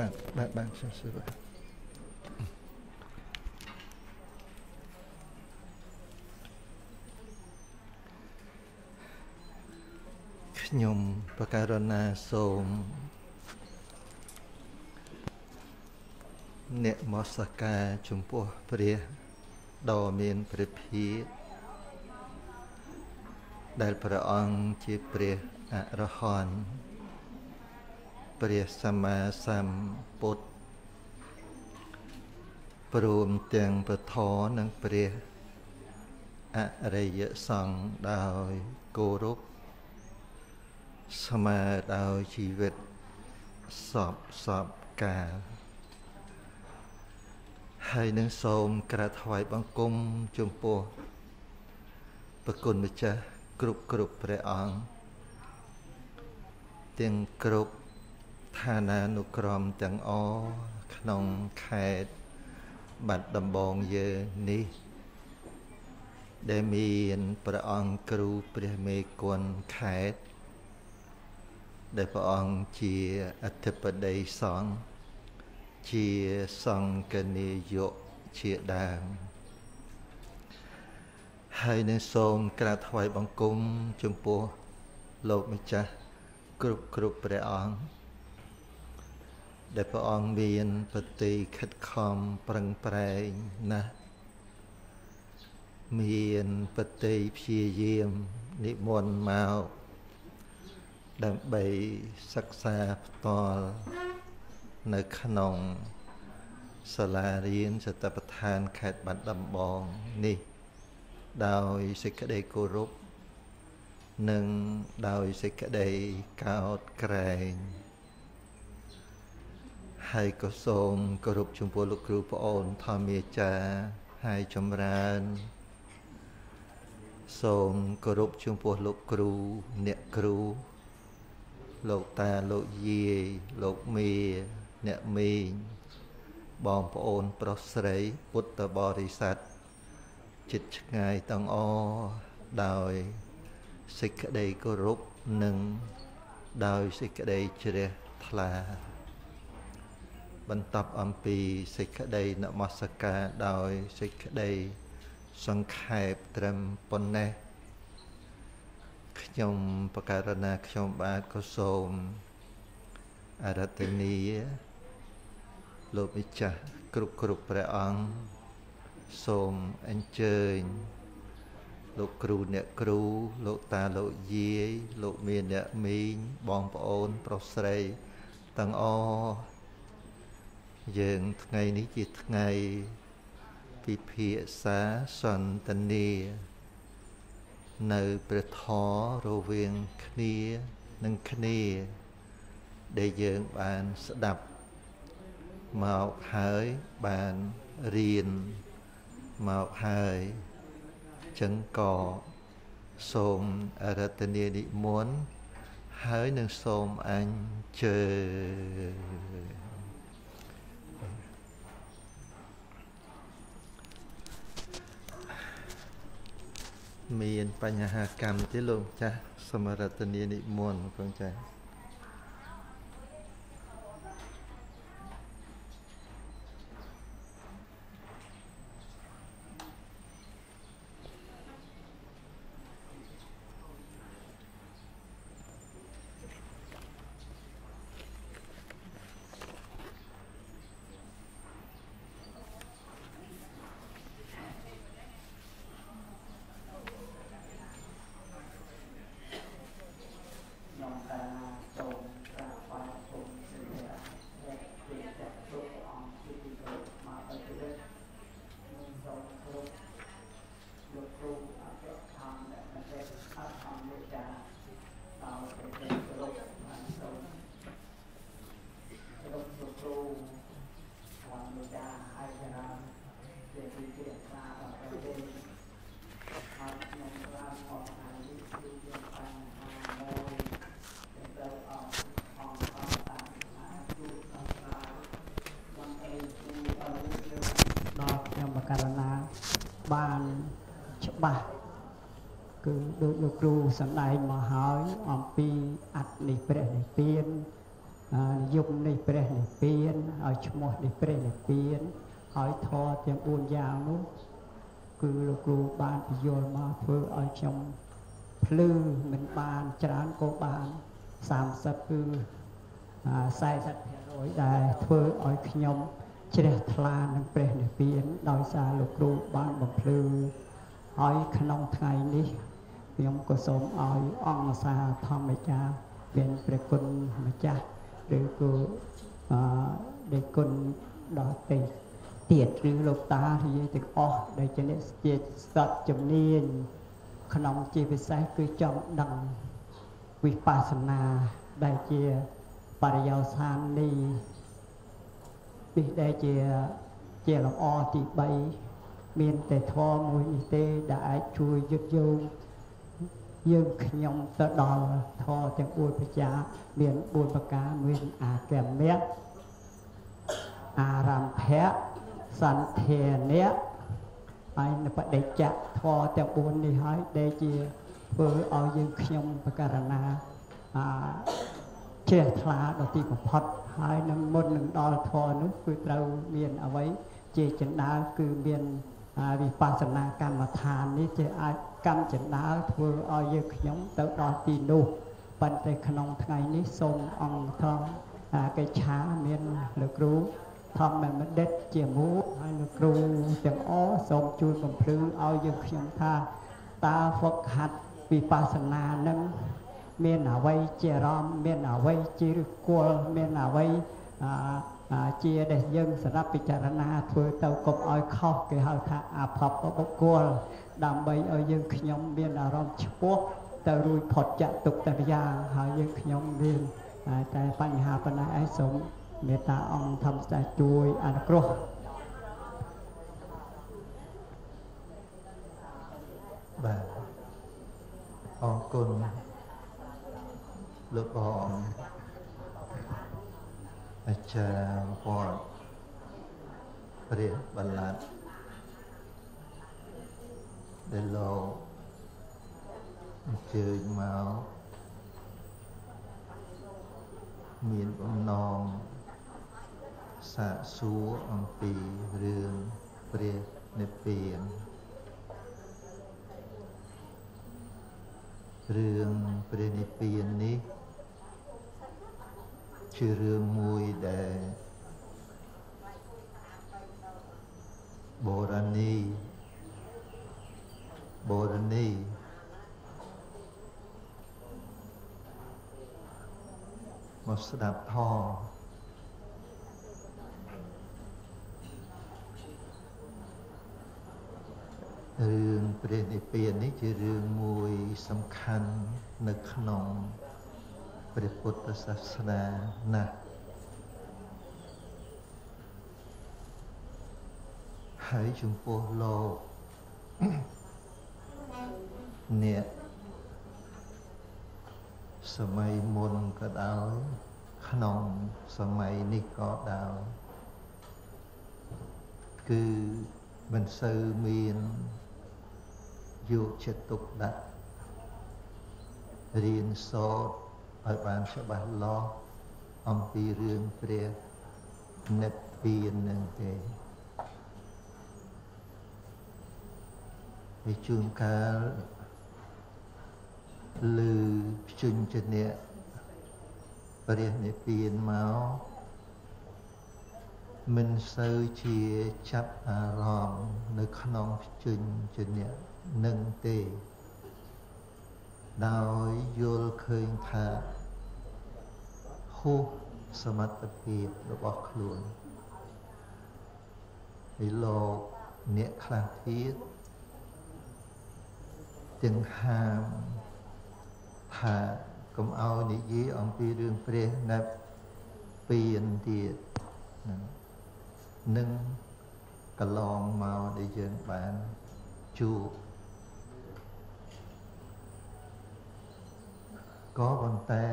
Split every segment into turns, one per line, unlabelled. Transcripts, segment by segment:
បាទបាទបាទខ្ញុំសួរបាទខ្ញុំបកករណាសូមអ្នកមកសក្ការចំពោះព្រះដ៏មានព្រះភិក្ខដែលព្រះអង្គជាព្រះអរហន្ត ព្រះសម្មាសម្ពុទ្ធព្រមទាំងពធនិងព្រះអរិយសង្ឃដោយគោរពស្មើដោយជីវិតសពសពកាលហើយនឹងសូមក្រាបថ្វាយបង្គំចំពោះប្រគុណម្ចាស់គ្រប់គ្រប់ព្រះអង្គទាំងគ្រប់ ឋានានុក្រមទាំងអស់ក្នុងខេត្តបាត់ដំបងយើងនេះ ដែលមានព្រះអង្គគ្រូព្រះមេគុណខេត្តដែលព្រះអង្គជាអធិបតីសង្ឃជាសង្ឃនាយកជាដើមហើយនឹងសូមក្រាបថ្វាយបង្គំចំពោះលោកម្ចាស់គ្រប់គ្រប់ព្រះអង្គ ដែលព្រះអង្គមានបតិខិតខំប្រឹងប្រែងណាស់មានបតិព្យាយាមនិមន្តមកដើម្បីសិក្សាផ្ទាល់នៅក្នុងសាលារៀនសតបដ្ឋានខេត្តបាត់ដំបងនេះ ដោយសេចក្តីគោរពនិងដោយសេចក្តីកោតក្រែង ហើយក៏សូមគោរពចំពោះលោកគ្រូប្អូនធម្មាចារ្យហើយចម្រើន សូមគោរពចំពោះលោកគ្រូអ្នកគ្រូលោកតាលោកយាយលោកមេអ្នកមីងបងប្អូនប្រុសស្រីពុទ្ធបរិស័ទចិត្តឆ្ងាយទាំងអដោយសេចក្តីគោរពនិងដោយសេចក្តីជ្រះថ្លា បន្តអំពីសេចក្តីនមស្ការដោយសេចក្តីសង្ខេបត្រឹមប៉ុណ្ណេះខ្ញុំបករណាខ្ញុំបាទក៏សូមអរតនីលោកម្ចាស់គ្រប់គ្រប់ព្រះអង្គសូមអញ្ជើញលោកគ្រូអ្នកគ្រូលោកតាលោកយាយលោកមានអ្នកមីងបងប្អូនប្រុសស្រីទាំងអស់ យើងថ្ងៃនេះជាថ្ងៃពិភាក្សាសន្ទនានៅព្រះធររវាងគ្នានិងគ្នា ដែលយើងបានស្ដាប់មកហើយបានរៀនមកហើយចឹងក៏សូមអរតនានិមន្តហើយនឹងសូមអញ្ជើញ មានបញ្ហាកម្មទេលោកម្ចាស់សមរតនានិមន្តលោកចាស់
សម្ដែងមកហើយអំពីអត្តនេះព្រះនិព្វានយមនេះព្រះនិព្វានឲ្យឈ្មោះនេះព្រះនិព្វានហើយធម៌ទាំង4យ៉ាងនោះគឺលោកគ្រូបានពយល់មកធ្វើឲ្យខ្ញុំភ្លឺមិនបានច្រើនក៏បាន30គឺ40%ដែលធ្វើឲ្យខ្ញុំជ្រះថ្លានឹងព្រះនិព្វានដោយសារលោកគ្រូបានបំភ្លឺហើយក្នុងថ្ងៃនេះ ខ្ញុំក៏សូមឲ្យអង្គសាធម្មចាមានព្រះគុណម្ចាស់ឬក៏អឺដែលគុណដល់ទេទៀតឬលោកតានិយាយទាំងអស់ដែលជាអ្នកជាសត្វជំនាញក្នុងជាពិសេសគឺចង់ដឹងវិបស្សនាដែលជាបរិយោសាននេះពីដែលជាជាលំអទី3មានតែធម៌មួយនេះទេដែលអាចជួយយុទ្ធយោង យើងខ្ញុំទៅដល់ធម៌ទាំង4ប្រជាមាន4ប្រការមានអាកមៈអារម្មភៈសន្ធានៈហើយនៅបដិច្ចៈធម៌ទាំង4នេះហើយដែលជាធ្វើឲ្យយើងខ្ញុំបករណាអាជ្រះថ្លាដល់ទីបំផុតហើយនឹងមុននឹងដល់ធម៌នោះគឺត្រូវមានអ្វីជាចិន្តាគឺមានវិបស្សនាកម្មដ្ឋាននេះជាអាច កម្មចិន្តាធ្វើឲ្យយើងខ្ញុំទៅដល់ទីនោះប៉ុន្តែក្នុងថ្ងៃនេះសូមអង្គធំកិច្ឆាមានលោកគ្រូធម្មបណ្ឌិតជាមូហើយលោកគ្រូទាំងអស់សូមជួយបំភ្លឺឲ្យយើងខ្ញុំថាតើហ្វឹកហាត់វិបស្សនានឹងមានអ្វីជាអារម្មណ៍មានអ្វីជាឫសគល់មានអ្វីជាដែលយើងសម្រាប់ពិចារណាធ្វើទៅកុំឲ្យខុសគេហៅថាអភពបុគ្គល ដើម្បីឲ្យយើងខ្ញុំមានអារម្មណ៍ឆ្ពោះទៅរួចផុតចាក់ទុកតែយ៉ាងហើយយើងខ្ញុំមានតែបញ្ហាប៉ុណ្ណេះឯងសូមមេត្តាអង្គធម្មស្ដេចជួយអនុគ្រោះ
បាទអរគុណលោកបងអាចារ្យវត្តព្រះបន្លាត់ ដែលលោកអញ្ជើញមកមានបំណងសាកសួរអំពីរឿងព្រះនិព្វានរឿងព្រះនិព្វាននេះជារឿងមួយដែលបូរនី បូរនីមកស្ដាប់ធម៌រឿងព្រះនិព្វាននេះជារឿងមួយសំខាន់នៅក្នុងព្រះពុទ្ធសាសនាណាស់ហើយចំពោះលោកអ្នកសម័យមុនក៏ដោយក្នុងសម័យនេះក៏ដោយគឺមិនសូវមានយកចិត្តទុកដាក់រៀនសូត្រឲ្យបានច្បាស់លាស់អំពីរឿងព្រះនិព្វាននឹងទេ វាជួនកាលឮភ្ជញ្ជនៈព្រះនិព្វានមកមិនសូវជាចាប់អារម្មណ៍នៅក្នុងភ្ជញ្ជនៈនឹងទេដោយយល់ឃើញថាហួសសមត្ថភាពរបស់ខ្លួនហើយលោកអ្នកខ្លះទៀត ទាំងហាមថាកុំឲ្យនិយាយអំពីរឿងព្រះនៅពៀនទៀតនឹងកន្លងមកដែលយើងបានជួបក៏ប៉ុន្តែ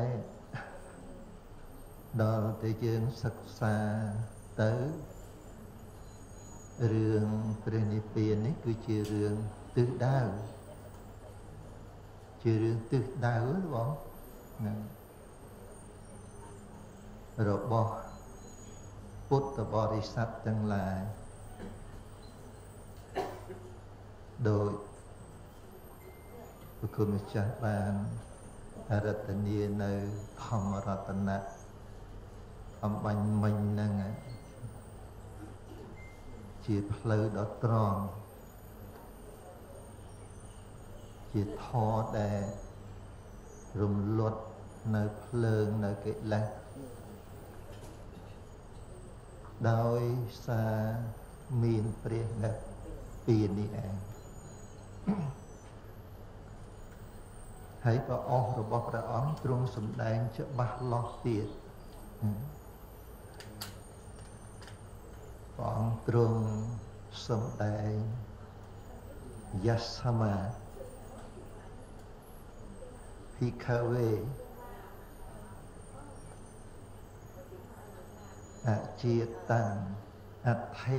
ដល់តែយើងសិក្សាទៅរឿងព្រះនិព្វាននេះគឺជារឿងទិសដៅ ជារឿងទិសដៅបងហ្នឹងរបស់ពុទ្ធបរិស័ទទាំងឡាយដោយព្រះគុណម្ចាស់បានរតនានៅធម្មរតនៈអំបញ្ញមិញហ្នឹងជាផ្លូវដ៏ត្រង់ ជាធម៌ដែលរំលត់នៅភ្លើងនៅកិលេសដោយសារមានព្រះនិព្វាននេះឯងហើយព្រះអស់របស់ព្រះអង្គទ្រង់សម្ដែងច្បាស់លាស់ទៀតព្រះអង្គទ្រង់សម្ដែងយសមា ភិក្ខវេអជាតាំអថិ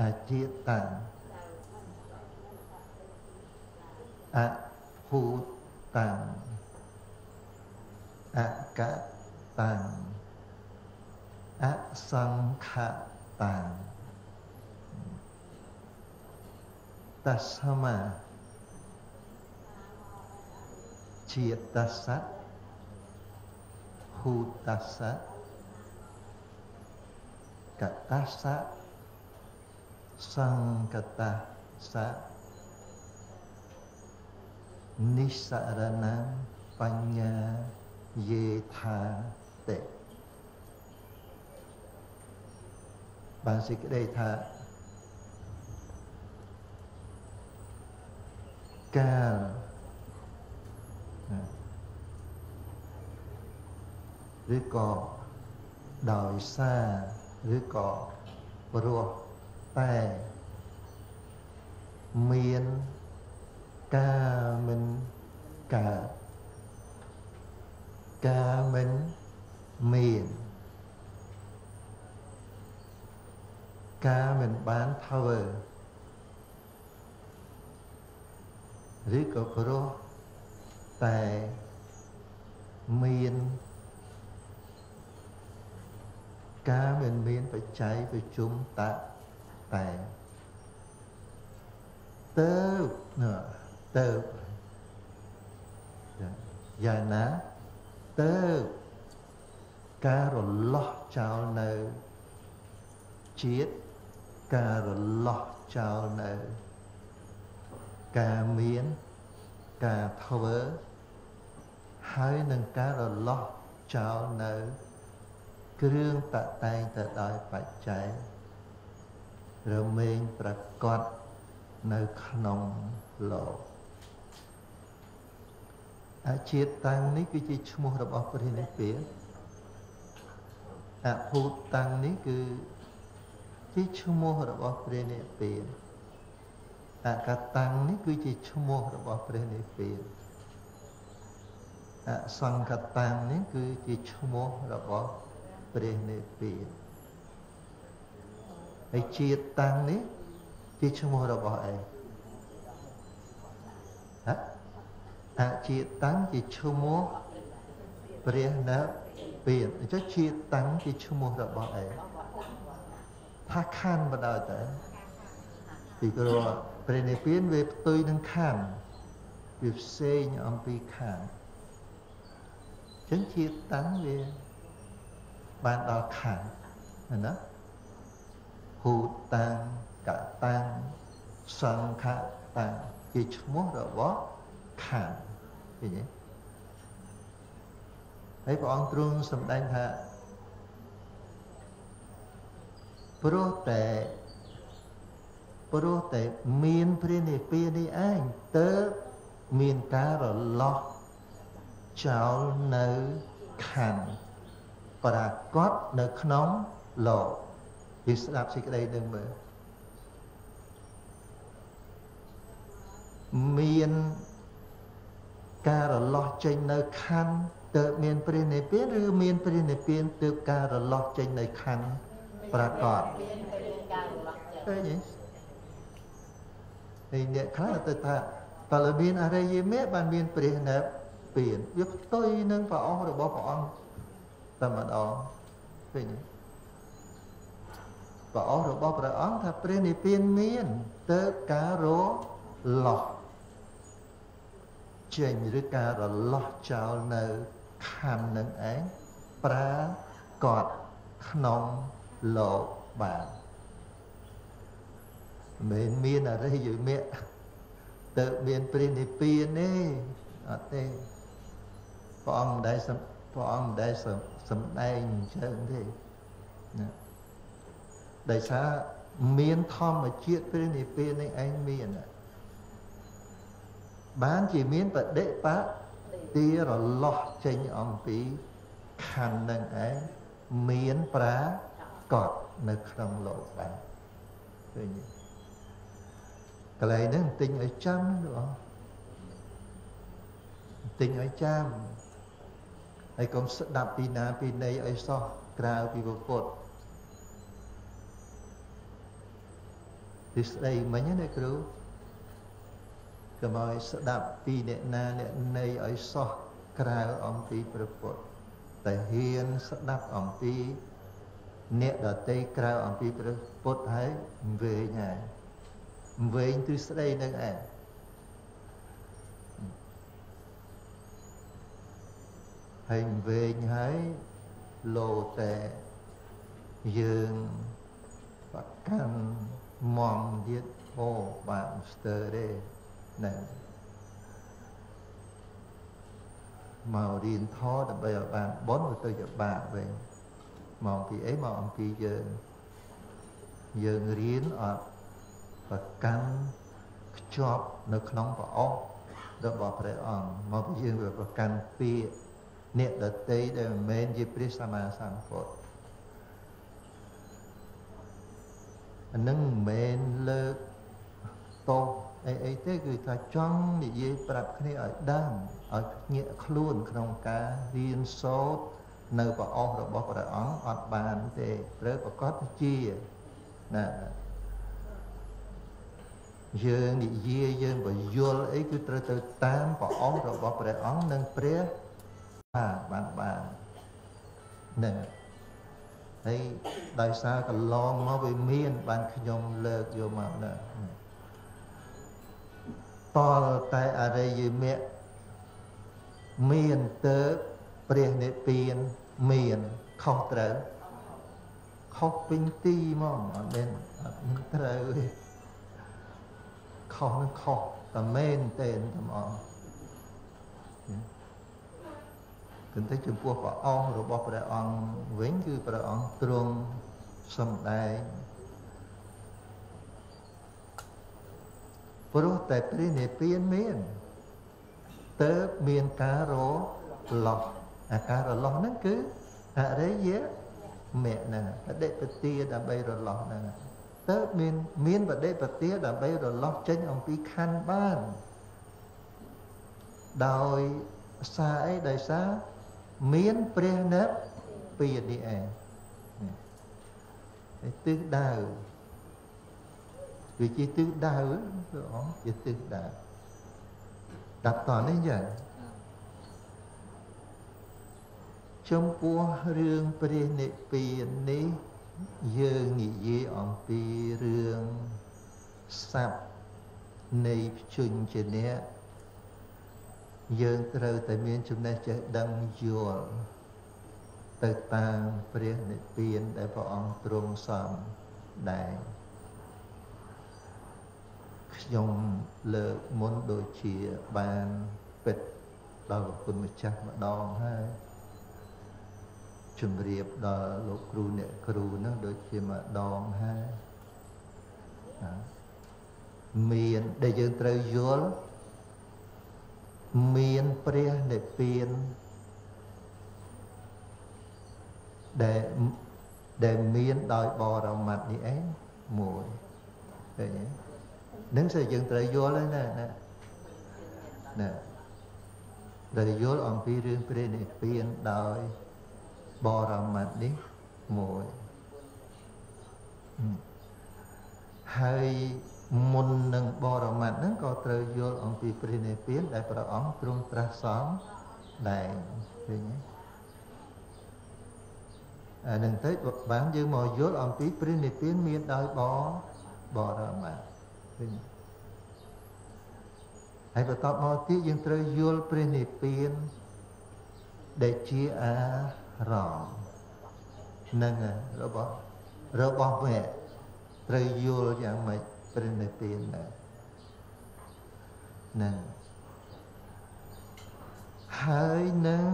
អជាតាំអភូតាំអកតាំអសង្ខតាំតស្មាជាតសៈភូតសៈកតសៈសង្កតសៈនិសរណបញ្ញាយេថាតិបានសេចក្តីថាកាល ឬក៏ដោយសារឬក៏ព្រោះតែមានការមិនកើតការមិនមានការមិនបានធ្វើឬក៏ព្រោះ តែមានការមិនមានបច្ច័យប្រជុំតតែទៅទៅយ៉ាងណាទៅការរលាស់ចោលនៅជាតិការរលាស់ចោលនៅការមានការធ្វើ ហើយនឹងការរលាស់ចោលនៅគ្រឿងតតែងទៅដោយបច្ច័យរមែងប្រកបនៅក្នុងលោកអាជាតិតាំងនេះគឺជាឈ្មោះរបស់ព្រះនិព្វានអភូតតាំងនេះគឺជាឈ្មោះរបស់ព្រះនិព្វានអកតាំងនេះគឺជាឈ្មោះរបស់ព្រះនិព្វានអ សង្កតាំងនេះគឺជាឈ្មោះរបស់ព្រះនិព្វានហើយជាតិតាំងនេះជាឈ្មោះរបស់អីហ៎អជាតិតាំងជាឈ្មោះព្រះនិព្វានអញ្ចឹងជាតិតាំងជាឈ្មោះរបស់អីថាខណ្ឌបដ ாய் តើពីព្រោះព្រះនិព្វានវាផ្ទុយនឹងខណ្ឌវាផ្សេងអំពីខណ្ឌអញ្ចឹងជាតិតាំងវាបានដល់ខណ្ឌណាហូតាំងកតាំងសង្ខតាំងជាឈ្មោះរបស់ខណ្ឌឃើញទេហើយព្រះអង្គទ្រង់សម្ដែងថាព្រោះតែព្រោះតែមានព្រះនិព្វាននេះឯងទៅមានការរលាស់ ចោលនៅខណ្ឌប្រកបនៅក្នុងលោកយើងស្ដាប់សេចក្តីនឹងមើលមានការរលាស់ចេញនៅខណ្ឌទៅមានព្រះនិព្វានឬមានព្រះនិព្វានទៅការរលាស់ចេញនៅខណ្ឌប្រកបឃើញទេហើយអ្នកខ្លះទៅថាតើមានអរិយមេបានមានព្រះនៅពៀន វាផ្ទុយនឹងព្រះអង្គរបស់ព្រះអង្គតែម្ដងឃើញទេព្រះអង្គរបស់ព្រះអង្គថាព្រះនិព្វានមានទៅការរលាស់ចេញឬការរលាស់ចោលនៅខណ្ឌនឹងឯងប្រើកត់ក្នុងលោកបានមិនមានអរិយមគ្គទៅមានព្រះនិព្វានទេអត់ទេ ព្រះអង្គមិនដែលព្រះអង្គមិនដែលសំដែងអញ្ចឹងទេណាដោយសារមានធម្មជាតិព្រះនិព្វាននេះឯងមានបានជាមានបដិបទារលាស់ចេញអំពីខណ្ឌនឹងឯងមានប្រាកដនៅក្នុងលោកបានឃើញទេកន្លែងហ្នឹងទិញឲ្យចាំលោកទិញឲ្យចាំ ហើយកុំស្ដាប់ពីណាពីណីឲ្យសោះក្រៅពីពុទ្ធទិស្ដីមិញណាគ្រូកុំឲ្យស្ដាប់ពីអ្នកណាអ្នកណីឲ្យសោះក្រៅអំពីព្រះពុទ្ធតែហ៊ានស្ដាប់អំពីអ្នកដតីក្រៅអំពីព្រះពុទ្ធហើយវែងហើយវែងទិស្ដីនឹងឯង ហើយវែងហើយលោតែយើងប្រកាន់មមទៀតអូបានស្ទើរទេណែមករៀនធម៌ដើម្បីឲ្យបានបុណ្យទៅជាបាបវិញមកពីអីមកអំពីយើងយើងរៀនអត់ប្រកាន់ខ្ជាប់នៅក្នុងប្រអប់របស់ព្រះអង្គមកពីយើងវាប្រកាន់ពាក្យ អ្នកដតីដែលមិនមែនជាព្រះសម្មាសម្ពុទ្ធអានឹងមិនមែនលើកតោអីអីទេគឺថាចង់និយាយប្រាប់គ្នាឲ្យដឹងឲ្យញាក់ខ្លួនក្នុងការរៀនសូត្រនៅប្រអស់របស់ព្រះអង្គអត់បានទេត្រូវប្រកាសជាណាយើងនិយាយយើងបញ្យល់អីគឺត្រូវទៅតាមប្រអស់របស់ព្រះអង្គនិងព្រះ បានបានបានហ្នឹងហើយដោយសារកន្លងមកវាមាន បានខ្ញុំលើកយកមកណាតលតែអរិយមគ្គមានទៅព្រះនិព្វានមានខុសត្រូវខុសពេញទីមកអត់មែនអត់មានត្រូវទេខុសនឹងខុសតែមែនទេតែមក គន្តែចំពោះព្រះអង្គរបស់ព្រះអង្គវិញគឺព្រះអង្គទ្រង់សំដែងព្រោះតែព្រះនិព្វានមានទៅមានការរលាស់អាការរលាស់ហ្នឹងគឺអរិយមគ្គហ្នឹងបដិបទាដើម្បីរលាស់ហ្នឹងទៅមានមានបដិបទាដើម្បីរលាស់ចេញអំពីខណ្ឌបានដោយសារអីដោយសារ មានព្រះនិព្វាននេះឯងទិសដៅវាជាទិសដៅព្រះអង្គជាទិសដៅដាប់តនេះចឹងចំពោះរឿងព្រះនិព្វាននេះយើងនិយាយអំពីរឿងស័ព្ទនៃភ្ជញ្ជាអ្នក យើងត្រូវតែមានចំណេះចេះដឹងយល់ទៅតាមព្រះនិព្វានដែលព្រះអង្គទ្រង់សំដែងខ្ញុំលើកមុនដូចជាបានពិតដល់ប្រគុណម្ចាស់ម្ដងហើយជំរាបដល់លោកគ្រូអ្នកគ្រូហ្នឹងដូចជាម្ដងហើយមានដែលយើងត្រូវយល់ មានព្រះនិព្វានដែលដែលមានដោយបរមត្តនេះឯងមួយឃើញទេនឹងស្អីយើងត្រូវយល់ហើយណាណាណាដែលយល់អំពីរឿងព្រះនិព្វានដោយបរមត្តនេះមួយហើយ មុននឹងបរមត្តហ្នឹងក៏ត្រូវយល់អំពីព្រះនិព្វានដែលព្រះអង្គទ្រង់ត្រាស់សំដែងឃើញទេអានឹងទៅបានយើងមកយល់អំពីព្រះនិព្វានមានដោយបបរមត្តឃើញហើយបន្តមកទៀតយើងត្រូវយល់ព្រះនិព្វានដែលជាអារម្មណ៍នឹងរបស់របស់វៈត្រូវយល់យ៉ាងម៉េច ព្រះនិព្វានដែរនឹងហើយនឹង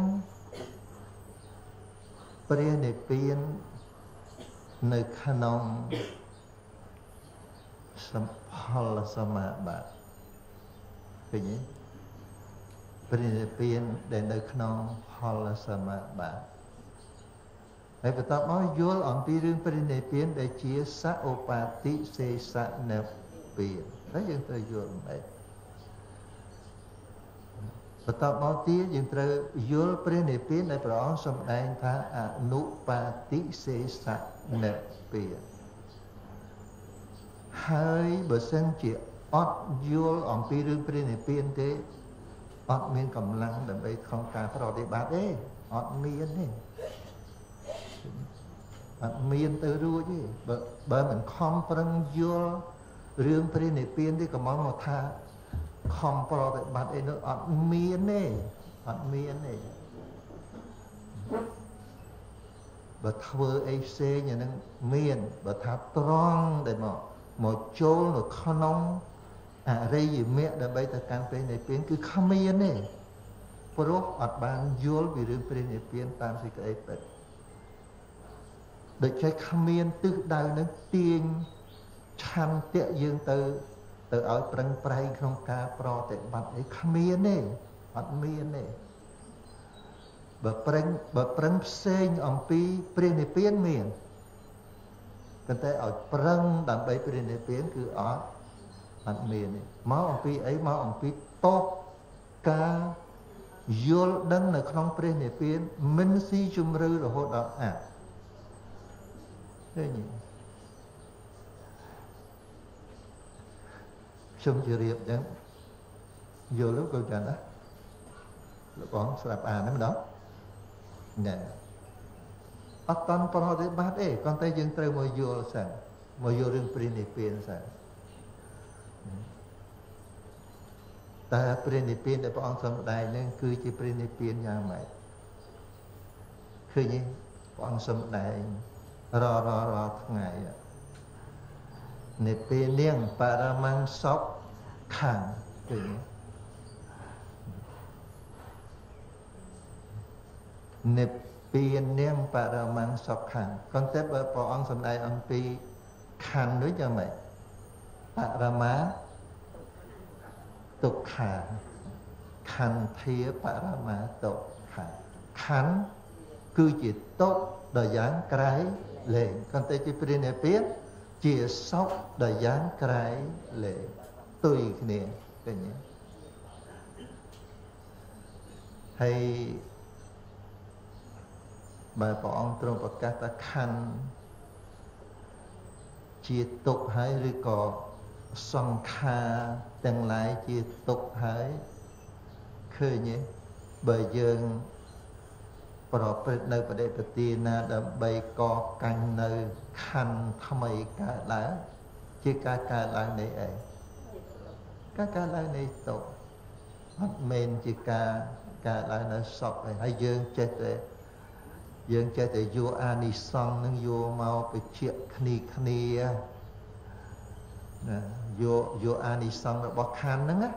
ព្រះនិព្វាននៅក្នុងសម្ផលសមាបត្តិឃើញទេព្រះនិព្វានដែលនៅក្នុងផលសមាបត្តិ ហើយបន្តមកយល់អំពីរឿងព្រះនិព្វានដែលជាសឧបាតិសេសនិព្វានហើយយើងត្រូវយល់មិនបន្តមកទៀតយើងត្រូវយល់ព្រះនិព្វានដែលព្រះអង្គសម្ដែងថាអនុបាទិសេសនិព្វានហើយបើសិនជាអត់យល់អំពីរឿងព្រះនិព្វានទេអត់មានកម្លាំងដើម្បីក្នុងការប្រតិបត្តិទេអត់មានទេ អត់មានទៅរួចទេបើបើមិនខំប្រឹងយល់រឿងព្រះនិព្វានទេក៏មកមកថាខំប្រតិបត្តិអីនោះអត់មានទេអត់មានទេបើធ្វើអីផ្សេងអានឹងមានបើថាត្រង់ដែលមកមកចូលនៅក្នុងអរិយមគ្គដើម្បីទៅកាន់ព្រះនិព្វានគឺគ្មានទេព្រោះអត់បានយល់ពីរឿងព្រះនិព្វានតាមសេចក្តីពិត ដូចជាគ្មានទិសដៅនឹងទាញឆន្ទៈយើងទៅទៅឲ្យប្រឹងប្រែងក្នុងការប្រតិបត្តិអីគ្មានទេអត់មានទេបើប្រឹងបើប្រឹងផ្សេងអំពីព្រះនិព្វានមានប៉ុន្តែឲ្យប្រឹងដើម្បីព្រះនិព្វានគឺអត់អត់មានទេមកអំពីអីមកអំពីតបការយល់ដឹងនៅក្នុងព្រះនិព្វានមិនស៊ីជំរឿរហូតដល់អត់ ឃើញទេខ្ញុំជម្រាបចឹងយល់ក៏ចឹងណាលោកបងស្រាប់អានហ្នឹងម្ដងណែអត់តន់ប្រតិបត្តិទេគ្រាន់តែយើងត្រូវមកយល់សិនមកយល់រឿងព្រះនិព្វានសិនតែព្រះនិព្វានដែលព្រះអង្គសម្ដែងនឹងគឺជាព្រះនិព្វានយ៉ាងម៉េចឃើញទេព្រះអង្គសម្ដែង រាល់រាល់រាល់ថ្ងៃនិព្វានាងបរមង្សពខាងឃើញនិព្វានាងបរមង្សពខាងប៉ុន្តែបើព្រះអង្គសម្ដែងអំពីខណ្ឌដូចយ៉ាងម៉េចបរមាទុក្ខាខន្ធាបរមាទុក្ខាខណ្ឌគឺជាទុក្ខដ៏យ៉ាងក្រៃ លែងប៉ុន្តែជាព្រះនិព្វានជាសុខដ៏យ៉ាងក្រៃលែងទុយគ្នាឃើញទេហើយបើព្រះអង្គទ្រង់ប្រកាសថាខណ្ឌជាទុកហើយឬក៏សង្ខារទាំងឡាយជាទុកហើយឃើញទេបើយើង ប្រព្រឹត្តនៅបដិបទាណាដើម្បីកកាញ់នៅខណ្ឌថ្មីកើតឡើងជាការកើតឡើងនៃអីការកើតឡើងនៃទុកអត់មែនជាការកើតឡើងនៅសពទេហើយយើងចេះតែយើងចេះតែយកអានិសង្ឃនឹងយកមកបញ្ជាក់គ្នាគ្នាណាយកយកអានិសង្ឃរបស់ខណ្ឌហ្នឹងណា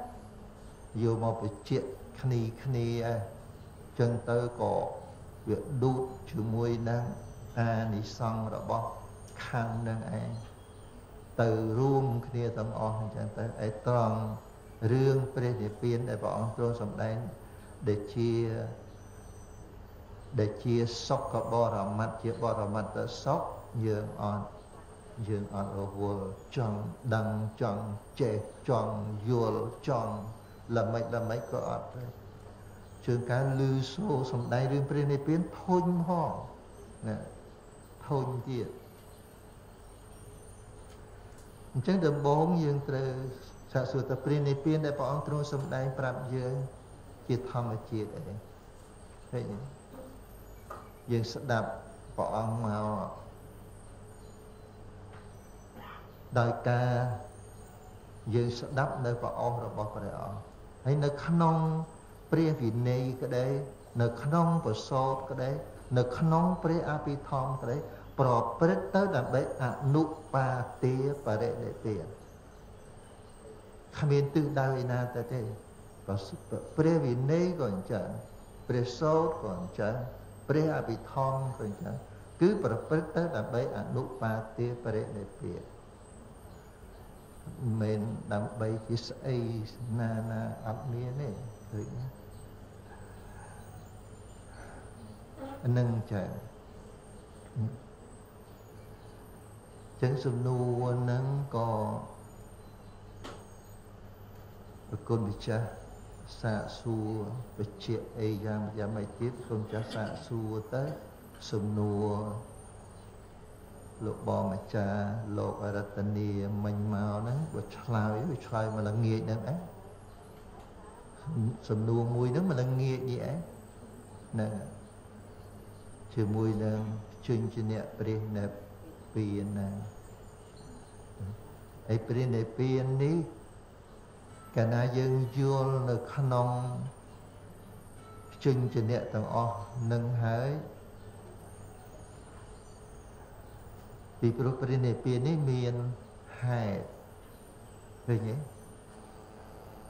យកមកបញ្ជាក់គ្នាគ្នាចឹងទៅក៏ វាដួតជាមួយនឹងអានិសង្ឃរបស់ខណ្ឌនឹងឯងទៅរួមគ្នាទាំងអស់អញ្ចឹងទៅឯត្រង់រឿងព្រះនិព្វានដែលព្រះអង្គទ្រង់សម្ដែងដែលជាដែលជាសុខបរមត្តជាបរមត្តសុខយើងអត់យើងអត់រវល់ចង់ដឹងចង់ចេះចង់យល់ចង់ល្មិចល្មិចក៏អត់ដែរ ជើងការលឺសូរសំដែងរឿងព្រះនិព្វានធុញហងណាធុញទៀតអញ្ចឹងដំបូងយើងត្រូវសាកសួរទៅព្រះនិព្វានដែលព្រះអង្គទ្រង់សម្ដែងប្រាប់យើងជាធម្មជាតិអីឃើញយើងស្ដាប់ព្រះអង្គមកដោយការយើងស្ដាប់នៅប្រអស់របស់ព្រះអង្គហើយនៅក្នុង ព្រះវិន័យក្តីនៅក្នុងប្រសោតក្តីនៅក្នុងព្រះអភិធម្មក្តីប្រព្រឹត្តទៅដើម្បីអនុបាទេបរិនិព្វានគ្មានទិសដៅឯណាទៅទេព្រះវិន័យក៏អញ្ចឹងព្រះសោតក៏អញ្ចឹងព្រះអភិធម្មក៏អញ្ចឹងគឺប្រព្រឹត្តទៅដើម្បីអនុបាទេបរិនិព្វានមិនដើម្បីជាស្អីណាណាអត់មានទេឃើញណា នឹងចាចឹងសំណួរហ្នឹងក៏ប្រគុណវិចាស់សាកសួរបជាអីយ៉ាងយ៉ាងម៉េចទៀតគុណចាស់សាកសួរទៅសំណួរលោកបងអាចារ្យលោករតនីមិញមកហ្នឹងបើឆ្លើយវាឆ្លើយមកល្ងាចហ្នឹងឯងសំណួរមួយហ្នឹងមកល្ងាចនេះឯងហ្នឹង ជាមួយនឹងជញ្ជនៈព្រះនិព្វានណាហើយព្រះនិព្វាននេះកាលណាយើងយល់នៅក្នុងជញ្ជនៈទាំងអស់នឹងហើយពីព្រោះព្រះនិព្វាននេះមានហេតុឃើញទេ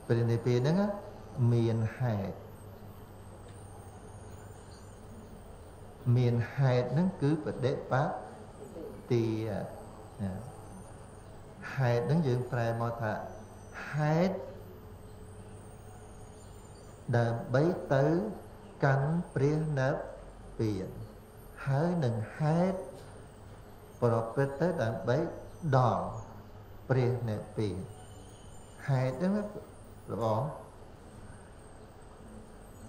ព្រះនិព្វានហ្នឹងមានហេតុ មានហេតុហ្នឹងគឺបដិបទាហេតុហ្នឹងយើងប្រែមកថាហេតុដើម្បីទៅកាន់ព្រះនិព្វានហើយនឹងហេតុប្រព្រឹត្តទៅដើម្បីដល់ព្រះនិព្វានហេតុហ្នឹងល្អ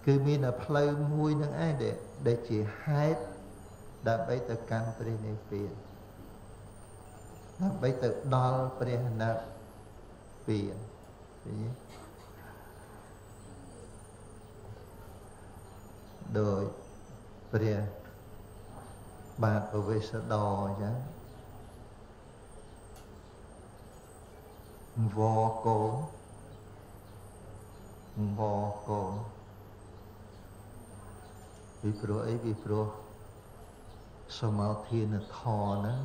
គឺមានតែផ្លូវមួយនឹងឯងដែល ដែលជាហេតុដើម្បីទៅកាន់ព្រះនិព្វានដើម្បីទៅដល់ព្រះនិព្វានឃើញដោយព្រះបាទពវេសដរអញ្ចឹងវកូនវកូន ពីព្រោះអីពីព្រោះសមាធានធរហ្នឹង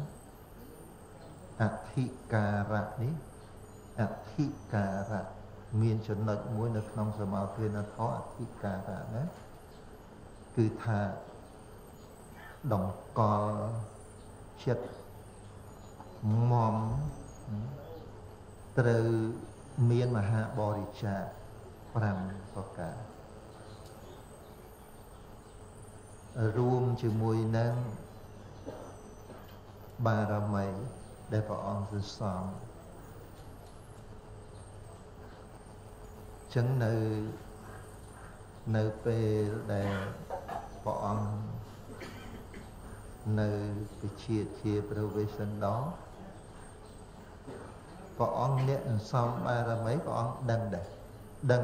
អធិការៈនេះអធិការៈមានចំណុចមួយនៅក្នុងសមាធានធរអធិការៈណាគឺថាដង្កល់ចិត្តមមត្រូវមានមហាបរិច្ចាគ5ប្រការ រួមជាមួយនឹងបារមីដែលព្រះអង្គសន្សំចឹងនៅនៅពេលដែលព្រះអង្គនៅវិជាជាព្រះវេស្សន្តរព្រះអង្គអ្នកសន្សំបារមីព្រះអង្គដឹងដែរដឹង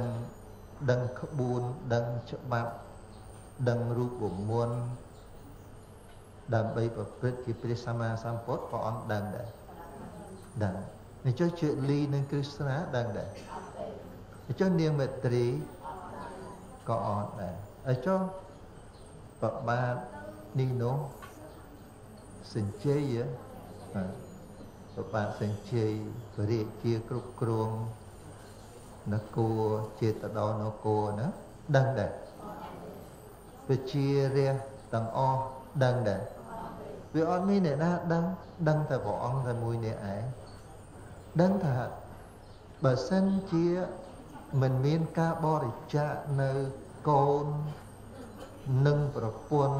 ដឹងក្បួនដឹងច្បាប់ ដឹងរូបមន្តដើម្បីប្រព្រឹត្តជាព្រះសម្មាសម្ពុទ្ធព្រះអង្គដឹងដែរដឹងនេះចុះជាលីនឹងគ្រឹស្ណាដឹងដែរចុះនាងមេត្រីក៏អត់ដែរហើយចុះប្របាទនេះនោះសញ្ជ័យប្របាទសញ្ជ័យបរិជាគ្រប់គ្រងនគរចេតដោនគរណាដឹងដែរ វិជារះទាំងអស់ដឹងដែរវាអត់មានអ្នកណាដឹងដឹងតែព្រះអង្គតែមួយនេះឯងដឹងថាបើសិនជាមិនមានការបរិច្ចាគនៅកូននិងប្រពន្ធ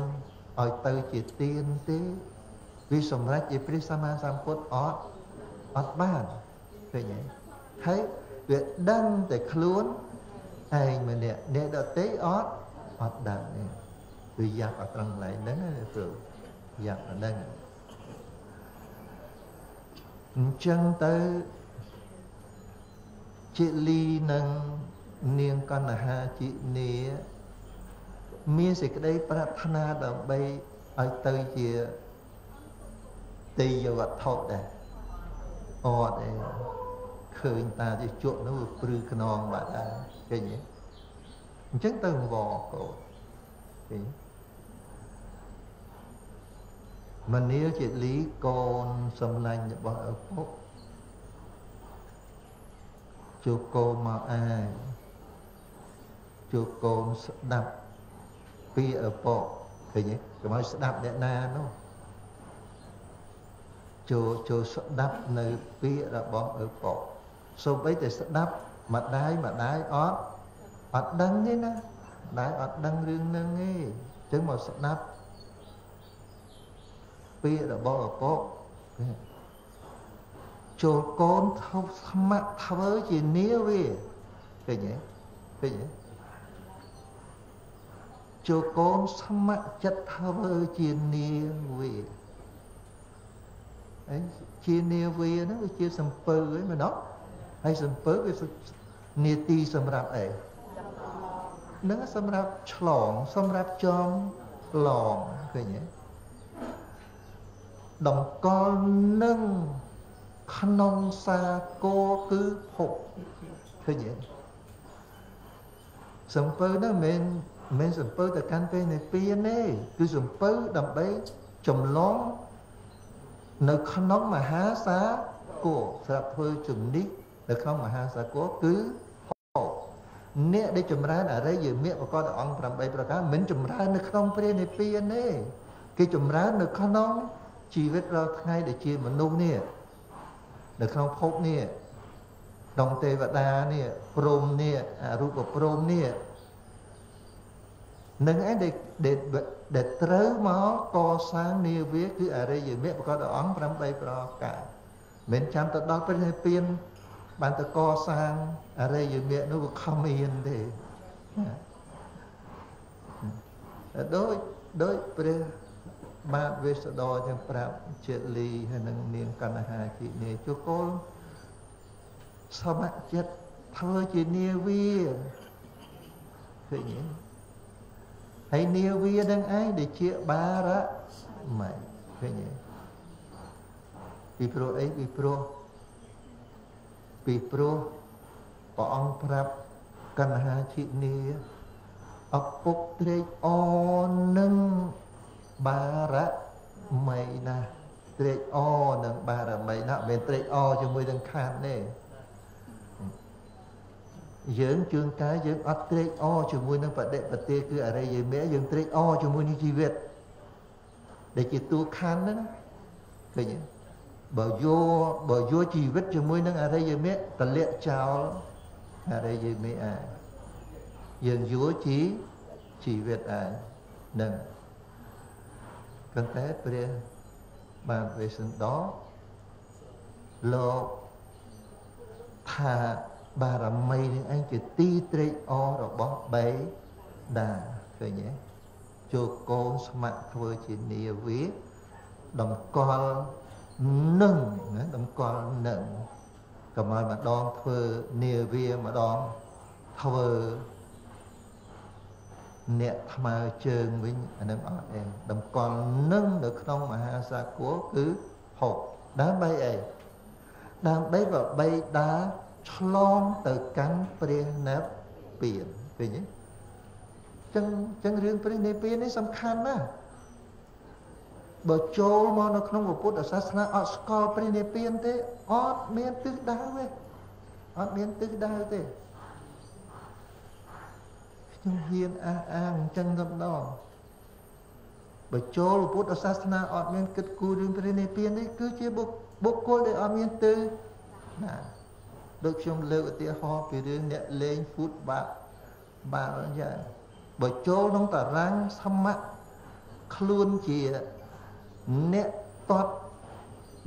ឲ្យទៅជាទានទេវាសម្រេចជាព្រះសម្មាសម្ពុទ្ធអត់អត់បានឃើញទេហើយវាដឹងតែខ្លួនឯងម្នាក់អ្នកដទៃអត់ អត់ដឹងទេវាយ៉ាប់អត់ត្រង់កន្លែងហ្នឹងព្រោះយ៉ាប់អាហ្នឹងអញ្ចឹងទៅជាលីនឹងនាងកណ្ហាជីនីមានសេចក្តីប្រាថ្នាដើម្បីឲ្យទៅជាទេយវត្ថុដែរអត់ទេឃើញតាជាជក់នោះព្រឺខ្នងបាត់ដែរឃើញទេ អញ្ចឹងទៅវកូនឃើញមនាលជាលីកូនសំឡាញ់របស់ឪពុកជួកូនមកអាយជួកូនស្ដាប់ពីឪពុកឃើញទេកុំឲ្យស្ដាប់អ្នកណានោះចូលចូលស្ដាប់នៅពាក្យរបស់ឪពុកសូម្បីតែស្ដាប់ម្ដាយម្ដាយអត់ អត់ដឹងទេណាម្ដាយអត់ដឹងរឿងហ្នឹងទេអញ្ចឹងមកស្ដាប់ពាក្យរបស់ឪពុកចូលកូនថប់ស្ម័គ្រធ្វើជានាវាឃើញទេឃើញទេចូលកូនស្ម័គ្រចិត្តធ្វើជានាវាអីជានាវាហ្នឹងវាជាសំពៅឯងមែនអត់ហើយសំពៅវានាទីសម្រាប់អី នឹងសម្រាប់ឆ្លងសម្រាប់ចំឡងឃើញទេតម្កល់នឹងក្នុងសាគរគឺភពឃើញទេសំពៅនោះមិនមែនសំពៅទៅកាន់ពេលនៃពៀនទេគឺសំពៅដើម្បីចម្លងនៅក្នុងមហាសាគរសម្រាប់ធ្វើជំនិះនៅក្នុងមហាសាគរគឺហោ អ្នកដែលចម្រើនអរិយមេបកតអង្គ8ប្រការមិនចម្រើននៅក្នុងព្រះនិព្វានទេគេចម្រើននៅក្នុងជីវិតរាល់ថ្ងៃដែលជាមនុស្សនេះនៅក្នុងភពនេះក្នុងទេវតានេះព្រំនេះអរូបព្រំនេះនឹងឯងដែលដែលត្រូវមកកសាងនាវាគឺអរិយមេប្រកបដោយអង្គ8ប្រការមិនចាំទៅដល់ព្រះនិព្វាន បានទៅកសាងអរិយមេនោះវាខំមានទេដោយដោយព្រះបាទវេស្សដរចឹងប្រាប់ជាលីហើយនឹងនាងកណ្ហាជីនាជកុលសមចិត្តធ្វើជានាវាឃើញទេហើយនាវានឹងឯងដែលជាបារមីឃើញទេពីព្រោះអីពីព្រោះ ពីព្រោះព្រះអង្គប្រាប់កណ្ហាឈិនីអពុកត្រេកអរនឹងបារមីណាត្រេកអរនឹងបារមីណាមិនត្រេកអរជាមួយនឹងខាតទេយើងជួនកាលយើងអត់ត្រេកអរជាមួយនឹងបដិបទាគឺអរិយមេយើងត្រេកអរជាមួយនឹងជីវិតដែលជាតួខណ្ឌហ្នឹងឃើញទេ បើយកបើយកជីវិតជាមួយនឹងអរិយមេតម្លាក់ចោលអរិយមេអាយើងយកជីជីវិតអានឹងប៉ុន្តែព្រះបានវេសិនដលោកថាបារមីនឹងឯងជាទីត្រេកអររបស់បេដាឃើញទេចូលកូនស្ម័គ្រធ្វើជានាវាតម្កល់ នឹងណាតម្កល់នឹងកុំឲ្យម្ដងធ្វើនាវាម្ដងធ្វើអ្នកថ្មើរជើងវិញអានឹងអត់ទេតម្កល់នឹងនៅក្នុងមហាសាគរគឺហុកដើម្បីអីដើម្បីបបីដាឆ្លងទៅកាន់ព្រះនិព្វានឃើញទេចឹងចឹងរឿងព្រះនិព្វាននេះសំខាន់ណាស់ បើចូលមកនៅក្នុងពុទ្ធសាសនាអត់ស្គាល់ព្រះនិព្វានទេអត់មានទិសដៅទេអត់មានទិសដៅទេខ្ញុំហ៊ានអះអាងអញ្ចឹងទៅម្ដងបើចូលពុទ្ធសាសនាអត់មានគិតគូររឿងព្រះនិព្វានទេគឺជាបុគ្គលដែលអត់មានទិសណាដូចខ្ញុំលើកឧទាហរណ៍ពីរឿងអ្នកលេងហ្វូតបាល់បាល់យ៉ាងបើចូលក្នុងតារាងសមៈខ្លួនជា អ្នកតត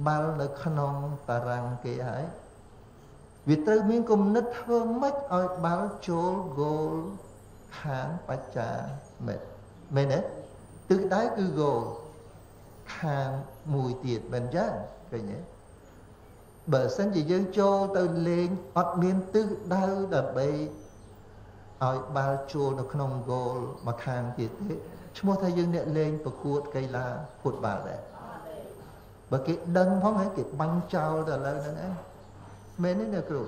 បាល់នៅក្នុងតារាងគេហើយវាត្រូវមានគំនិតធ្វើម៉េចឲ្យបាល់ចូលហ្គោលខាងបច្ចាមិត្តមែនទេទិសដៅគឺហ្គោលខាងមួយទៀតមិនចឹងឃើញទេអបើសិនជាយើងចូលទៅលេងអត់មានទិសដៅដើម្បីឲ្យបាល់ជួលនៅក្នុងហ្គោលមកខាងទៀតទេ ឈ្មោះថាយើងអ្នកលេងប្រកួតកីឡាហ្វុតបាល់ដែរបើគេដឹងផងហើយគេបាញ់ចោលទៅឥឡូវហ្នឹងឯងមែនទេអ្នកគ្រូ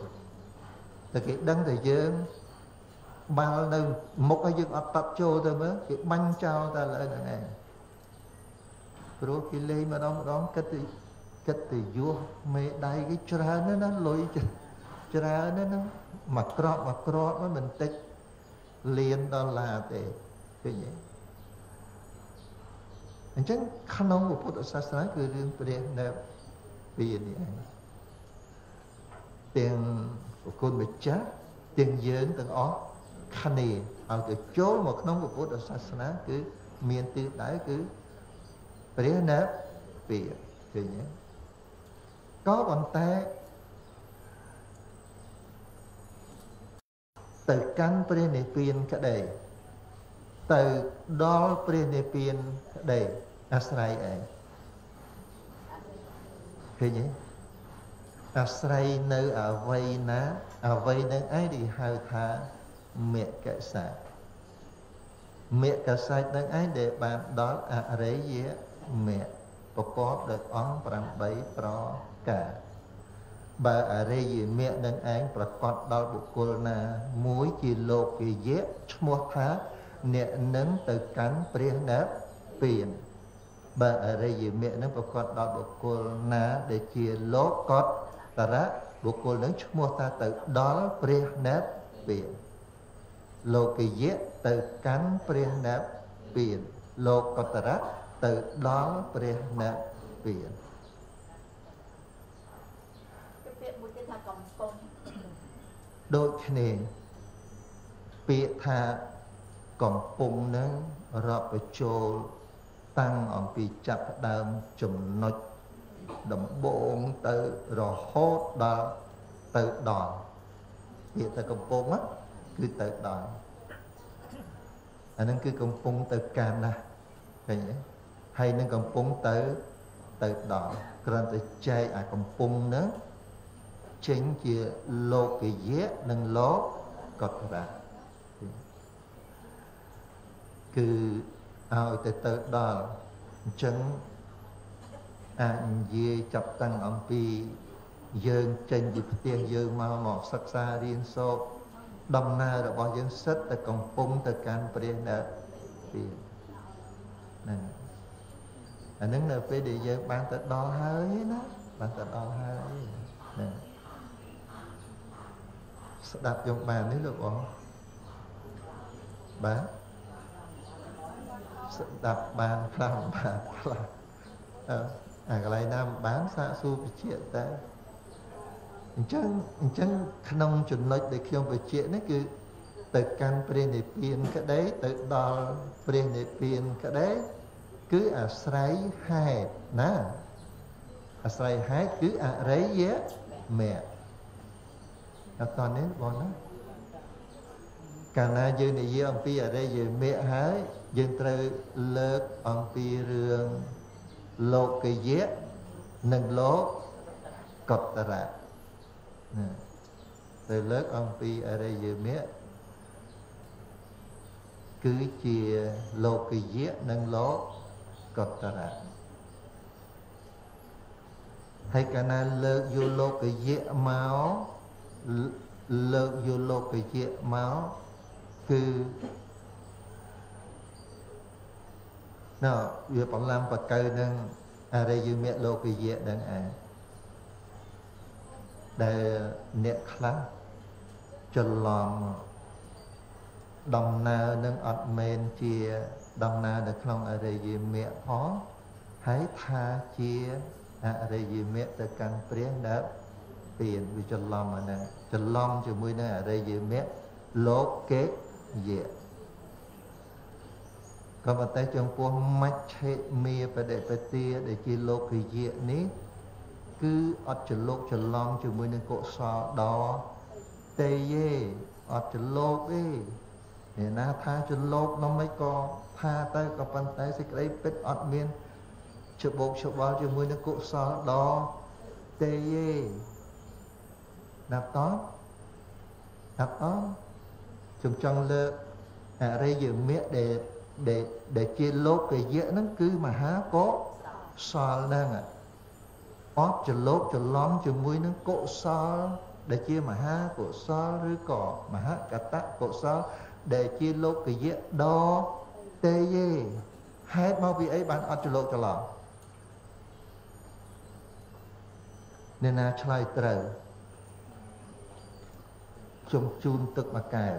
តែគេដឹងតែយើងបាល់នៅមុខឲ្យយើងអត់តត់ចូលទៅមើលគេបាញ់ចោលតែឥឡូវហ្នឹងឯងព្រោះគេលេងម្ដងម្ដងគិតទៅគិតទៅយោះមេដៃគេច្រើនណាស់ណាលុយច្រើនណាស់ណាមួយក្របមួយក្របមិនតិចលានដុល្លារទេឃើញទេ អញ្ចឹងក្នុងពុទ្ធសាសនាគឺរឿងព្រះនៅពីនេះឯងទាំងប្រគុណម្ចាស់ទាំងយើងទាំងអស់គ្នាឲ្យទៅចូលមកក្នុងពុទ្ធសាសនាគឺមានទិសដៅគឺព្រះនៅពីឃើញទេក៏ប៉ុន្តែទៅកាន់ព្រះនិព្វានក្តីទៅដល់ព្រះនិព្វានក្តី អាស្រ័យឯងឃើញទេអាស្រ័យនៅអវ័យណាអវ័យនឹងឯងដែលហៅថាមគ្គសាស្ត្រមគ្គសាស្ត្រនឹងឯងដែលបានដល់អរិយមគ្គប្រកបដោយអង្គ8ប្រការបើអរិយមគ្គនឹងឯងប្រកបដល់បុគ្គលណា មួយជាលោកយៈឈ្មោះថាអ្នកនឹងទៅកាន់ព្រះនិព្វាន បើអរិយមគ្គនឹងប្រកបដល់បុគ្គលណាដែលជាលោកកតតរៈបុគ្គលនឹងឈ្មោះថាទៅដល់ព្រះនិព្វានលោកយៈទៅកាន់ព្រះនិព្វានលោកកតរៈទៅដល់ព្រះនិព្វាន
ពាក្យមួយទៀតថាកំពុង
ដូចគ្នាពាក្យថាកំពុងនឹងរាប់បញ្ចូល តាំងអំពីចាប់ផ្ដើមចំណុចដំបូងទៅរហូតដល់ទៅដល់ពាក្យតែកំពុងគឺទៅដល់អានឹងគឺកំពុងទៅកាន់ណាឃើញទេហើយនឹងកំពុងទៅទៅដល់គ្រាន់តែចែកអាកំពុងហ្នឹងចេញជាលោកយៈនិងលោកកតរៈគឺ ឲ្យទៅទៅដល់អញ្ចឹងអាចនិយាយចាប់តាំងអំពីយើងចេញពីផ្ទះយើងមកមកសិក្សារៀនសូត្រដំណើររបស់យើងសិតតែកំពុងទៅកាន់ព្រះនៅពីហ្នឹងអានឹងនៅពេលដែលយើងបានទៅដល់ហើយណាបានទៅដល់ហើយហ្នឹងស្ដាប់យកបាននេះលោកបងបាទ ស្ដាប់បានខ្លះបានខ្លះអឺអាកន្លែងណាមិនបានសាកសួរវិជាតែអញ្ចឹងអញ្ចឹងក្នុងចំណុចដែលខ្ញុំវិជានេះគឺទៅកាន់ព្រះនិព្វានក្តីទៅដល់ព្រះនិព្វានក្តីគឺអាស្រ័យហេតុណាអាស្រ័យហេតុគឺអរិយមគ្គអត់តនេះបងណាកាលណាយើងនិយាយអំពីអរិយមគ្គហើយ យើងត្រូវលើកអំពីរឿងលោកយៈនិងលោកកតរៈណាទៅលើកអំពីអរិយមគ្គគឺជាលោកយៈនិងលោកកតរៈហើយកាលណាលើកយកលោកយៈមកលើកយកលោកយៈមកគឺ ណ៎វាបំឡាំបកើនឹងអរិយមគ្គលោកយៈនឹងឯងដែលអ្នកខ្លះច្រឡំដំណើរនឹងអត់មែនជាដំណើរនៅក្នុងអរិយមគ្គផងហើយថាជាអរិយមគ្គទៅកាន់ព្រះនៅពៀនវាច្រឡំអាហ្នឹងច្រឡំជាមួយនឹងអរិយមគ្គលោកកេយៈ ក៏ប៉ុន្តែចំពោះមច្ឆេមេបដិបទាដែលជាលោកយៈនេះគឺអត់ចលោកច្រឡំជាមួយនឹងកុសលដល់ទេយេអត់ចលោកទេអ្នកណាថាចលោកនោះមិនក៏ថាទៅក៏ប៉ុន្តែសេចក្តីពិតអត់មានច្បោកច្បល់ជាមួយនឹងកុសលដល់ទេយេណាប់តណាប់អខ្ញុំចង់លើកអរិយមគ្គដែល ដែលដែលជាលោកយៈហ្នឹងគឺមហាកុសលហ្នឹងអត់ចលោកច្រឡំជាមួយនឹងកុសល ដែលជាមហាកុសលឬក៏មហកតកុសល ដែលជាលោកយៈដទេយេហេតុមកពីអីបានអត់ចលោកច្រឡំអ្នកណាឆ្លើយត្រូវខ្ញុំជូនទឹកមួយកែវ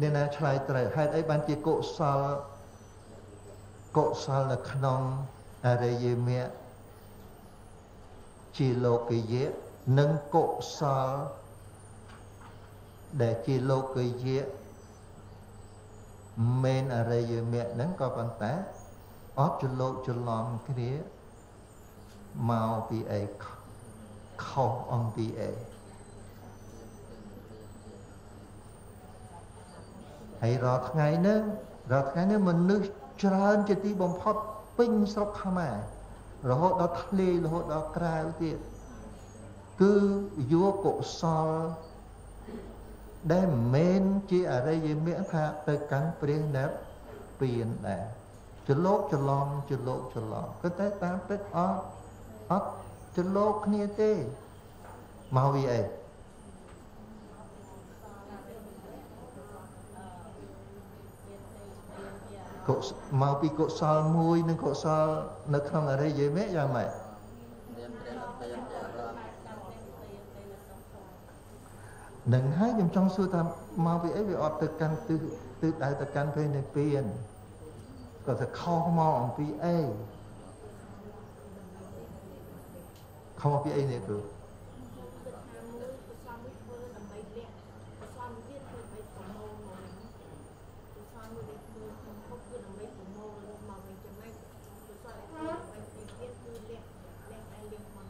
អ្នកណាឆ្លើយត្រូវហេតុអីបានជាកុសលកុសលនៅក្នុងអរិយមគ្គជាលោកយៈនិងកុសលដែលជាលោកយៈមិនអរិយមគ្គហ្នឹងក៏ប៉ុន្តែអត់ចលោកច្រឡំគ្នាមកពីអីខុសអំពីអី ហើយរាល់ថ្ងៃហ្នឹងរាល់ថ្ងៃនេះមនុស្សច្រើនជាទីបំផុតពេញស្រុកខ្មែររហូតដល់ធ្លាយរហូតដល់ក្រៅទៀតគឺយកកុសលដែលមិនមែនជាអរិយមគ្គថាទៅកាន់ព្រះនិព្វានដែរចលោកច្រឡំចលោកច្រឡំគឺតែតាមពិតអត់អត់ចលោកគ្នាទេមកវាអី កុមកពីកុសលមួយនិងកុសលនៅក្នុងអរិយមគ្គយ៉ាងម៉េចនឹងហើយខ្ញុំចង់សួរថាមកពីអីវាអត់ទៅកាន់ទិសទិសដៅទៅកាន់ពេលនិព្វានក៏ទៅខុសមកអំពីអីខុសអំពីអីនេះគ្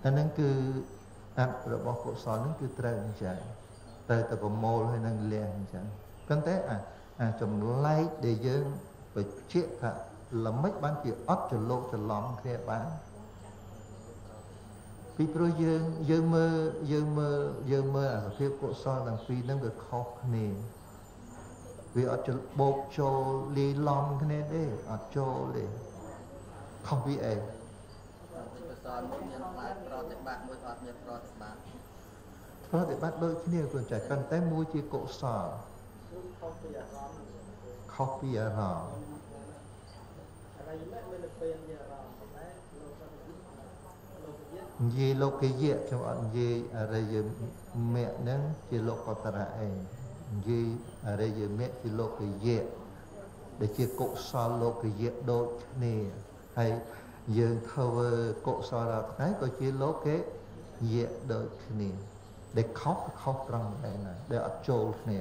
រូអានឹងគឺអត្តរបស់កុសលនឹងគឺត្រូវអញ្ចឹងត្រូវតែប្រមូលហើយនឹងលះអញ្ចឹងប៉ុន្តែអាអាចម្លែកដែលយើងបញ្ជាក់ថាល្មិចបានជាអត់ចលោកច្រឡំគ្នាបានពីព្រោះយើងយើងមើលយើងមើលយើងមើលអាសភាពកុសលទាំងពីរហ្នឹងវាខុសគ្នាវាអត់បោកចូលលាយឡំគ្នាទេអត់ចូលទេខុសពីអី
លមួយមានផ្លែប្រតិបត្តិមួយអត់មានប្រតិបត្តិ
ប្រតិបត្តិដូចគ្នាគួរចែកប៉ុន្តែមួយជាកុសល
ខុសពីអារម្មណ៍
ខុសពីអារម្មណ៍
ហើយមិនមានពេលជាអារម្មណ៍តែ
និយាយលោកយៈខ្ញុំអត់និយាយអរិយមគ្គហ្នឹងជាលោកតរៈឯងនិយាយអរិយមគ្គជាលោកយៈដែលជាកុសលលោកយៈដូចគ្នាហើយ យើងធ្វើកុសលរាល់ថ្ងៃក៏ជាលោកេយៈដូចគ្នាដែលខុសខុសត្រង់ដែរណាដែលអត់ចូលគ្នា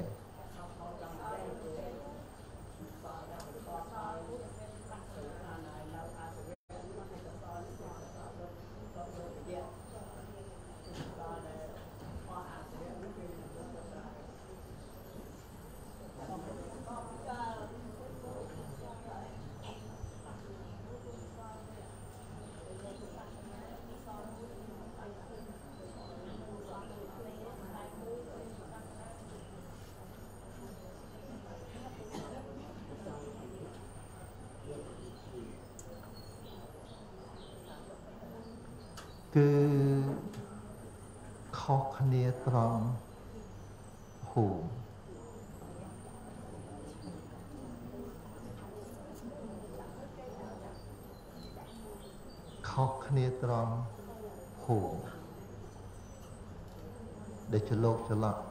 គឺខុ សគ្នាត្រង់ហូមខុសគ្នាត្រង់ហូមដែលចលោកចលក់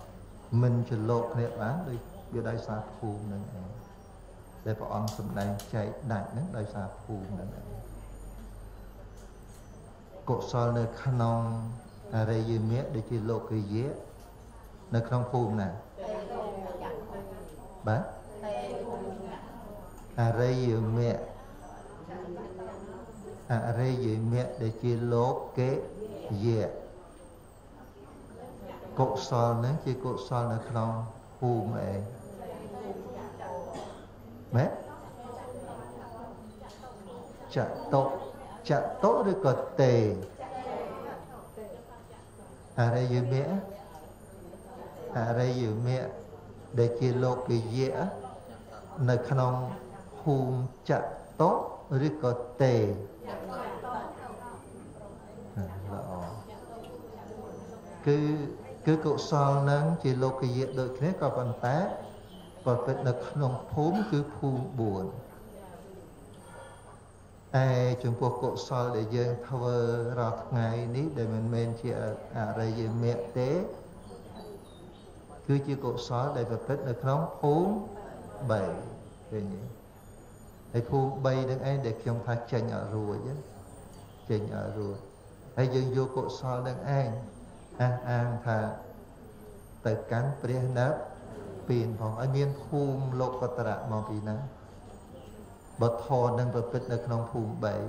មិនចលោកគ្នាបានដូចវាដោយសារភូមិនឹងឯងដែលព្រះអង្គសម្ដែងចែកដាច់ហ្នឹងដោយសារភូមិហ្នឹងឯងកុសលនៅក្នុង អរិយមគ្គដូចជាលោកយៈនៅក្នុងភូមិណាបាទអរិយមគ្គអរិយមគ្គដែលជាលោកេយៈកុសលនឹងជាកុសលនៅក្នុងភូមិឯងមែនចតុចតុឬក៏តេ អរិយមគ្គអរិយមគ្គដែលជាលោកយៈនៅក្នុងភូមិចតុឬក៏តេល្អគឺគឺកុសលនឹងជាលោកយៈដូចគ្នាក៏ប៉ុន្តែប្រព្រឹត្តនៅក្នុងភូមិគឺភូមិ4 ឯចំពោះកុសលដែលយើងធ្វើរាល់ថ្ងៃនេះដែលមិនមែនជាអរិយមគ្គទេគឺជាកុសលដែលប្រព្រឹត្តនៅក្នុងភូមិ3ឃើញទេហើយភូមិ3នឹងឯងដែលខ្ញុំថាចេញអត់រួចចេញអត់រួចហើយយើងយកកុសលនឹងឯងអះអាងថាទៅកាន់ព្រះណាប់ពៀនផងឲ្យមានភូមិលោកតរៈមកពីណា បើធរនឹងប្រព្រឹត្តនៅក្នុងភូមិ3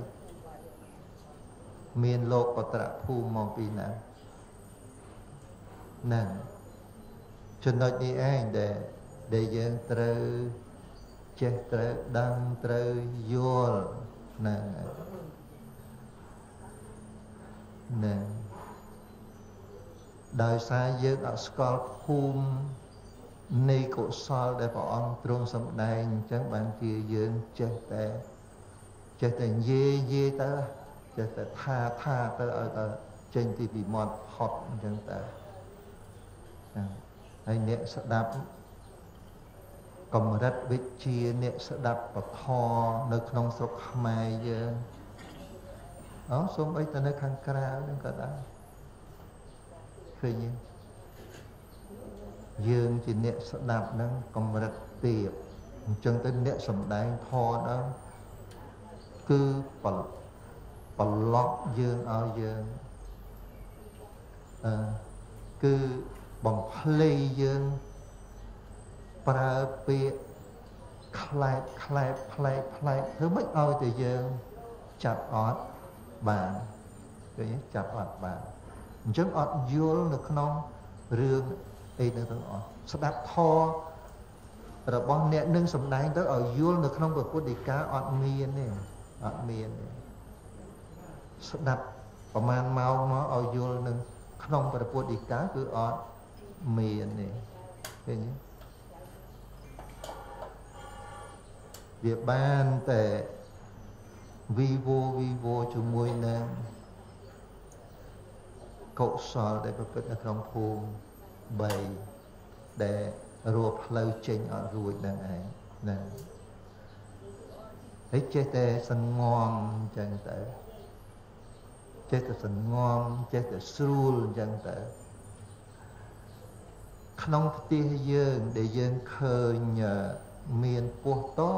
មានលោកតរៈភូមិមកពីណាហ្នឹងចំណុចនេះឯងដែលដែលយើងត្រូវចេះត្រូវដឹងត្រូវយល់ហ្នឹងហ្នឹងដោយសារយើងអត់ស្គាល់ភូមិ នៃកុសលដែលព្រះអង្គទ្រង់សម្ដែងអញ្ចឹងបានជាយើងចេះតែចេះតែនិយាយនិយាយទៅចេះតែថាថាទៅឲ្យទៅចេញទីពីមាត់ផុតអញ្ចឹងទៅហើយអ្នកស្ដាប់កម្រិតវិជ្ជាអ្នកស្ដាប់ពធនៅក្នុងស្រុកខ្មែរយើងអោសូម្បីតែនៅខាងក្រៅហ្នឹងក៏ដែរឃើញទេ យើងជាអ្នកស្ដាប់ហ្នឹងកម្រិតទាបអញ្ចឹងទៅអ្នកសំដែងធម៌ហ្នឹងគឺប្រឡប់យើងឲ្យយើងអឺគឺបំភ្លៃយើងប្រើពាក្យខ្លែកខ្លែកផ្លែកផ្លែកធ្វើម៉េចឲ្យតែយើងចាប់អត់បានឃើញចាប់អត់បានអញ្ចឹងអត់យល់នៅក្នុងរឿង អីនឹងទាំងអស់ស្ដាប់ធម៌របស់អ្នកនឹងសំដែងទៅឲ្យយល់នៅក្នុងពុទ្ធដីកាអត់មានទេអត់មានទេស្ដាប់ប្រហែលម៉ោងមកឲ្យយល់នឹងក្នុងព្រះពុទ្ធដីកាគឺអត់មានទេឃើញទេវាបានតែវីវោវីវោជាមួយនឹងកុសលដែលប្រព្រឹត្តនៅក្នុងភូមិ 3ដែលរੂផ្លូវចេញអត់រួចនឹងឯងហ្នឹងហើយចេះតែសងំអញ្ចឹងទៅចេះតែសងំចេះតែស្រួលអញ្ចឹងទៅក្នុងផ្ទះយើងដែលយើងឃើញមានពោះតូ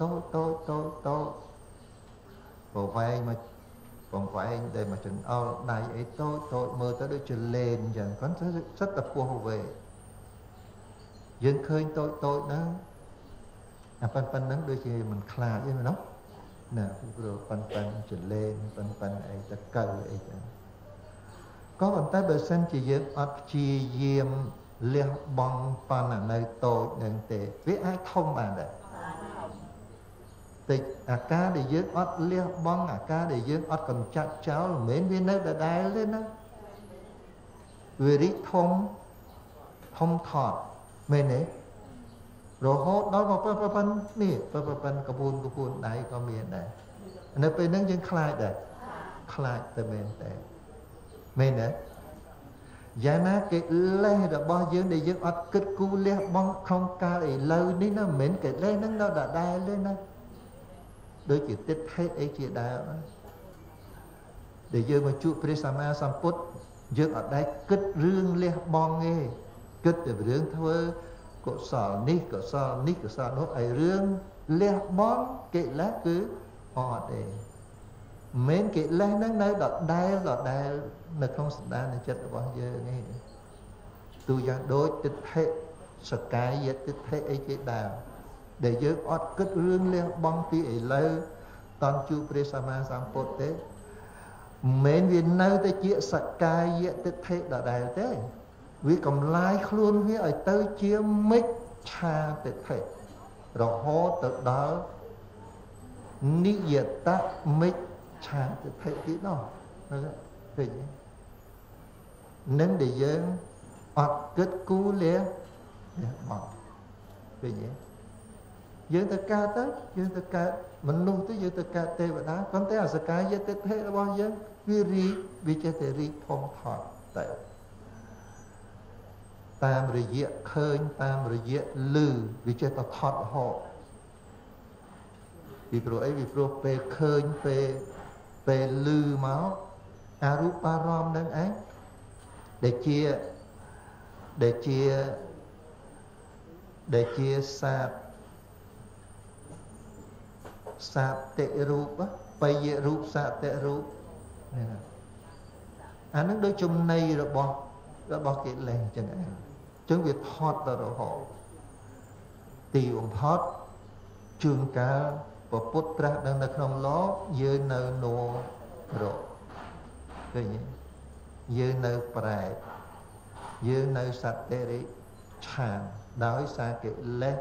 ចតូចតូចតូចតូចប្រវែងមក បងប្អូនដែលមកចង្អុលដៃអីតូចតូចមើលទៅដូចជាលេនអញ្ចឹងគាត់សិតតែពោះវែងយើងឃើញតូចតូចហ្នឹងអាប៉ិនប៉ិនហ្នឹងដូចជាមិនខ្លាចទេណាណាព្រោះប៉ិនប៉ិនចលេងប៉ិនប៉ិនអីតកៅអីចឹងក៏ប៉ុន្តែបើសិនជាយើងអត់ព្យាយាមលះបង់ប៉ុណ្ណានៅតូចនឹងទេវាអាចធំបានដែរ តិចអាការដែលយើងអត់លះបង់អាការដែលយើងអត់កំចាត់ចោលមិនមែនវានៅដដែលទេណាវារីកធំធំថត់មែនទេរហូតដល់មកប៉ុណ្ណនេះប៉ុណ្ណកពូនកពូនដៃក៏មានដែរនៅពេលហ្នឹងយើងខ្លាចដែរខ្លាចតែមែនតែមែនទេយ៉ាងណាគេលេសរបស់យើងដែលយើងអត់គិតគូរលះបង់ក្នុងកាលឥឡូវនេះណាមិនមែនគេលេសហ្នឹងនៅដដែលទេណា ដូចជាទិដ្ឋិអីជាដើមដែលយើងមកជួបព្រះសម្មាសម្ពុទ្ធយើងអត់ដែលគិតរឿងលះបង់ទេគិតតែរឿងធ្វើកុសលនេះកុសលនេះកុសលនោះឲ្យរឿងលះបង់កិលេសគឺអត់ទេមិនកិលេសហ្នឹងនៅដដែលដដែលនៅក្នុងសន្តានចិត្តរបស់យើងនេះទូយ៉ាងដូចទិដ្ឋិសកាយទិដ្ឋិអីជាដើម ដែលយើងអត់គិតរឿងលះបង់ពីឥឡូវតន់ជួបព្រះសម្មាសម្ពុទ្ធទេមិនវានៅតែជាសកាយទិដ្ឋិដដែលទេវាកំឡាយខ្លួនវាឲ្យទៅជាមិច្ឆាទិដ្ឋិរហូតទៅដល់និយតមិច្ឆាទៅភេទទៀតនោះឃើញទេនឹងដែលយើងអត់គិតគូរលះលះបង់ឃើញទេ យើងទៅកើតទៅយើងទៅកើតមនុស្សទៅយើងទៅកើតទេវតាប៉ុន្តែអសកាយតិថិរបស់យើងវារីកវាចេះតែរីកផុសផុតទៅតាមរយៈឃើញតាមរយៈឮវាចេះតែថត់រហូតពីព្រោះអីពីព្រោះពេលឃើញពេលពេលឮមកអារូបារម្មណ៍នឹងឯងដែលជាដែលជាដែលជាសាប សាបតិរូបបយរូបសាតិរូបអានឹងដូចចំណៃរបស់របស់កិលេសចឹងឯងចឹងវាថត់ទៅរហូតទីបំផុតជួនកាលពពុទ្ធត្រាស់ដឹងនៅក្នុងលោយើងនៅនរកឃើញទេយើងនៅប្រែតយើងនៅសត្វតិរិឆានដោយសារកិលេស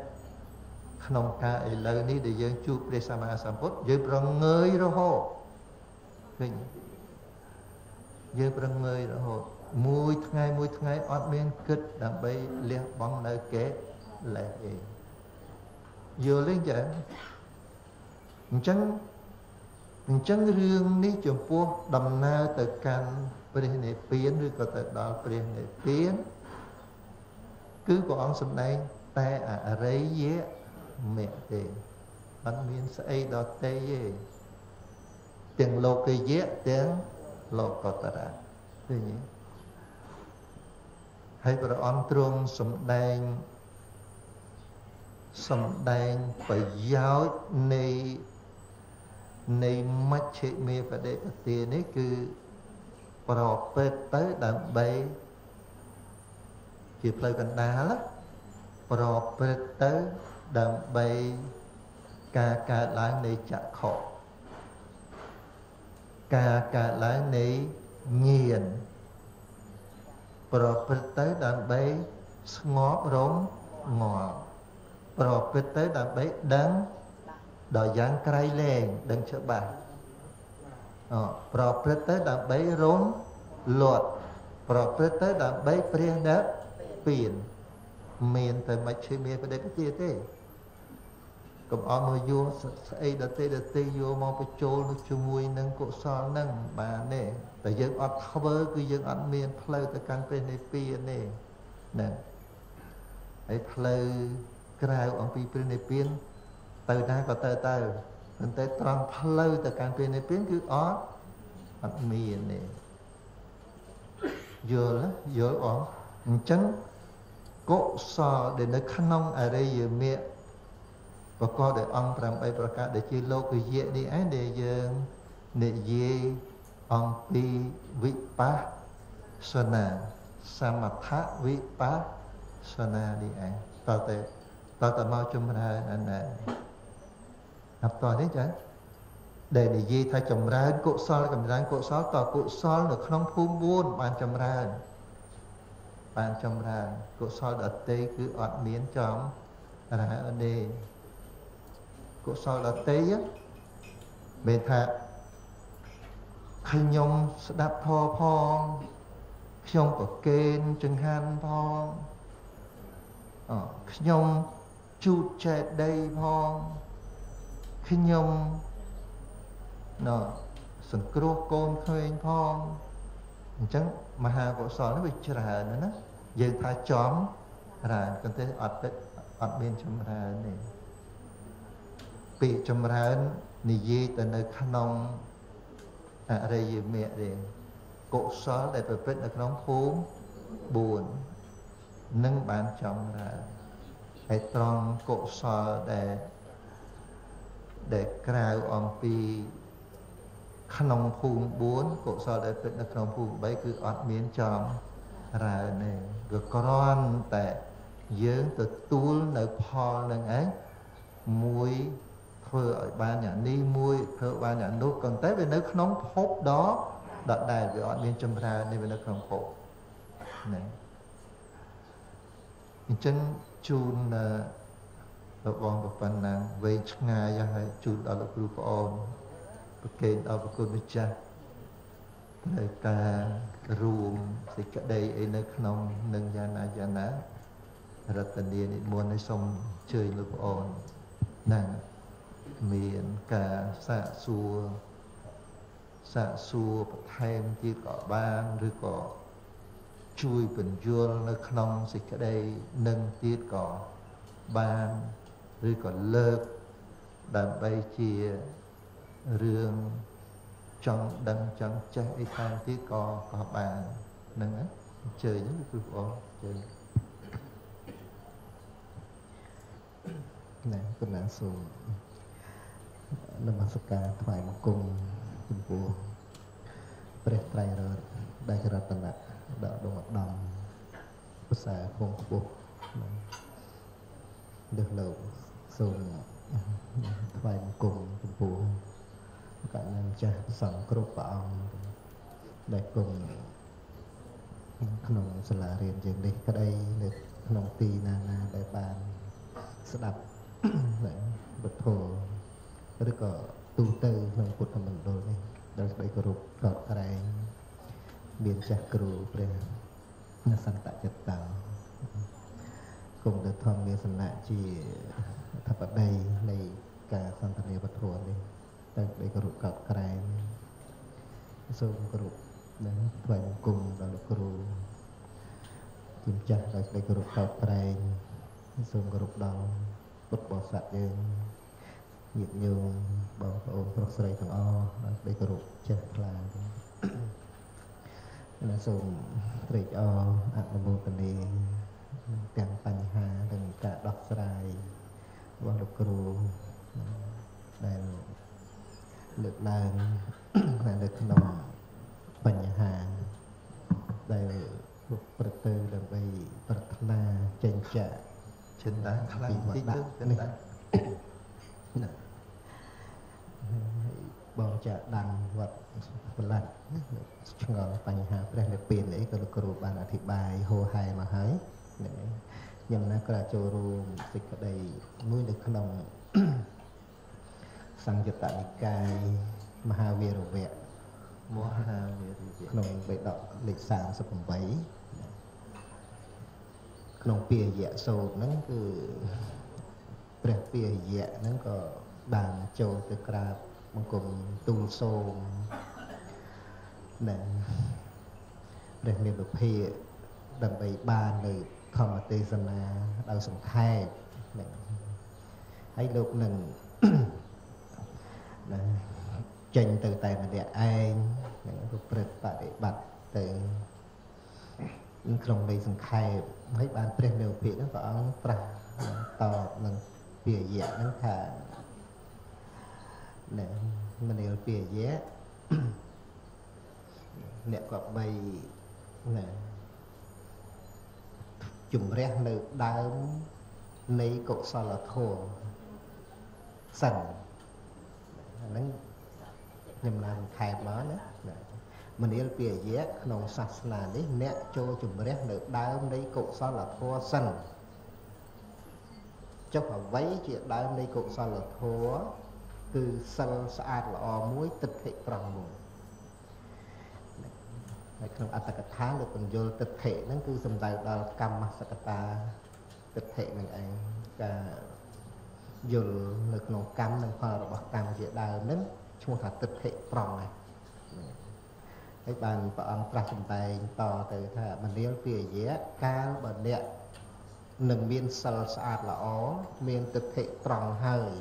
ក្នុងការឥឡូវនេះដែលយើងជួបព្រះសម្មាសម្ពុទ្ធយើងប្រងើយរហូតឃើញយើងប្រងើយរហូតមួយថ្ងៃមួយថ្ងៃអត់មានគិតដើម្បីលះបង់នៅកិលេសឯងយល់ទេចាអញ្ចឹងអញ្ចឹងរឿងនេះចំពោះដំណើរទៅកាន់ព្រះនិព្វានឬក៏ទៅដល់ព្រះនិព្វានគឺព្រះអង្គសម្ដែងតែអរិយ មគ្គទេអត់មានស្អីដតេទេទាំងលោកយៈទាំងលោកតរៈឃើញទេហើយព្រះអង្គទ្រង់សម្ដែងសម្ដែងប្រយោជន៍នៃនៃមជ្ឈិមេបដិបទានេះគឺប្រពេតទៅដើម្បីជាផ្លូវកណ្ដាលប្រព្រឹត្តទៅ ដើម្បីការកើតឡើងនៃចក្ខុការកើតឡើងនៃញាណប្រព្រឹត្តទៅដើម្បីស្ងប់រងងាប់ប្រព្រឹត្តទៅដើម្បីដឹងដល់យ៉ាងក្រៃលែងដឹងច្បាស់អប្រព្រឹត្តទៅដើម្បីរងលត់ប្រព្រឹត្តទៅដើម្បីព្រះនិព្វានមានតែមជ្ឈិមាបដិបទាទេ កុំអត់មកយកស្អីដតេដតេយកមកបញ្ចូលនឹងជាមួយនឹងកុសលនឹងបានទេតែយើងអត់ធ្វើគឺយើងអត់មានផ្លូវទៅកាន់ព្រះនិព្វានទេណាហើយផ្លូវក្រៅអំពីព្រះនិព្វានទៅណាក៏ទៅទៅប៉ុន្តែត្រង់ផ្លូវទៅកាន់ព្រះនិព្វានគឺអត់អត់មានទេយល់យល់អស់អញ្ចឹងកុសលដែលនៅក្នុងអរិយមគ្គ ប្រកបដោយអង្គ8ប្រការដែលជាលោកយៈនេះឯងដែលយើងនិយាយអំពីវិបស្សនាសមថវិបស្សនានេះឯងតើតែតើតមកចម្រើនអាណាអត់តនេះចាដែលនិយាយថាចម្រើនកុសលចម្រើនកុសលតកុសលនៅក្នុងភូមិ4បានចម្រើនបានចម្រើនកុសលដតេគឺអត់មានចំរើទេ កុសលដតេមានថាខ្ញុំស្ដាប់ធម៌ផងខ្ញុំប្រកេនចង្ហាន់ផងអខ្ញុំជូតចែកដីផងខ្ញុំណសង្គ្រោះកូនក្មេងផងអញ្ចឹងមហាកុសលនេះវាច្រើនណាយើងថាចំច្រើនប៉ុន្តែអត់អត់មានចម្រើនទេ ពាក្យចម្រើននិយាយទៅនៅក្នុងអរិយមគ្គទេកុសលដែលប្រព្រឹត្តនៅក្នុងភូមិ4នឹងបានចម្រើនហើយត្រង់កុសលដែលដែលក្រៅអំពីក្នុងភូមិ4កុសលដែលពិតនៅក្នុងភូមិ3គឺអត់មានចំរើទេគឺគ្រាន់តែយើងទទួលនៅផលនឹងឯងមួយ ធ្វើឲ្យបានយ៉ាងនេះមួយធ្វើបានយ៉ាងនោះក៏តែវានៅក្នុងភពដ៏ដដែលវាអត់មានចម្រើននេះវានៅក្នុងភពណាអញ្ចឹងជូនបងប្រពន្ធណាវែងឆ្ងាយហើយជូនដល់លោកគ្រូប្អូន
ប្រគេនដល់ប្រគុណម្ចាស់ត្រូវការរួមសេចក្តីអីនៅក្នុងនឹងយ៉ាងណាយ៉ាងណារតនានិមន្តឲ្យសូមអញ្ជើញលោកប្អូនណា មានការសាកសួរសាកសួរបន្ថែមទៀតក៏បានឬក៏ជួយបញ្យល់នៅក្នុងសេចក្តីនឹងទៀតក៏បានឬក៏លើកដើម្បីជារឿងចង់ដឹងចង់ចេះអីថែមទៀតក៏ក៏បានហ្នឹងណាអញ្ជើញគឺបងអញ្ជើញណាគណៈសូម នមស្ការថ្វាយបង្គំចំពោះព្រះត្រៃរតន៍ដែលរតនៈដកដងឧត្តមភាសាគង់ខ្ពស់ដឹកលោកសូមថ្វាយបង្គំចំពោះកញ្ញាម្ចាស់សង្ឃគ្រប់ព្រះអង្គដែលគង់ក្នុងសាលារៀនយើងនេះក្តីនៅក្នុងទីណាណាដែលបានស្ដាប់ពុទ្ធ ឬក៏ទូទៅក្នុងពុទ្ធមណ្ឌលនេះដោយស្ដីគោរពកោតក្រែងមានចាស់គ្រូព្រះនសន្តចិត្តតាគង់ទៅធម្មមានសំណាក់ជាធិបតីនៃការសន្ទនាវធនេះដោយស្ដីគោរពកោតក្រែងសូមគោរពនិងថ្វាយបង្គំដល់លោកគ្រូជាម្ចាស់ដោយស្ដីគោរពកោតក្រែងសូមគោរពដល់ពុទ្ធបរិស័ទយើង ញាតិញោមបងប្អូនប្រុសស្រីទាំងអស់ដោយស្ដីគោរពចេះខ្លាំងណាសូមត្រេកអរអនុមោទនាទាំងបញ្ហានិងការដោះស្រាយរបស់លោកគ្រូដែលលើកឡើងនៅក្នុងបញ្ហាដែលលោកប្រទៅដើម្បីប្រាថ្នាចេញចាក់ចិនដាខ្លាំងតិចទៅចិនដាណា បងចាក់ដាំវត្តប្រឡាត់ឆ្ងល់បញ្ហាព្រះនិព្វានអីក៏លោកគ្រូបានអធិប្បាយហោហែមកហើយខ្ញុំណាក្រចូលរួមសេចក្តីមួយនៅក្នុងសង្យុត្តនិកាយមហាវីរវៈមហាវីរវៈក្នុងបេដកលេខ38ក្នុងពាយៈសោតហ្នឹងគឺព្រះពាយៈហ្នឹងក៏ បានចូលទៅក្រាបបង្គំទូលសូមនឹងព្រះមេបុភាដើម្បីបាននៅធម្មទេសនាដោយសង្ខេបនឹងហើយលោកនឹងណាចេញទៅតែម្នាក់ឯងនឹងប្រព្រឹត្តបដិបត្តិទៅក្នុងន័យសង្ខេបហើយបានព្រះនៅភិហ្នឹងព្រះអង្គប្រាស់តបនឹងពាយៈហ្នឹងថា ណែមនាលពាយៈអ្នកក៏បីណែជំរះនៅដើមនៃកុសលធម៌សិនអាហ្នឹងខ្ញុំឡើងខែមកណាមនាលពាយៈក្នុងសាសនានេះអ្នកចូលជំរះនៅដើមនៃកុសលធម៌សិនចុះអ្វីជាដើមនៃកុសលធម៌ គឺសិលស្អាតល្អមួយទឹកធិត្រង់មួយហើយក្នុងអត្តកថាលោកបញ្យលទឹកធិហ្នឹងគឺសំដៅដល់កម្មសកតាទឹកធិនឹងឯងការយល់នៅក្នុងកម្មនិងផលរបស់កម្មជាដើមហ្នឹងឈ្មោះថាទឹកធិត្រង់ហ្នឹងហើយបានព្រះអង្គប្រាស់សម្ដែងតទៅថាមនាលពីរយៈកាលបើអ្នកនឹងមានសិលស្អាតល្អមានទិដ្ឋិត្រង់ហើយ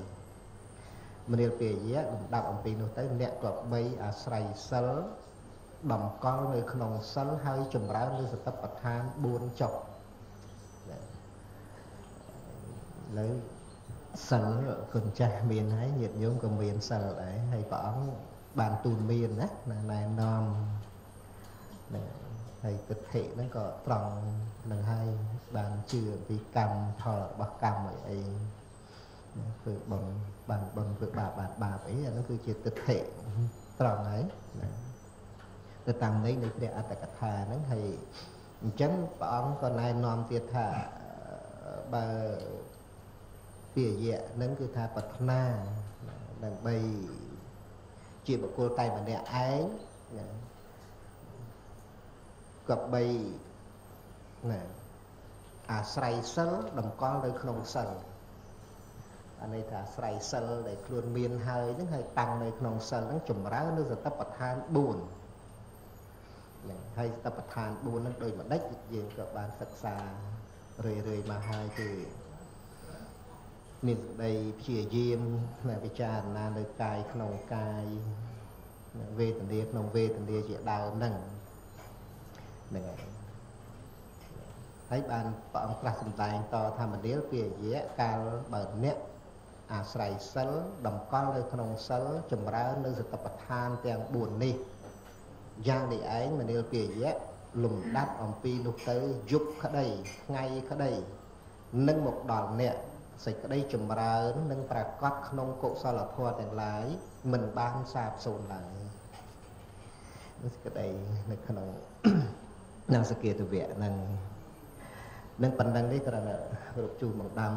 មនាលពីរយៈលំដាប់អំពីនោះទៅអ្នកក៏បីអាស្រ័យសិលតម្កល់នៅក្នុងសិលហើយចម្រើនលើសតិប្បដ្ឋាន4ចុះលើសិលគុណចាស់មានហើយញាតិញោមក៏មានសិលដែរហើយព្រះអង្គបានទូលមានណាណែនាំហើយទិដ្ឋិហ្នឹងក៏ត្រង់នឹងហើយបានជឿអំពីកម្មផលរបស់កម្មអីអីធ្វើបុណ្យ បានបុណ្យធ្វើបាបបានបាបអីអានោះគឺជាទិដ្ឋិត្រង់ហើយណាទៅតាមន័យនៃព្រះអត្តកថាហ្នឹងហើយអញ្ចឹងព្រះអង្គក៏ណែនាំទៀតថាបើពាយៈហ្នឹងគឺថាប្រាថ្នាដើម្បីជាបុគ្គលតែម្នាក់ឯងណាក៏បីណាអាស្រ័យសិលតម្កល់នៅក្នុងសិល អានេះថាអាស្រ័យសិលដែលខ្លួនមានហើយហ្នឹងហើយតាំងនៅក្នុងសិលហ្នឹងចម្រើននៅសតិប្បដ្ឋាន4ហ្នឹងហើយសតិប្បដ្ឋាន4ហ្នឹងដូចម្ដេចយើងក៏បានសិក្សារឿយរឿយមកហើយគឺមានសេចក្តីព្យាយាមណាពិចារណានៅកាយក្នុងកាយវេទនាក្នុងវេទនាជាដើមហ្នឹងហ្នឹងហើយហើយបានព្រះអង្គត្រាស់សម្ដែងតធម្មនាលពីរយៈកាលបើអ្នក អាស្រ័យសិលតម្កល់នៅក្នុងសិលចម្រើននៅសតិប្បដ្ឋានទាំង4នេះយ៉ាងនេះឯងមនាលពីរយៈលំដាប់អំពីនោះទៅយប់ក្តីថ្ងៃក្តីនឹងមកដល់អ្នកសេចក្តីចម្រើននឹងប្រកបក្នុងកុសលធម៌ទាំងឡាយមិនបានសាបសូន្យឡើយនេះសេចក្តីនៅក្នុងនាសគាទវៈនឹងនឹងប៉ុណ្ណឹងនេះត្រូវរូបជួបមកដាំ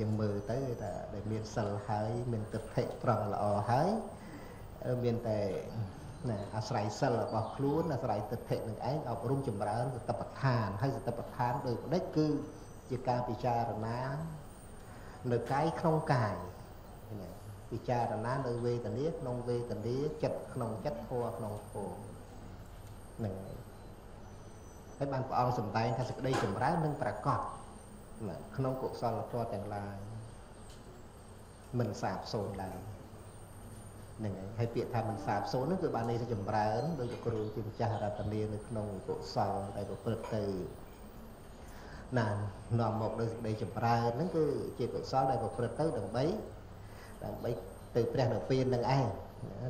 យើងមើលទៅថាដែលមានសិលហើយមានទិដ្ឋិត្រង់ល្អហើយមានតែណាអាស្រ័យសិលរបស់ខ្លួនអាស្រ័យទិដ្ឋិនឹងឯងអប់រំចម្រើនសតិប្បដ្ឋានហើយសតិប្បដ្ឋានដោយផ្ដេចគឺជាការពិចារណានៅកាយក្នុងកាយពិចារណានៅវេទនាក្នុងវេទនាចិត្តក្នុងចិត្តធម៌ក្នុងធម៌នឹងហើយបានព្រះអង្គសម្ដែងថាសេចក្តីចម្រើននឹងប្រកប ក្នុងកុសលធម៌ទាំងឡាយមិនសាបសូន្យឡើយហ្នឹងហើយហើយពាក្យថាមិនសាបសូន្យហ្នឹងគឺបានន័យថាចម្រើនដោយគ្រូជាម្ចាស់រតនានៅក្នុងកុសលដែលប្រព្រឹត្តទៅណានាំមកដោយសេចក្តីចម្រើនហ្នឹងគឺជាកុសលដែលប្រព្រឹត្តទៅដើម្បីដើម្បីទៅព្រះនិព្វាននឹងឯង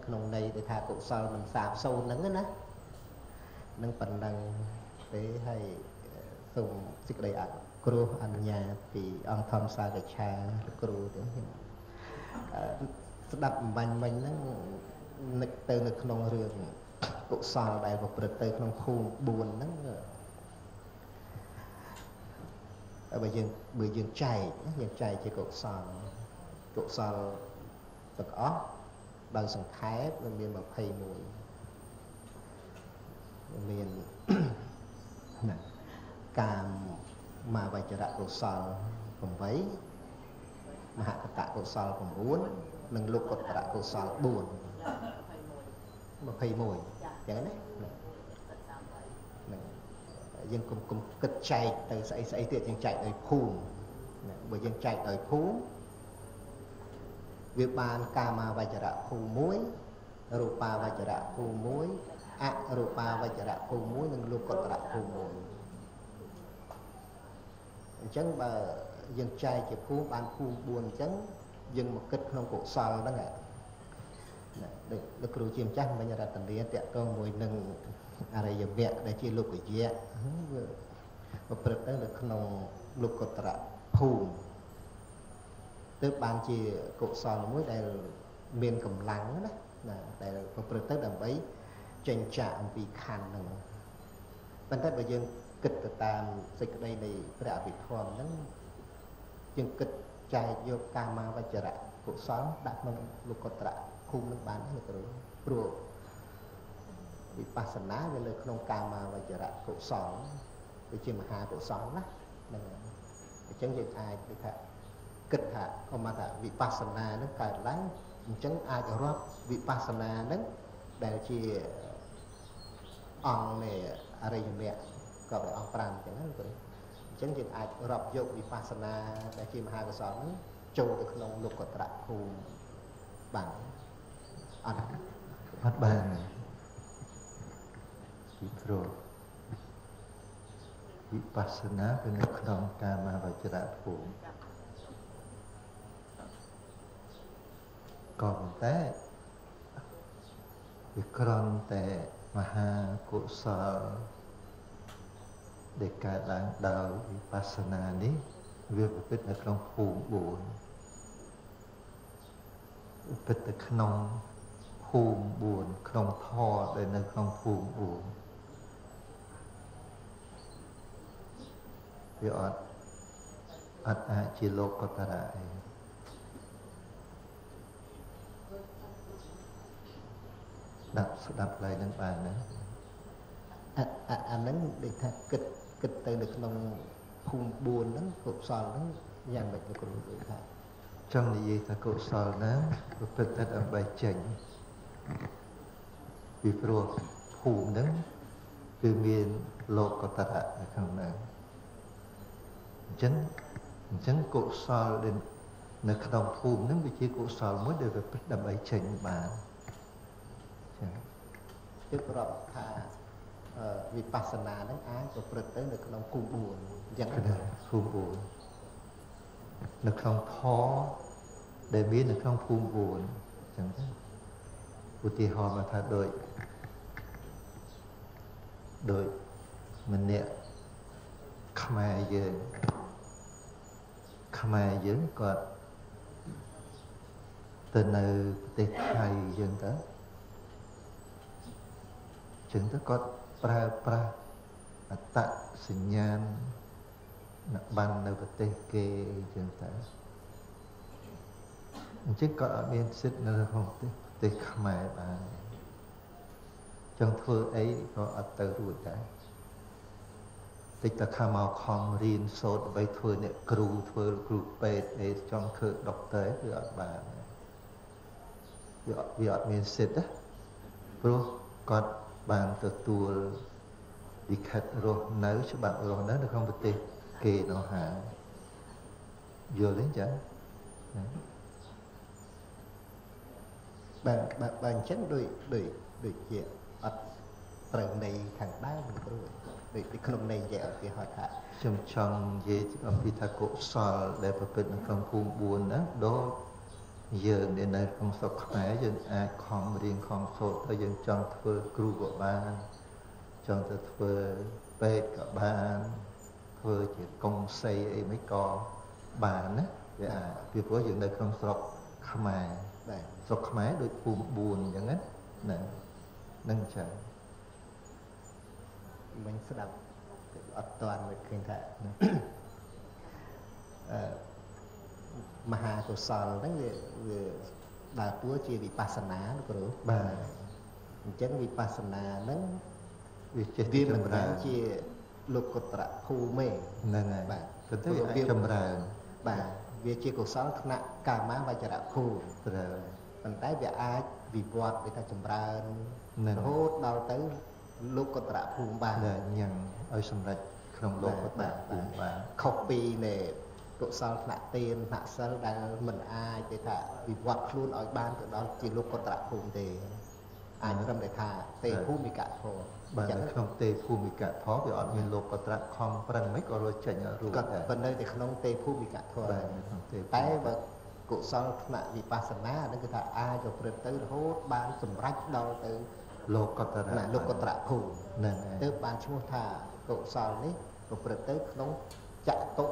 ក្នុងន័យដែលថាកុសលមិនសាបសូន្យហ្នឹងណានឹងប៉ុណ្ណឹងទេហើយសូមសេចក្តីអគ្រោះអនុញ្ញាតពីអង្គធម្មសាកឆាគ្រូទាំងខ្ញុំស្ដាប់អំបញ្ញមិញហ្នឹងនឹកទៅនៅក្នុងរឿងកុសលដែលប្រព្រឹត្តទៅក្នុងភូមិ4ហ្នឹងបើយើងបើយើងចែកយើងចែកជាកុសលកុសលទាំងអស់ដោយសង្ខេបវាមាន21មានណាកាម មាវចរៈកុសល8មហកតកុសល9និងលោកុត្តរកុសល4 21ចឹងណាហ្នឹងយើងគុំគុំគិតចែកទៅស្អីស្អីទៀតយើងចែកដោយភូមិបើយើងចែកដោយភូមិវាបានកាមាវចរៈភូមិ1រូបាវចរៈភូមិ1អរូបាវចរៈភូមិ1និងលោកុត្តរភូមិ1អ ញ្ចឹងបើយើងចែកជាភូមិបានភូមិ4អញ្ចឹងយើងមកគិតក្នុងកុសលហ្នឹងណាដូចលោកគ្រូជាម្ចាស់មិញរតនាតកតងមួយនឹងអរិយវៈដែលជាលោកយៈវាប្រព្រឹត្តទៅនៅក្នុងលោកកត្រៈភូមិទើបបានជាកុសលមួយដែលមានកម្លាំងណាណាដែលប្រព្រឹត្តទៅដើម្បីចេញចាកអំពីខណ្ឌហ្នឹងប៉ុន្តែបើយើង គិតទៅតាមសេចក្តីនៃព្រះអភិធម្មហ្នឹងយើងគិតចែកយកកាមាវចរៈកុសលដាក់ក្នុងលោកុត្រៈភូមិនឹងបានទេគ្រូព្រោះវិបស្សនាវានៅក្នុងកាមាវចរៈកុសលវាជាមហាកុសលណាហ្នឹងអញ្ចឹងយើងអាចនិយាយថាគិតថាអមថាវិបស្សនានឹងកើតឡើងអញ្ចឹងអាចរាប់វិបស្សនានឹងដែលជាអង្គនៃអរិយមគ្គ ក៏ព្រះអង្គ5អញ្ចឹងណាគ្រូអញ្ចឹងយើងអាចរាប់យកវិបស្សនាដែលជាមហាកុសលហ្នឹងចូលទៅក្នុងលោកកត្រៈភូមិបានអត់
អត់បានពីព្រោះវិបស្សនាគឺនៅក្នុងកាមវចរៈភូមិក៏ប៉ុន្តែវាក្រំតែមហាកុសល ដែលកើតឡើងដោយវិបស្សនានេះវាប្រព្រឹត្តនៅក្នុងភូមិ4ប្រព្រឹត្តទៅក្នុងភូមិ4ក្នុងធម៌ដែលនៅក្នុងភូមិ4វាអត់អត់អាចជាលោកកតរៈឯងដាប់ស្ដាប់ឡើយនឹងបានណា
អាអាអាហ្នឹងដូចថាគិត គិតទៅនៅក្នុងភូមិ4ហ្នឹងកុសលហ្នឹងយ៉ាងម៉េចលោកគ្រូដូចថា
ចង់និយាយថាកុសលណាប្រព្រឹត្តទៅដើម្បីចេញពីព្រោះភូមិហ្នឹងគឺមានលោកកតរៈនៅក្នុងហ្នឹងអញ្ចឹងអញ្ចឹងកុសលដែលនៅក្នុងភូមិហ្នឹងវាជាកុសលមួយដែលប្រព្រឹត្តដើម្បីចេញបានចឹង
ទឹករាប់ថាអឺ វិបស្សនាហ្នឹងអាចប្រព្រឹត្តទៅនៅក្នុងភូមិ4អញ្ចឹង
គឺភូមិ4នៅក្នុងធម៌ដែលមាននៅក្នុងភូមិ4អញ្ចឹងទៅឧទាហរណ៍មកថាដូចដូចម្នាក់ខ្មែរយើងខ្មែរយើងគាត់ទៅនៅប្រទេសថៃយើងទៅចឹងទៅគាត់ ប្រើប្រាស់អត្តសញ្ញាណអ្នកបាននៅប្រទេសគេអញ្ចឹងទៅអញ្ចឹងគាត់អត់មានសិទ្ធិនៅក្នុងប្រទេសប្រទេសខ្មែរបានចង់ធ្វើអីក៏អត់ទៅរួចដែរតិចតែខំមកខំរៀនសូត្រដើម្បីធ្វើអ្នកគ្រូធ្វើគ្រូពេទ្យអីចង់ធ្វើដុកទ័រគឺអត់បានវាអត់វាអត់មានសិទ្ធិណាព្រោះគាត់ បានទទួលលិខិតរស់នៅច្បាប់រស់នៅនៅក្នុងប្រទេសគេនោះហើយយល់ទេចា៎
បើបើបើអញ្ចឹងដូចដូចដូចជាអត់ត្រូវន័យខាងដើមលោកគ្រូដូចដូចក្នុងន័យនិយាយឧទាហរណ៍ថា
ខ្ញុំចង់និយាយអំពីថាកុសលដែលប្រព្រឹត្តនៅក្នុងភូមិ4ហ្នឹងដូច យើងដែលនៅក្នុងស្រុកខ្មែរយើងអាចខំរៀនខំសូត្រទៅយើងចង់ធ្វើគ្រូក៏បានចង់ទៅធ្វើពេទ្យក៏បានធ្វើជាកុងសីអីមិនក៏បានណាវាអាចពីព្រោះយើងនៅក្នុងស្រុកខ្មែរ
បាទ
ស្រុកខ្មែរដូចភូមិ4អញ្ចឹងណាណានឹងចឹង
មិញស្ដាប់អត់តាន់មិនឃើញថាអឺ មហាកុសលហ្នឹងវាវាដើរតួជាវិបស្សនាលោកគ្រូ
បាទ
អញ្ចឹងវិបស្សនាហ្នឹង
វាចេះ
វា
ទី
មិន
ចម្រើ
មែន
ន
ជាលោកុត្រៈភូមិទេ
ហ្នឹងហើយ
បាទ
ប៉ុន្តែវាអាចចម្រើន
បាទវាជាកុសលថ្នាក់កាមាវចរៈភូមិ
ត្រូវ
ប៉ុន្តែវាអាចវិវត្តវាថាចម្រើន
ហ្នឹង
រហូតដល់ទៅលោកុត្រៈភូមិបាន
ដែលញ៉ាំងឲ្យសម្រេចក្នុងលោកកត
បាទ
ភូមិបាន
ខុសពីនៃ កុសលថ្នាក់ទានថ្នាក់សិលដែលមិនអាចទេថាវិវត្តខ្លួនឲ្យបានទៅដល់ជាលោកុត្រៈភូមិទេអាចត្រឹមតែថាទេភូមិកៈធម៌
បាទ
ចឹង
នៅក្នុងទេភូមិកៈធម៌វាអត់មានលោកកត្រៈខំប្រឹងមិនក៏រត់ចេញឲ្យរួច
គាត់
ដែរ
ប៉ុន្តែតែក្នុងទេភូមិកៈធម៌
បាទនៅក្នុងទេភូមិ
តែបើកុសលថ្នាក់វិបស្សនាហ្នឹងគឺថាអាចប្រព្រឹត្តទៅរហូតបានសម្រេចដល់ទៅ
លោកកត្រៈ
ណាលោកុត្រៈភូមិ
ហ្នឹងហើយ
ទើបបានឈ្មោះថាកុសលនេះប្រព្រឹត្តទៅក្នុងចតុ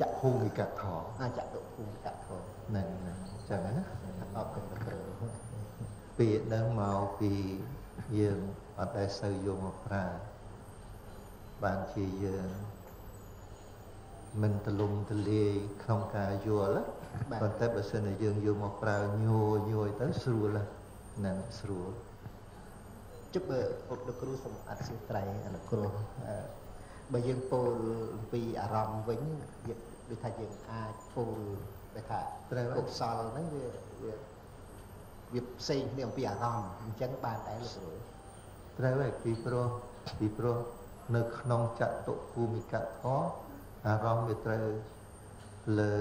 ច
ភូមិកៈធម៌
អាចតុភូមិកៈធម៌
ហ្នឹងហ្នឹងចឹងណា
អរគុណលោកគ្រូ
ពាក្យហ្នឹងមកពីយើងអត់ដែលសូវយកមកប្រើបានជាយើងមិនទលំទលាយក្នុងការយល់ណាប៉ុន្តែបើសិនជាយើងយកមកប្រើញួរញួរទៅស្រួលណាហ្នឹងស្រួល
ជិបបើពុកលោកគ្រូសូមអធិស្ឋានអនុគ្រោះអឺ បើយើងពោលអំពីអារម្មណ៍វិញយើងដូចថាយើងអាចពោលដូចថា
ត្រូវហើ
កុ
យ
សលហ្នឹងវាវាវាផ្សេងគ្នាអំពីអារម្មណ៍អញ្ចឹងបានដែរលោកគ្រូ
ត្រូវហើយពីព្រោះពីព្រោះនៅក្នុងចតុភូមិកៈធម៌អារម្មណ៍វាត្រូវលើ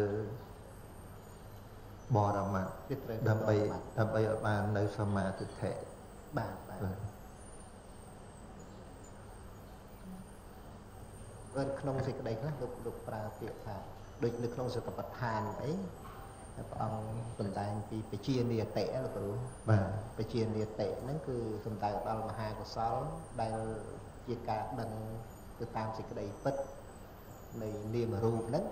បរមត្ត
វាត្រូវ
ដើម្បី
ទៅដល់
ដើម្បីឲ្យបាននៅសមាធិដ្ឋិ
បាទបាទ
បាទ
បើក្នុងសេចក្តីខ្លះលោកលោកប្រើពាក្យថាដូចនៅក្នុងសតបដ្ឋានអីតែព្រះអង្គសម្ដែងពីបជានិយតិលោកគ្រូ
បាទ
បជានិយតិហ្នឹងគឺសំដៅដល់មហាកុសលដែលជាការដឹងទៅតាមសេចក្តីពិតនៃនាមរូបហ្នឹង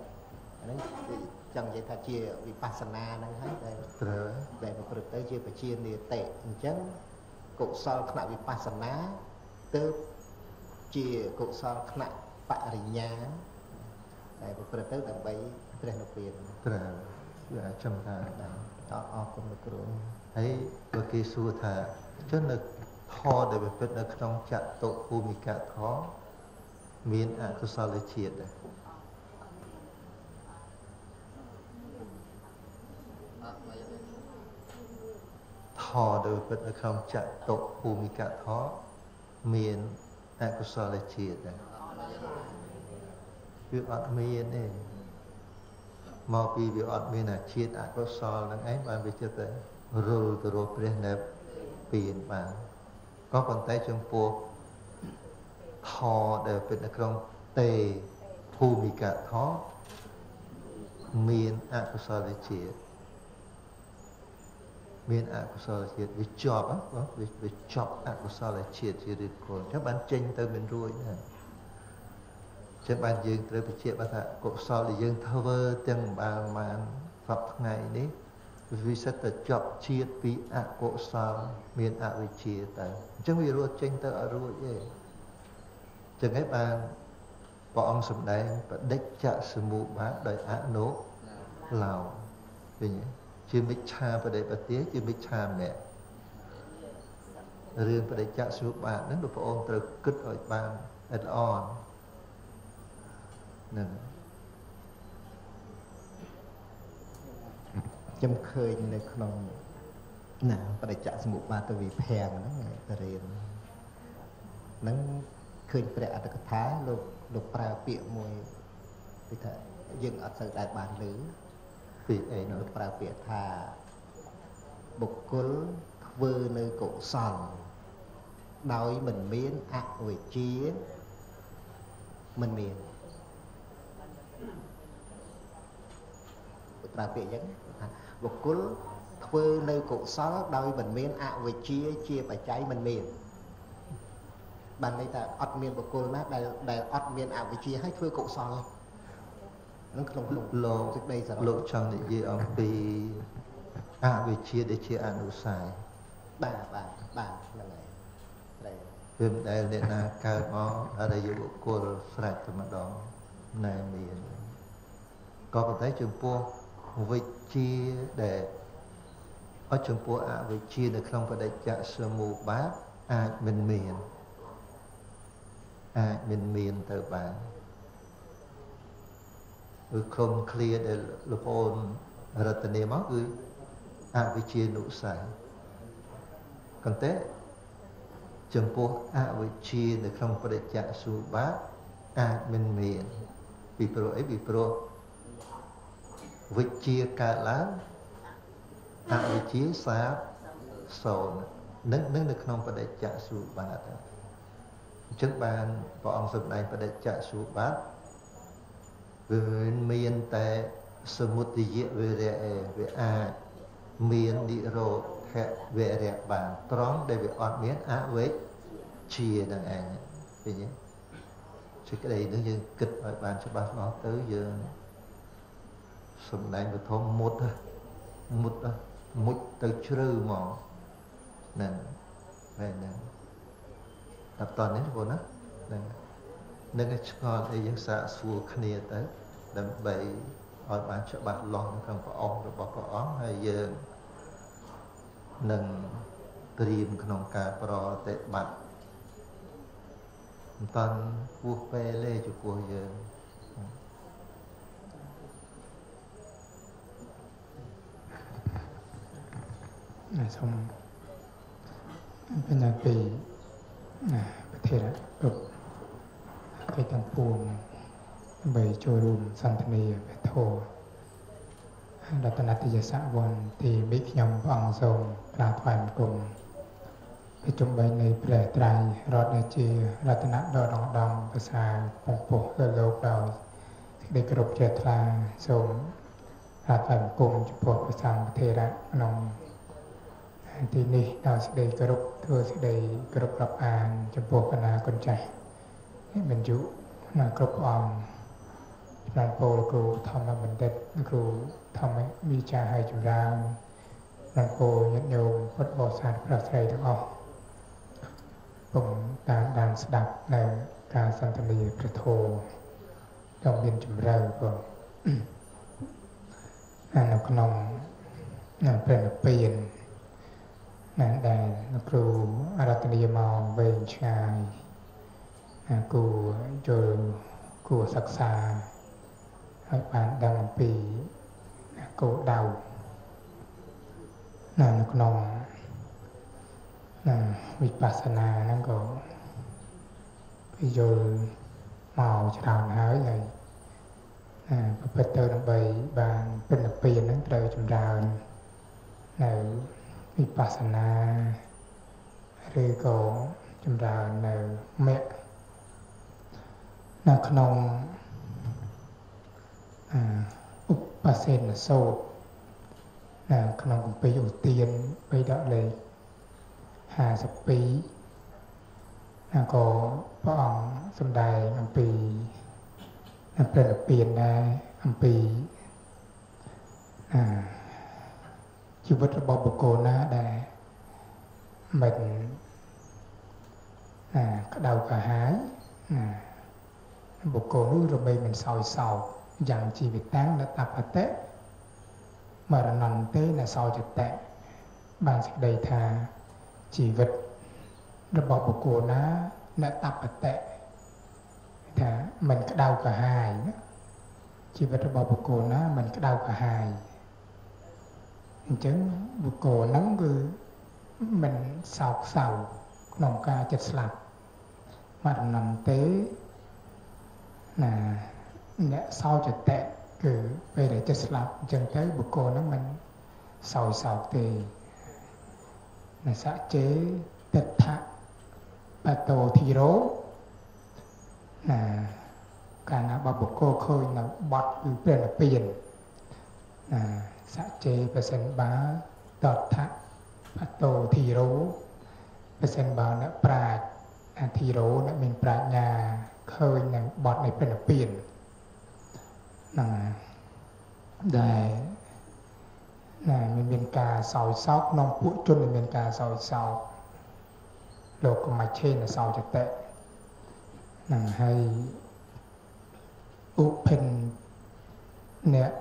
អាហ្នឹងគឺចង់និយាយថាជាវិបស្សនាហ្នឹងហើយដែល
ត្រូវ
ដែលប្រព្រឹត្តទៅជាបជានិយតិអញ្ចឹងកុសលថ្នាក់វិបស្សនាទើបជាកុសលថ្នាក់ បរិញ្ញាដែលប្រព្រឹត្តទៅដើម្បីព្រះនិព្វាន
ត្រូវ
អ
វាអាចចំថា
បាទអរអរគុណលោកគ្រូ
ហើយបើគេសួរថាចុះនៅធម៌ដែលប្រព្រឹត្តនៅក្នុងចតុភូមិកៈធម៌មានអកុសលជាតិដែរ
អត់មកយក
ធម៌ដែលប្រព្រឹត្តនៅក្នុងចតុភូមិកៈធម៌មានអកុសលជាតិដែរ
អត់មកយក
វាអត់មានទេមកពីវាអត់មានអាជាតិអកុសលហ្នឹងឯងបានវាចិត្តតែរុលទៅរកព្រះនៅពៀនបានក៏ប៉ុន្តែចំពោះធរដែលពិតនៅក្នុងទេភូមិកៈធរមានអកុសលជាតិមានអកុសលជាតិវាជាប់ហ៎បងវាវាជាប់អកុសលជាតិជាឫសគល់អញ្ចឹងបានចេញទៅមិនរួចណា ចឹងបានយើងត្រូវបញ្ជាក់ថាកុសលដែលយើងធ្វើទាំងបានបានសពថ្ងៃនេះវាសិតតែជាប់ជាតិពីអកុសលមានអវិជ្ជាទៅអញ្ចឹងវារត់ចេញទៅអត់រួចទេចឹងឯងបានព្រះអង្គសម្ដែងបដិច្ចសមុបាទដោយអនុឡោឃើញទេជាមិច្ឆាបដិបទាជាមិច្ឆាម្នាក់រឿងបដិច្ចសមុបាទហ្នឹងលោកប្អូនត្រូវគិតឲ្យបានល្អល្អ ហ្នឹង
ខ្ញុំឃើញនៅក្នុងណាបរិច្ចសមុបាទទៅវិភាំងហ្នឹងទៅរៀនហ្នឹងឃើញព្រះអត្តកថាលោកលោកប្រើពាក្យមួយគឺថាយើងអត់សូវដែលបានឮ
ពីអីនោះ
លោកប្រើពាក្យថាបុគ្គលធ្វើនៅកុសលដោយមិនមានអវិជ្ជាមិនមានលោក ប្រើពាក្យអញ្ចឹងថាបុគ្គលធ្វើនៅកុសលដោយមិនមានអវិជ្ជាជាបច្ច័យមិនមានបានន័យថាអត់មានបុគ្គលណាដែលដែលអត់មានអវិជ្ជាហើយធ្វើកុសលនឹងក្នុងក្នុង
លោក
សេចក្តីសរុប
លោកចង់និយាយអំពីអវិជ្ជាដែលជាអនុសាយ
បាទបាទបាទហ្នឹងហើយត្រូវ
វាមិនដែលអ្នកណាកើតមកអរិយបុគ្គលស្រេចតែម្ដងណែមានក៏ប៉ុន្តែចំពោះ វិជ្ជាដែលអត់ចំពោះអវិជ្ជានៅក្នុងបដិច្ចសមុបាទអាចមិនមានអាចមិនមានទៅបានគឺក្រុមឃ្លាដែលលោកប្អូនរតនាមកគឺអវិជ្ជានុស័យប៉ុន្តែចំពោះអវិជ្ជានៅក្នុងបរិច្ចសុបាតអាចមិនមានពីព្រោះអីពីព្រោះ វិជ្ជាកើតឡើងអវិជ្ជាសាបសូន្យនឹងនឹងនៅក្នុងបដិច្ចសុបាតអញ្ចឹងបានព្រះអង្គសម្ដែងបដិច្ចសុបាតវាមិនមានតែសមុទយៈវិរៈឯងវាអាចមាននិរោធវិរៈបានត្រង់ដែលវាអត់មានអវិជ្ជានឹងឯងឃើញទេសេចក្តីនឹងយើងគិតឲ្យបានច្បាស់លាស់ទៅយើង សំដែងពធមមុតហ៎មុតហ៎មុជទៅជ្រៅមកហ្នឹងហើយហ្នឹងតែតនេះបងណាហ្នឹងនឹងឲ្យឆ្ងល់អីយើងសាកសួរគ្នាទៅដើម្បីឲ្យបានច្បាស់លាស់នៅក្នុងព្រះអង្គរបស់ព្រះអង្គហើយយើងនឹងត្រៀមក្នុងការប្រតិបត្តិមិនតាន់ពោះពេលទេចំពោះយើង
ណាសូមបញ្ញត្តិពីណាប្រធានគ្រប់កិច្ចទាំងពួងដើម្បីចូលរួមសន្ទនាព្រះធម៌រតនតយស័កវ័នទីមីខ្ញុំព្រះអង្គសូមក្រាបថ្វាយបង្គំប្រជុំបីនៃព្រះត្រៃរតដែលជារតនៈដ៏ដងដំភាសាពងពោះលើលោកដោយសេចក្តីគោរពជ្រះថ្លាសូមក្រាបថ្វាយបង្គំចំពោះព្រះសង្ឃធេរៈក្នុង ទីនេះដោយសេចក្តីគោរពធ្វើសេចក្តីគោរពរាប់អានចំពោះកណាគុណចាស់នេះបញ្យុណាគ្រប់ព្រះអង្គចំណានពលគ្រូធម្មបណ្ឌិតគ្រូធម្មវិចារហើយចម្រើនចំណានពលញាតិញោមពុទ្ធបរិស័ទព្រះស្រីទាំងអស់ពុំតាមដានស្ដាប់នៅការសន្ទនាព្រះធម៌ដ៏មានចម្រើនបងនៅក្នុងព្រះនិព្វាន ណាដែលលោកគ្រូអរតនីមកវែងឆ្ងាយគួរយល់គួរសិក្សាឲ្យបានដឹងអំពីគោលដៅណានៅក្នុងណាវិបស្សនាហ្នឹងក៏គេយល់មកច្រើនហើយហើយណាប្រព្រឹត្តទៅដើម្បីបានពិនិត្យពៀនហ្នឹងត្រូវចម្រើននៅ វិបស្សនាឬក៏ចម្រើននៅមគ្គនៅក្នុងឧបសេនសូត្រនៅក្នុងគម្ពីរឧទានបេដកលេខ52ណាក៏ព្រះអង្គសម្ដែងអំពីព្រះនិព្វានដែរអំពីអា ជីវិតរបស់បុគ្គលណាដែលមិនអាក្តៅក្រហាយណាបុគ្គលនោះរមែងមិនសោយសោកយ៉ាងជីវិតាំងនតបតិមរណន្ទេនសោចតៈបានសេចក្តីថាជីវិតរបស់បុគ្គលណានតបតិថាមិនក្តៅក្រហាយជីវិតរបស់បុគ្គលណាមិនក្តៅក្រហាយ អញ្ចឹងបុគ្គលហ្នឹងគឺមិនសោកសៅក្នុងការចិត្តស្លាប់មរណន្ទេណាអ្នកសោចតៈគឺពេលដែលចិត្តស្លាប់អញ្ចឹងទៅបុគ្គលហ្នឹងមិនសោយសោកទេនសៈជេតិដ្ឋៈបតោធីរោណាកាលណាបបុគ្គលឃើញនៅបត់គឺព្រះនិព្វានណា សច្ចេប្រសិនបាតថៈបតោធីរោប្រសិនបើអ្នកប្រាជ្ញអាធីរោអ្នកមានប្រាជ្ញាឃើញនៅបត់នៃព្រះនិព្វានហ្នឹងដែលណាមានមានការសោយសោកក្នុងពួកជនមានការសោយសោកលោកកមច្ឆេនសោចតៈហ្នឹងហើយឧភិនអ្នក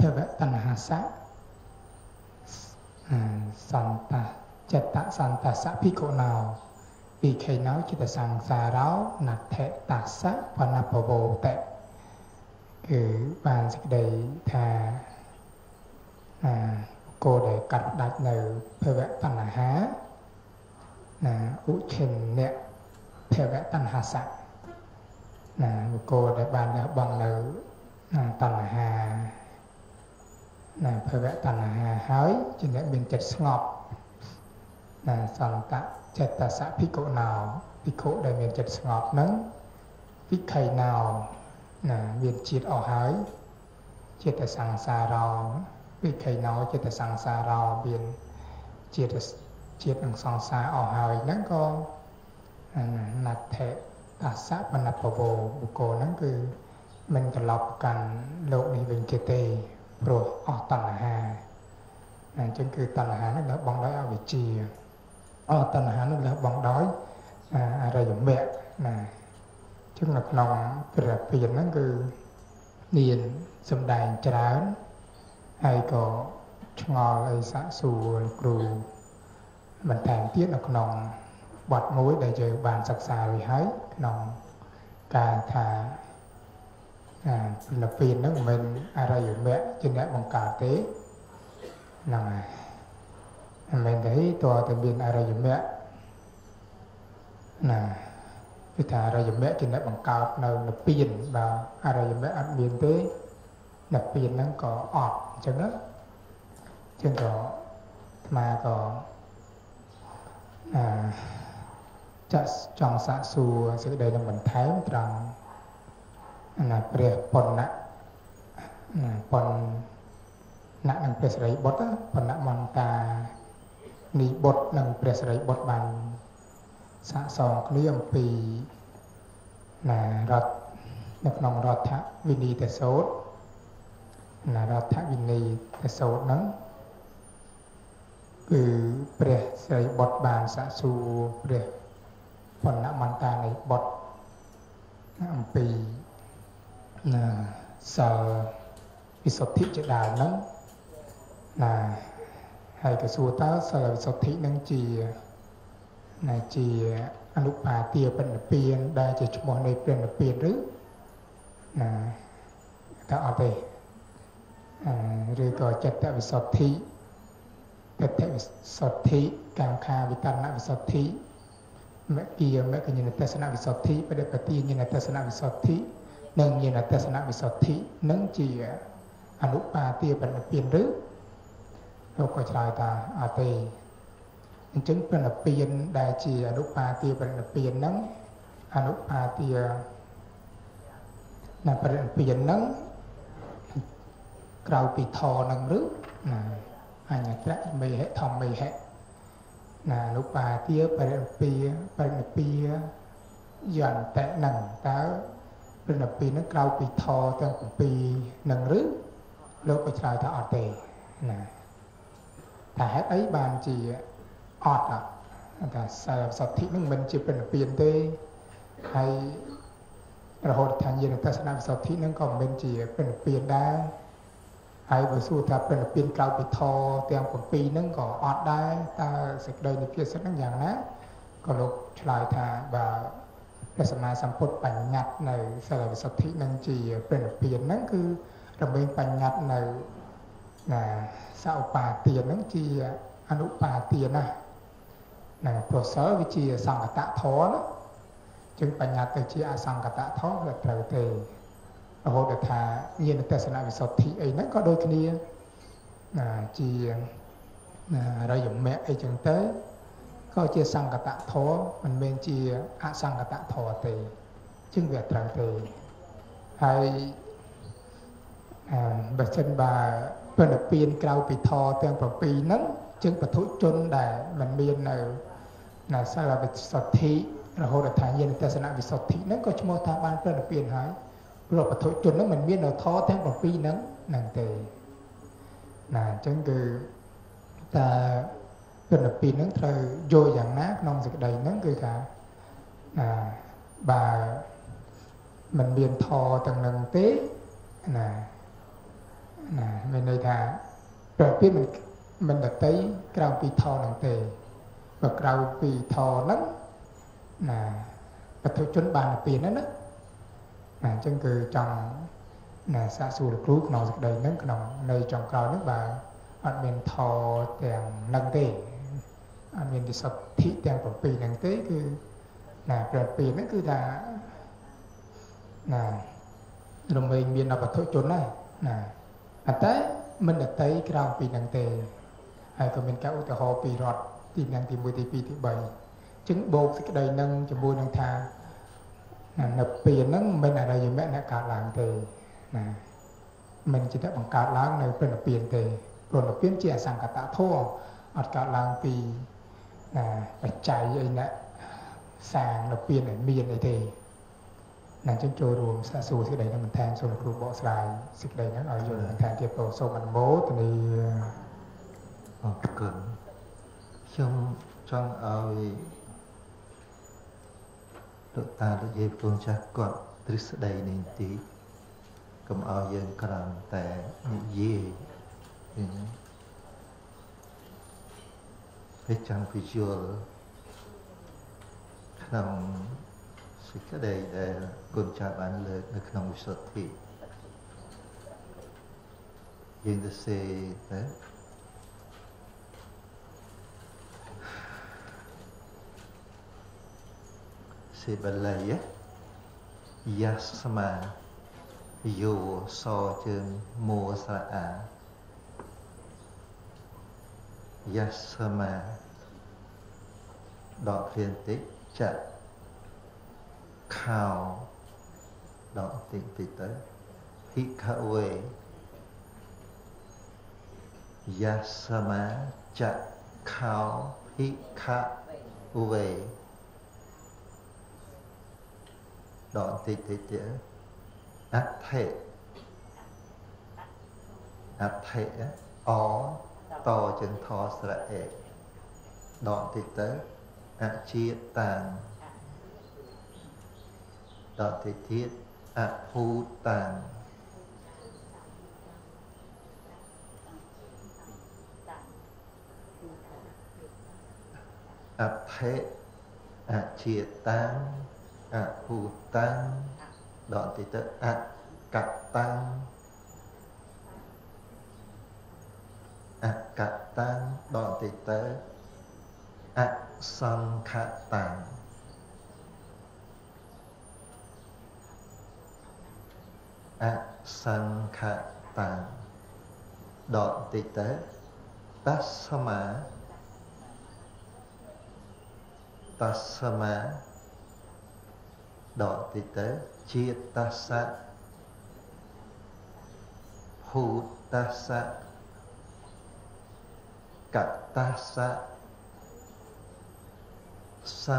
ភវតណ្ហាសៈសន្តៈចិត្តសន្តសៈភិក្ខុណោពីខេណោចិត្តសង្សារោណដ្ឋិតាសៈបណបវោតៈគឺបានសេចក្តីថាអាគោដែលកាត់ផ្ដាច់នៅភវតណ្ហាណាឧឈិនអ្នកភវតណ្ហាសៈណាបុគ្គលដែលបានលះបង់នៅតណ្ហា ណាភវតណ្ហាហើយជាអ្នកមានចិត្តស្ងប់ណាសន្តៈចិត្តសៈភិក្ខុណោភិក្ខុដែលមានចិត្តស្ងប់ហ្នឹងវិខៃណោណាមានជាតិអស់ហើយចិត្តសង្សារោវិខៃណោចិត្តសង្សារោមានជាតិជាតិនឹងសង្សារអស់ហើយហ្នឹងក៏ណដ្ឋិតាសៈបណពវោបុគ្គលហ្នឹងគឺមិនត្រឡប់កាន់លោកនេះវិញទៀតទេ ព្រោះអស់តណ្ហាអញ្ចឹងគឺតណ្ហានេះលះបង់ដោយអវិជ្ជាអស់តណ្ហានេះលះបង់ដោយអរិយមគ្គណាអញ្ចឹងនៅក្នុងព្រះពៀនហ្នឹងគឺមានសំដែងច្រើនហើយក៏ឆ្ងល់អីសាក់សួរគ្រូបន្ថែមទៀតនៅក្នុងបទមួយដែលយើងបានសិក្សារួចហើយក្នុងការថា អាពលពៀនហ្នឹងមិនអរិយមគ្គជាអ្នកបង្កើតទេហ្នឹងហើយមិនទេតើតែមានអរិយមគ្គណាគឺថាអរិយមគ្គជាអ្នកបង្កើតនៅនិព្វានបើអរិយមគ្គអត់មានទេនិព្វានហ្នឹងក៏អត់អញ្ចឹងណាអញ្ចឹងក៏អាត្មាក៏អាចាក់ចង់សាកសួរសេចក្តីនឹងបន្ថែមត្រង់ ណាព្រះប៉ុណ្ណៈណាប៉ុណ្ណានឹងព្រះសិរីបុត្រប៉ុណ្ណៈមន្តានីបុត្រនិងព្រះសិរីបុត្របានសាកសងគ្នាអំពីណារដ្ឋនៅក្នុងរដ្ឋវិនីតសោតណារដ្ឋវិនីតសោតហ្នឹងគឺព្រះសិរីបុត្របានសាកសួរព្រះបណ្ណមន្តានៃបុត្រអំពី ណាសិលវិសុទ្ធិជាដើមហ្នឹងណាហើយក៏សួរតើសិលវិសុទ្ធិនឹងជាណាជាអនុបាទាបិណ្ឌពៀនដែលជាឈ្មោះនៃព្រះនិព្វានឬណាតើអត់ទេអឺឬក៏ចិត្តវិសុទ្ធិកតវិសុទ្ធិកម្មខាវិតរណវិសុទ្ធិមគ្គីមគ្គញ្ញទស្សនវិសុទ្ធិបដិបទាញ្ញទស្សនវិសុទ្ធិ និងញ្ញទស្សនវិសុទ្ធិនឹងជាអនុបាទាបិណ្ឌពៀនឬលោកក៏ឆ្លើយថាអត់ទេអញ្ចឹងប្រណពៀនដែលជាអនុបាទាប្រណពៀនហ្នឹងអនុបាទាណាប្រណពៀនហ្នឹងក្រៅពីធហ្នឹងឬណាអញ្ញត្រៈមេហិធម្មេហិណាអនុបាទាប្រណពាប្រណពាយន្តៈហ្នឹងតើ ប្រណពាហ្នឹងក្រៅពីធទាំង7ហ្នឹងឬលោកក៏ឆ្លើយថាអត់ទេណាតែហេតុអីបានជាអត់ថាសទ្ធិនឹងមិនជាពិនពៀនទេហើយរហូតថាញាណទស្សនវិសុទ្ធិនឹងក៏មិនជាពិនពៀនដែរហើយបើសួរថាពិនពៀនក្រៅពីធទាំង7ហ្នឹងក៏អត់ដែរតើសេចក្តីនិព្វានសិទ្ធហ្នឹងយ៉ាងណាក៏លោកឆ្លើយថាបើ ព្រះសម្មាសម្ពុទ្ធបញ្ញត្តិនៅសិលវិសុទ្ធិនឹងជាពិនពៀនហ្នឹងគឺរមែងបញ្ញត្តិនៅណាសោបាទានហ្នឹងជាអនុបាទានណាណាប្រសិលវាជាសង្កតធរណាจึងបញ្ញត្តិទៅជាអសង្កតធរវាត្រូវទេរហូតដល់ថាញាណទស្សនវិសុទ្ធិអីហ្នឹងក៏ដូចគ្នាណាជាណារិយមគ្គអីចឹងទៅ ក៏ជាសង្កតធរមិនមែនជាអសង្កតធរទេជាងវាត្រូវទេហើយអឺបើសិនបើពលពៀនក្រៅពីធរទាំង7ហ្នឹងជាងពធុជនដែលមិនមាននៅនៅសាលវិសុទ្ធិរហូតដល់ថាយានទស្សនវិសុទ្ធិហ្នឹងក៏ឈ្មោះថាបានពលពៀនហើយព្រោះពធុជនហ្នឹងមិនមាននៅធរទាំង7ហ្នឹងហ្នឹងទេណាអញ្ចឹងគឺតើ ប្រណិពានហ្នឹងត្រូវយកយ៉ាងណាក្នុងសេចក្តីហ្នឹងគឺថាណាបើมันមានធទាំងហ្នឹងទេណាណាមានន័យថាប្រពៃមិនមិនដតីក្រៅពីធរនឹងទេបើក្រៅពីធរហ្នឹងណាបទុជនបានពៀនហ្នឹងណាណាអញ្ចឹងគឺចង់ណាសាកសួរលោកគ្រូក្នុងសេចក្តីហ្នឹងក្នុង នៅចុងក្រោយហ្នឹងបើអត់មានធរទាំងហ្នឹងទេ អត់មានវិសុទ្ធិទាំង7ហ្នឹងទេគឺណាប្រពៃហ្នឹងគឺថាណារមែងមានអបទុជនណាណាតែមិនដតីក្រៅពីនឹងទេហើយក៏មានការឧទាហរណ៍ពីរដ្ឋទីនឹងទី1ទី2ទី3ចឹងបូកសេចក្តីនឹងជាមួយនឹងថានៅពេលហ្នឹងមិនអរិយមគ្គអ្នកកើតឡើងទេណាមិនជាតែបង្កើតឡើងនៅព្រនិព្វានទេព្រនិព្វានជាអសង្កតធម៌អត់កើតឡើងពីណា បច្ច័យអីណាសាងនៅពៀនឲ្យមានអីទេណាចឹងចូលរួមសាកសួរសេចក្តីនឹងបន្ថែមសូមគ្រូបកស្រាយសេចក្តីហ្នឹងឲ្យយល់បន្ថែមទៀតសូមអនុមោទនី
អរគុណខ្ញុំចង់ឲ្យលោកតាលោកយាយពូនចាស់គាត់ទ្រឹស្ដីនេះទីកុំឲ្យយើងក្រំតែនិយាយ ពេលចង់ពយល់ក្នុងសេចក្តីដែលគុណចាស់បានលើកនៅក្នុងវិសុទ្ធិយើងទៅសេទៅសេបល័យយ៉ាស្មាយោសជើងមួស្រៈអា យ៉ាស្មាដកព្រានតិចចាក់ខោដកតិចតិចទៅភិក្ខវេយាសមាចខោភិក្ខវេដកតិចតិចទៀតអថេអថេអ តជាងធស្រៈអេដកតិចទៅអជាតានដកតិចទៀតអភូតានអភេអជាតានអភូតានដកតិចទៅអកតាន អកតាំងដកតិទៅអសង្ខតាំងអសង្ខតាំងដកតិទៅតស្មាតស្មាដកតិទៅជាតិសៈភូតសៈកតសៈស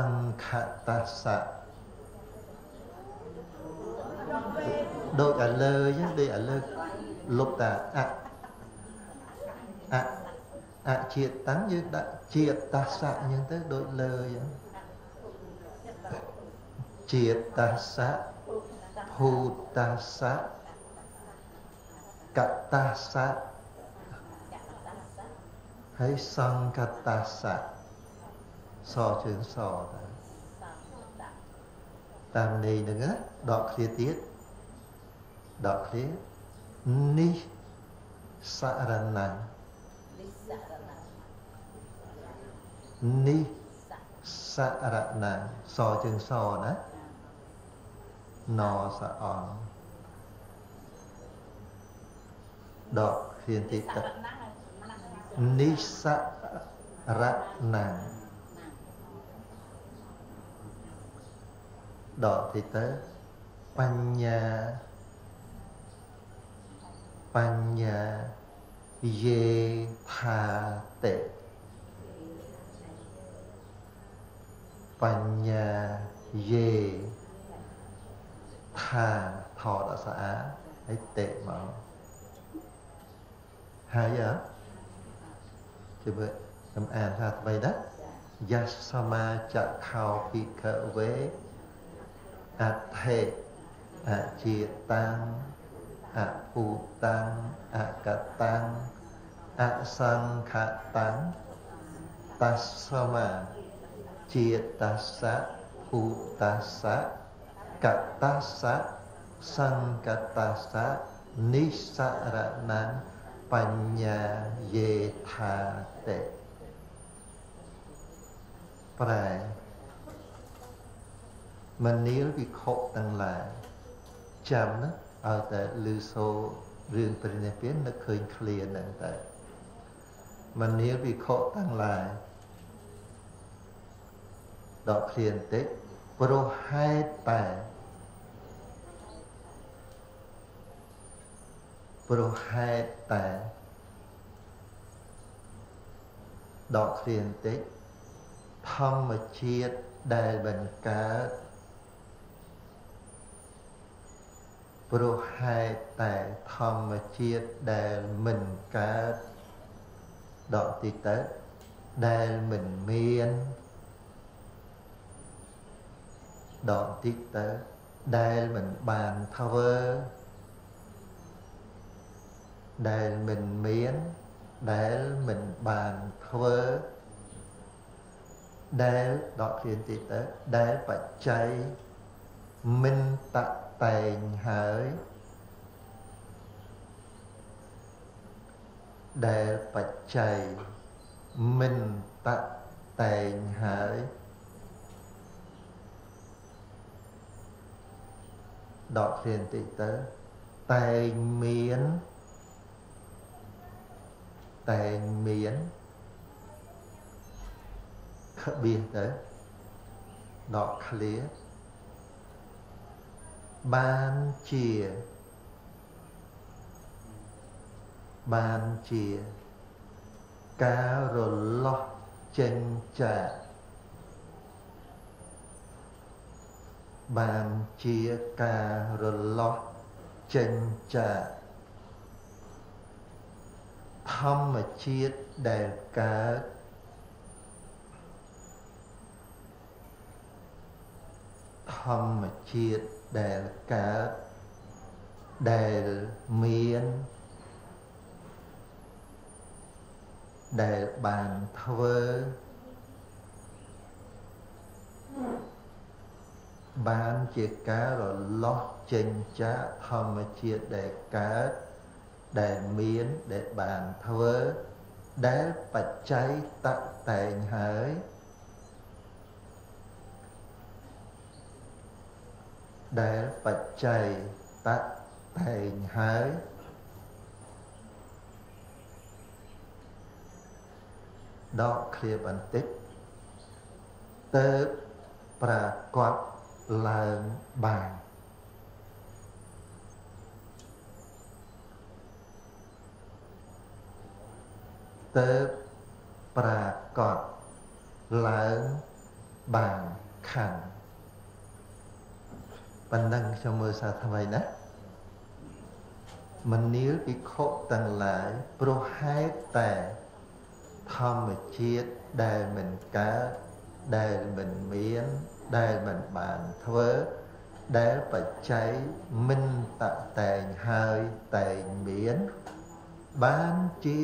ង្ខតសៈដូចឥឡូវចឹងដូចឥឡូវលុបតាអអអជាតិតាំងយើងដាក់ជាតិសៈអញ្ចឹងទៅដូចលើចឹងជាតិសៈភូតសៈកតសៈ ហើយសង្កតសៈសជើងសទៅតាមន័យហ្នឹងដកឃ្លាទៀតដកឃ្លានេះសារណੰនេះសារណੰសជើងសណាណសអងដកឃ្លាទីទឹកនិសារណੰ ដកទីទៅបញ្ញាបញ្ញាយេថាតេបញ្ញាយេថាថតអ ស្អាហើយតេមកហើយអជួយមើលខ្ញុំអានថាអ្វីដែរយសមាចខោភិក្ខវេអថេអជាតាំងអភូតាំងអកតាំងអសង្ខតាំងតស្មាជាតសៈភូតសៈកតសៈសង្កតសៈនិសារណੰ បញ្ញាយេថាតេប្រែមនាលវិខុទាំងឡាយចាំណាឲ្យតែលឺសូររឿងព្រះនិព្វាននឹកឃើញឃ្លាហ្នឹងតែមនាលវិខុទាំងឡាយដកឃ្លាបន្តិចព្រោះហេតុតែ ព្រោះហេតុតែដកឃ្លាបន្តិចធម្មជាតិដែលបង្កើតព្រោះហេតុតែធម្មជាតិដែលមិនកើតដកទីទៅដែលមិនមានដកតិចទៅដែលមិនបានធ្វើ ដែលមិនមានដែលមិនបានធ្វើដែលដកឃ្លានទីទៅដែលបច្ច័យមិនតតែងហើយដែលបច្ច័យមិនតតែងហើយដកឃ្លានតិចទៅតែងមាន តែងមានក្បៀសទៅដកឃ្លាបានជាបានជាការរលាស់ចេញចាកបានជាការរលាស់ចេញចាក ធម្មជាតិដែលកើតធម្មជាតិដែលកើតដែលមានដែលបានធ្វើបានជាការរលាស់ចេញចាកធម្មជាតិដែលកើត ដែលមានដែលបានធ្វើដែលបច្ច័យតតែងហើយដែលបច្ច័យតតែងហើយដកឃ្លាបន្តិចទៅប្រាកដឡើងបាន ទៅប្រាកដឡើងបានខណ្ឌប៉ុណ្ណឹងខ្ញុំមើលសារថ្មីណាមនាលភិក្ខុទាំងឡាយព្រោះហេតុតែធម្មជាតិដែលមិនកើតដែលមិនមានដែលមិនបានធ្វើដែលបច្ច័យមិនតតែងហើយតែងមាន បានជា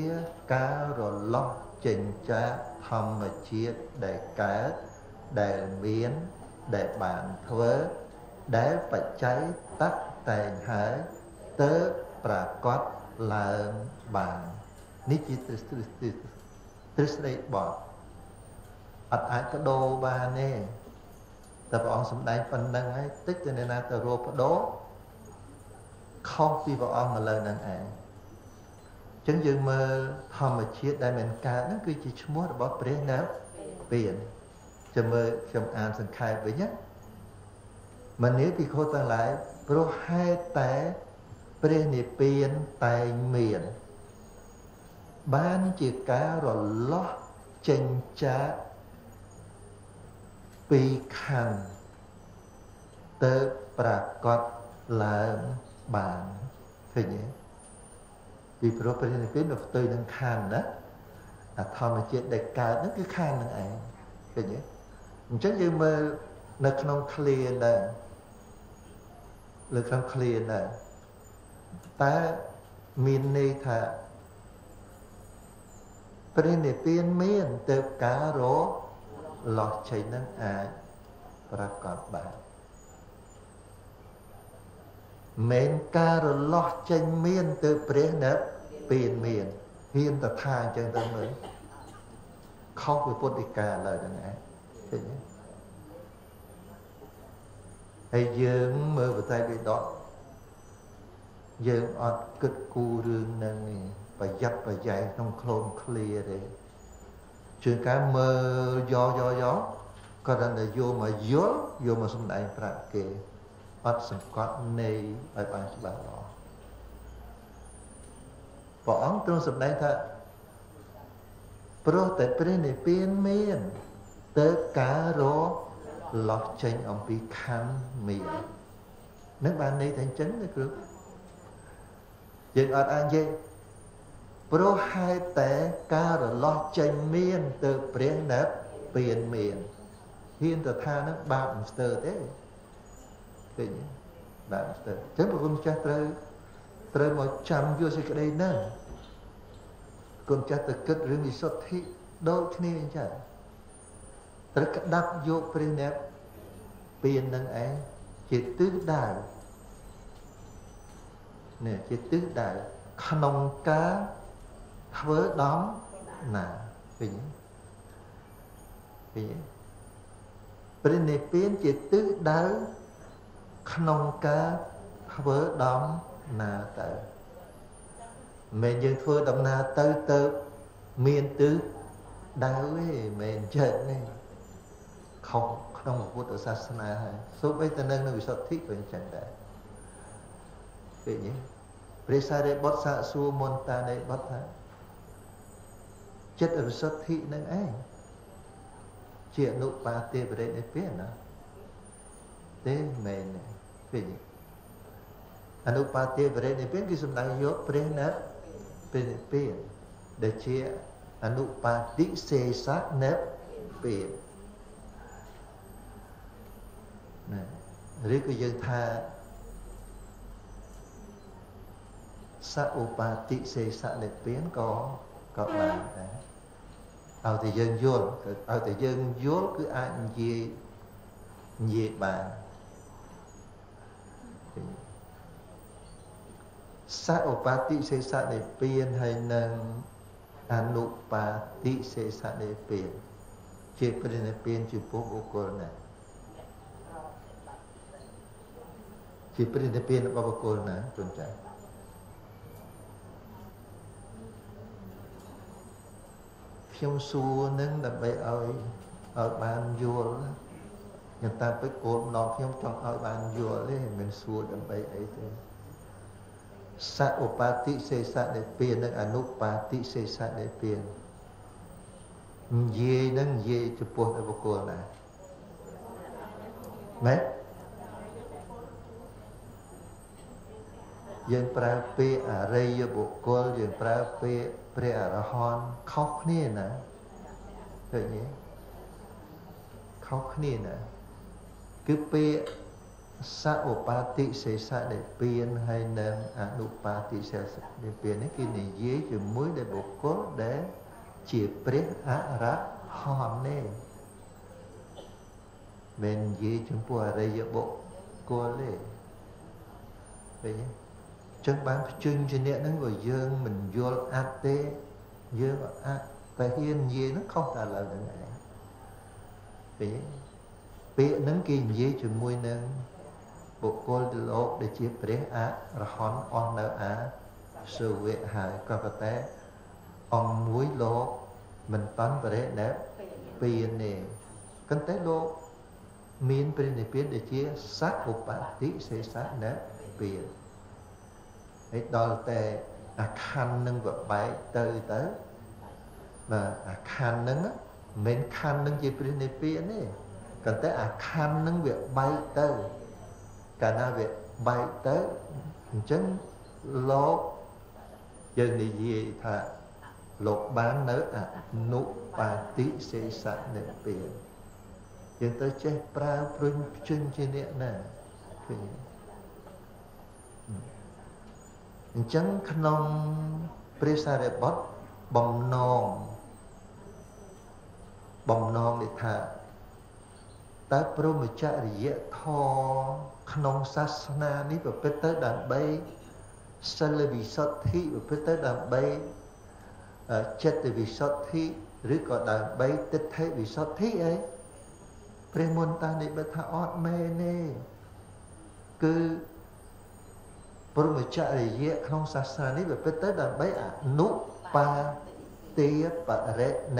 ការរលាស់ចេញចាកធម្មជាតិដែលកើតដែលមានដែលបានធ្វើដែលបច្ច័យតតែងហើយទៅប្រកបឡើងបាននេះជាទ្រឹស្ដីទ្រឹស្ដីបត់អត់អាចបដូរបានទេតែព្រះអង្គសំដែងប៉ុណ្្នឹងហើយតិចទៅអ្នកណាទៅរកបដូរខុសពីព្រះអង្គឥឡូវហ្នឹងឯង ចឹងយើងមើលធម្មជាតិដែលមានកើតហ្នឹងគឺជាឈ្មោះរបស់ព្រះនៅពៀនចាំមើលខ្ញុំអានសង្ខេបវិញណាមនីភិក្ខុទាំងឡាយព្រោះហេតុតែព្រះនិព្វានតែងមាន បានជាការរលាស់ចេញចាកពីខណ្ឌទៅប្រកបឡើងបានឃើញទេ ពីព្រោះព្រះនិព្វានវាផ្ទុយនឹងខណ្ឌណាអាធម្មជាតិដែលកើតហ្នឹងគឺខណ្ឌនឹងឯងឃើញទេអញ្ចឹងយើងមើលនៅក្នុងឃ្លាដែរលើក្នុងឃ្លាដែរតើមានន័យថាព្រះនិព្វានមានទៅការរលោះចេញនឹងអាចប្រកបបាន មិនការរលាស់ចេញមានទៅព្រះនិព្វានមានហ៊ានតថាអញ្ចឹងទៅមើលខុសពីពុទ្ធិកាឡើយហ្នឹងឯងឃើញទេហើយយើងមើលបតែបិដកយើងអត់គិតគូររឿងហ្នឹងប្រយ័ត្នប្រយែងក្នុងខ្លួនឃ្លាទេជួនកាលមើលយកយកយកក៏តែយកមកយល់យកមកសំដែងប្រាប់គេ អត់សង្កត់នៃឲ្យបានច្បាស់ល្អព្រះអង្គទ្រង់សម្ដែងថាព្រោះតែព្រះនិព្វានមានទៅការរលោះចេញអំពីខណ្ឌមាននឹងបានន័យថាអញ្ចឹងណាគ្រូយើងអត់អាចនិយាយព្រោះហេតុតែការរលាស់ចេញមានទៅព្រះនៅពៀនមានហ៊ានទៅថានឹងបាបមិនស្ទើរទេ ឃើញបាបស្ទើរអញ្ចឹងព្រះគុណចាស់ត្រូវត្រូវមកចាំយកសេចក្តីហ្នឹងគុណចាស់ទៅគិតរឿងវិសុទ្ធិដូចគ្នាអញ្ចឹងត្រូវក្តាប់យកព្រះអ្នកពៀននឹងឯងជាទិសដៅនេះជាទិសដៅក្នុងការធ្វើដំណាវិញវិញព្រះនិព្វានជាទិសដៅ ក្នុងការធ្វើដំណាទៅមិនយើងធ្វើដំណើរទៅទៅមានទិសដៅទេមិនចិត្តទេខុសក្នុងពុទ្ធសាសនាហើយសូម្បីតែនៅវិសុទ្ធិក៏អញ្ចឹងដែរពេលនេះព្រះសារីបុត្រសាកសួរមុនតានៃបុត្រថាចិត្តវិសុទ្ធិនឹងឯងជាអនុបាទេបរិនិព្វានណាទេមែនទេ ពេលនេះអនុបាទេបរិនិព្វានគឺសំដៅយកព្រះណាព្រះនិព្វានដែលជាអនុបាទិសេសៈនិព្វានណាឬក៏យើងថាសឧបាទិសេសៈនិព្វានក៏ក៏បានដែរឲ្យតែយើងយល់ឲ្យតែយើងយល់គឺអាចនិយាយនិយាយបាន សឧបាទិសេសនិព្វានហើយនឹងអនុបាទិសេសនិព្វានជាព្រះនិព្វានចំពោះបុគ្គលណាជាព្រះនិព្វានរបស់បុគ្គលណាទុនចាខ្ញុំសួរនឹងដើម្បីឲ្យឲ្យបានយល់ខ្ញុំតាមពិតគោលម្ដងខ្ញុំចង់ឲ្យបានយល់ទេមិនសួរដើម្បីអីទេ សឧបាទិសេសនិព្វាននិងអនុបាទិសេសនិព្វាននិយាយនឹងនិយាយចំពោះដល់បុគ្គលណាមែនយើងប្រើពាក្យអរិយបុគ្គលយើងប្រើពាក្យព្រះអរហន្តខុសគ្នាណាឃើញទេខុសគ្នាណាគឺពាក្យ សឧបាទិសេសនិព្វានហើយនឹងអនុបាទិសេសនិព្វាននេះគឺនិយាយជាមួយដែលបុគ្គលដែលជាព្រះអរហន្តទេមិននិយាយចំពោះអរិយបុគ្គលទេឃើញទេចឹងបានភ្ជិញជាអ្នកហ្នឹងក៏យើងមិនយល់អត់ទេយើងអត់តែហ៊ាននិយាយហ្នឹងខុសតែឥឡូវហ្នឹងឯងឃើញទេពាក្យហ្នឹងគេនិយាយជាមួយនឹង បុគ្គលលោកដែលជាព្រះអរហន្តអស់នៅអាសុវៈហើយក៏ប៉ុន្តែអង្គមួយលោកមិនតាន់បរិណិព្វានទេប៉ុន្តែលោកមានព្រះនិព្វានដែលជាសក្ឧបតិសេសនិព្វានហើយដល់តែអាខណ្ឌនឹងវាបែកទៅទៅបាទអាខណ្ឌនឹងមិនខណ្ឌនឹងជាព្រះនិព្វានទេប៉ុន្តែអាខណ្ឌនឹងវាបែកទៅ កាលណាវាបែកទៅអញ្ចឹងលោកយើងនិយាយថាលោកបាននៅអនុបាទិសេសនិព្វានយើងទៅចេះប្រើព្រុញជញ្ជាអ្នកណាឃើញអញ្ចឹងក្នុងព្រះសារីបុត្របំណងបំណងនេះថាតើព្រមចរិយធម៌ ក្នុងសាសនានេះប្រព្រឹត្តទៅដើម្បីសិលវិសុទ្ធិប្រព្រឹត្តទៅដើម្បីចិត្តវិសុទ្ធិឬក៏ដើម្បីទិដ្ឋិវិសុទ្ធិអីព្រះមុនតានិបិថាអត់មែនទេគឺព្រមចរិយៈក្នុងសាសនានេះប្រព្រឹត្តទៅដើម្បីអនុបាទទាបរិណ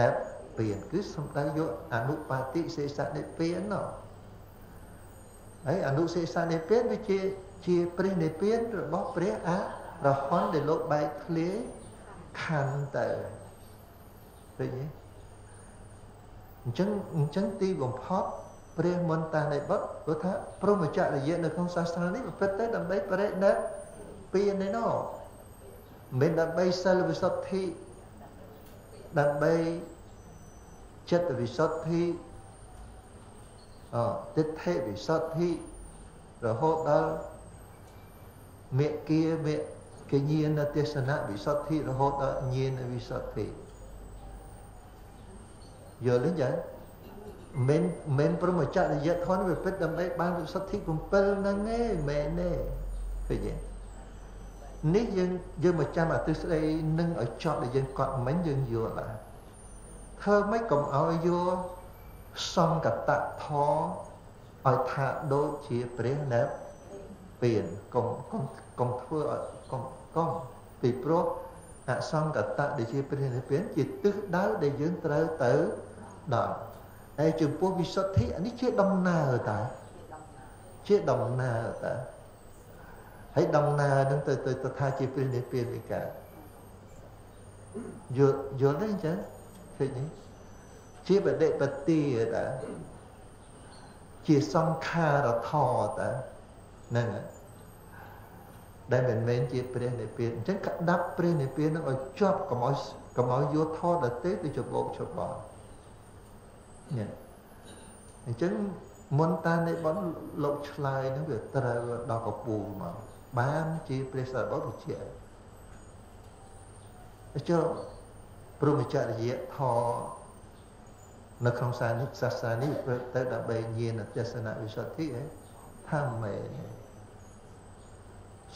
ព្វានគឺសំដៅយកអនុបាទិសេសនិព្វានណោះ ហើយអនុសេសនិព្វានវាជាជាព្រះនិព្វានរបស់ព្រះអរហន្តដែលលោកបែកធ្លាយខណ្ឌទៅឃើញទេអញ្ចឹងអញ្ចឹងទីបំផុតព្រះមន្តានៃបុត្រគាត់ថាព្រមចរិយៈនៅក្នុងសាសនានេះប្រព្រឹត្តទៅដើម្បីបរិណិពៀននេះណោមិនដើម្បីសិលវិសុទ្ធិដើម្បីចិត្តវិសុទ្ធិអ ទិដ្ឋិវិសុទ្ធិរហូតដល់មេគាមេកញ្ញាណទេសនៈវិសុទ្ធិរហូតដល់ញាណវិសុទ្ធិយល់ទេចាមិនមិនព្រមចរិយធនវាពិតដើម្បីបានវិសុទ្ធិ7ហ្នឹងឯងមែនទេឃើញទេនេះយើងយើងមកចាំអាទិស្ដីនឹងឲ្យចប់ដែលយើងកត់មិញយើងយល់ដែរធ្វើម៉េចកុំឲ្យយក សង្កតធរឲ្យថាដូចជាព្រះណែពៀនកុំកុំកុំធ្វើឲ្យកុំកុំពីព្រោះអសង្កតៈដែលជាព្រះនិព្វានជាទិសដៅដែលយើងត្រូវទៅដល់ហើយចំពោះវិសុទ្ធិអានេះជាដំណើរតាជាដំណើរតាហើយដំណើរនឹងទៅទៅថាជាព្រះនិព្វាននេះកើតយល់យល់ទេអញ្ចឹងឃើញទេ ជាបដិបទាតាជាសង្ខារធរតាហ្នឹងដែលមិនមែនជាព្រះនិព្វានអញ្ចឹងក្តាប់ព្រះនិព្វាននឹងឲ្យជាប់កុំឲ្យកុំឲ្យយកធរដតេទៅច្បោកច្បល់នេះអញ្ចឹងមុនតានៃបនលោកឆ្លើយនឹងវាត្រូវដល់កពូលមកបានជាព្រះសាបុត្រវិជាចុះព្រមចរិយធរ នៅក្នុងសានិសាសនានេះទៅដើម្បីញាណទស្សនវិសុទ្ធិឯថាមែន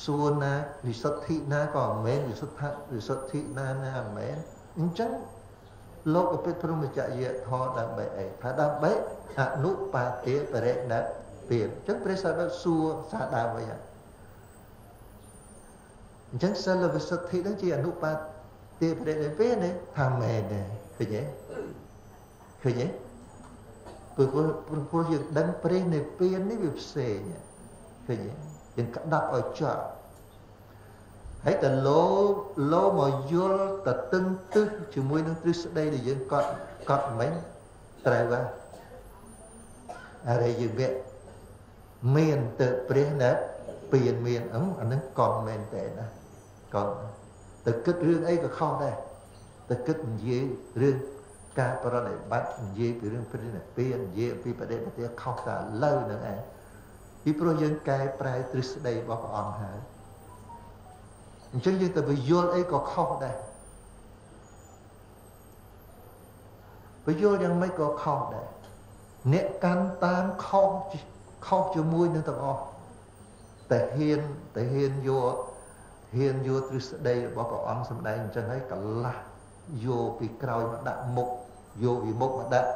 សួរណាវិសុទ្ធិណាក៏មិនមែនវិសុទ្ធៈវិសុទ្ធិណាណាមិនមែនអញ្ចឹងលោកអភិព្រមចរិយធម៌ដើម្បីអីថាដើម្បីអនុបាទេបរិណិពានអញ្ចឹងព្រះសាស្ត្រសួរសាដាវិញអញ្ចឹងសិលវិសុទ្ធិនឹងជាអនុបាទេបរិណិពានទេថាមែនទេឃើញទេ ឃើញទេព្រោះព្រោះយើងដឹងព្រះនិព្វាននេះវាផ្សេងឃើញទេយើងក្តាប់ឲ្យចាស់ហើយតលោលោមកយល់តតឹងទឹះជាមួយនឹងទ្រឹស្ដីដែលយើងកត់កត់មិញត្រូវហ៎អរិយវៈមានទៅព្រះណាពៀនមានអឹងអានឹងកត់មែនតើណាកត់ទៅគិតរឿងអីក៏ខុសដែរទៅគិតនិយាយរឿង ការប្រតិបត្តិនិយាយពីរឿងព្រះនិព្វាននិយាយពីបដិបត្តិខុសតែលើនឹងឯងពីព្រោះយើងកែប្រែទ្រឹស្ដីរបស់ព្រះអង្គហើយអញ្ចឹងយើងទៅបញ្យល់អីក៏ខុសដែរបញ្យល់យ៉ាងម៉េចក៏ខុសដែរអ្នកកាន់តាមខុសខុសជាមួយនឹងទាំងអស់តែហ៊ានតែហ៊ានយកហ៊ានយកទ្រឹស្ដីរបស់ព្រះអង្គសម្ដែងអញ្ចឹងហើយកលាស់យកពីក្រោយមកដាក់មុខ យកពីមុខមកដាក់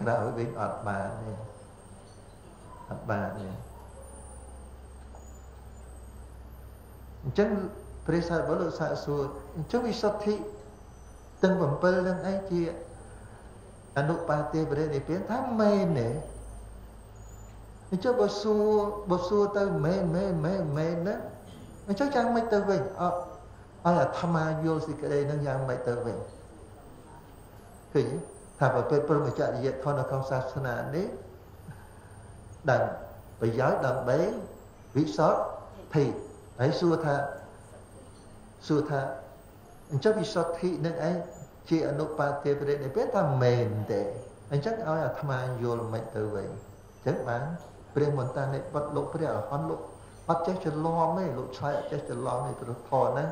ក្រោយវិញអត់បានទេអត់បានទេអញ្ចឹងព្រះសាស្ត្រលោកសាកសួរអញ្ចឹងវិសុទ្ធិទាំង7នឹងឯងជាអនុបាទេបរិនិព្វានថាមែនទេអញ្ចឹងបើសួរបើសួរទៅមែនមែនមែនមែនណាអញ្ចឹងយ៉ាងម៉េចទៅវិញអត់ឲ្យអាត្មាយល់សេចក្តីនឹងយ៉ាងម៉េចទៅវិញ ឃើញថាប្រពៃព្រមចរិយធម៌នៅក្នុងសាសនានេះដែលប្រយោជន៍ដើម្បីវិសុទ្ធិហើយសួរថាសួរថាអញ្ចឹងវិសុទ្ធិនឹងឯងជាអនុបាទេបរិនិព្វានថាមែនទេអញ្ចឹងឲ្យអាត្មាយល់មិនទៅវិញអញ្ចឹងបានព្រះមន្តានិបត្តិលោកព្រះអរហន្តលោកអត់ចេះច្រឡំទេលោកឆ្លើយអត់ចេះច្រឡំទេព្រោះធម៌ហ្នឹង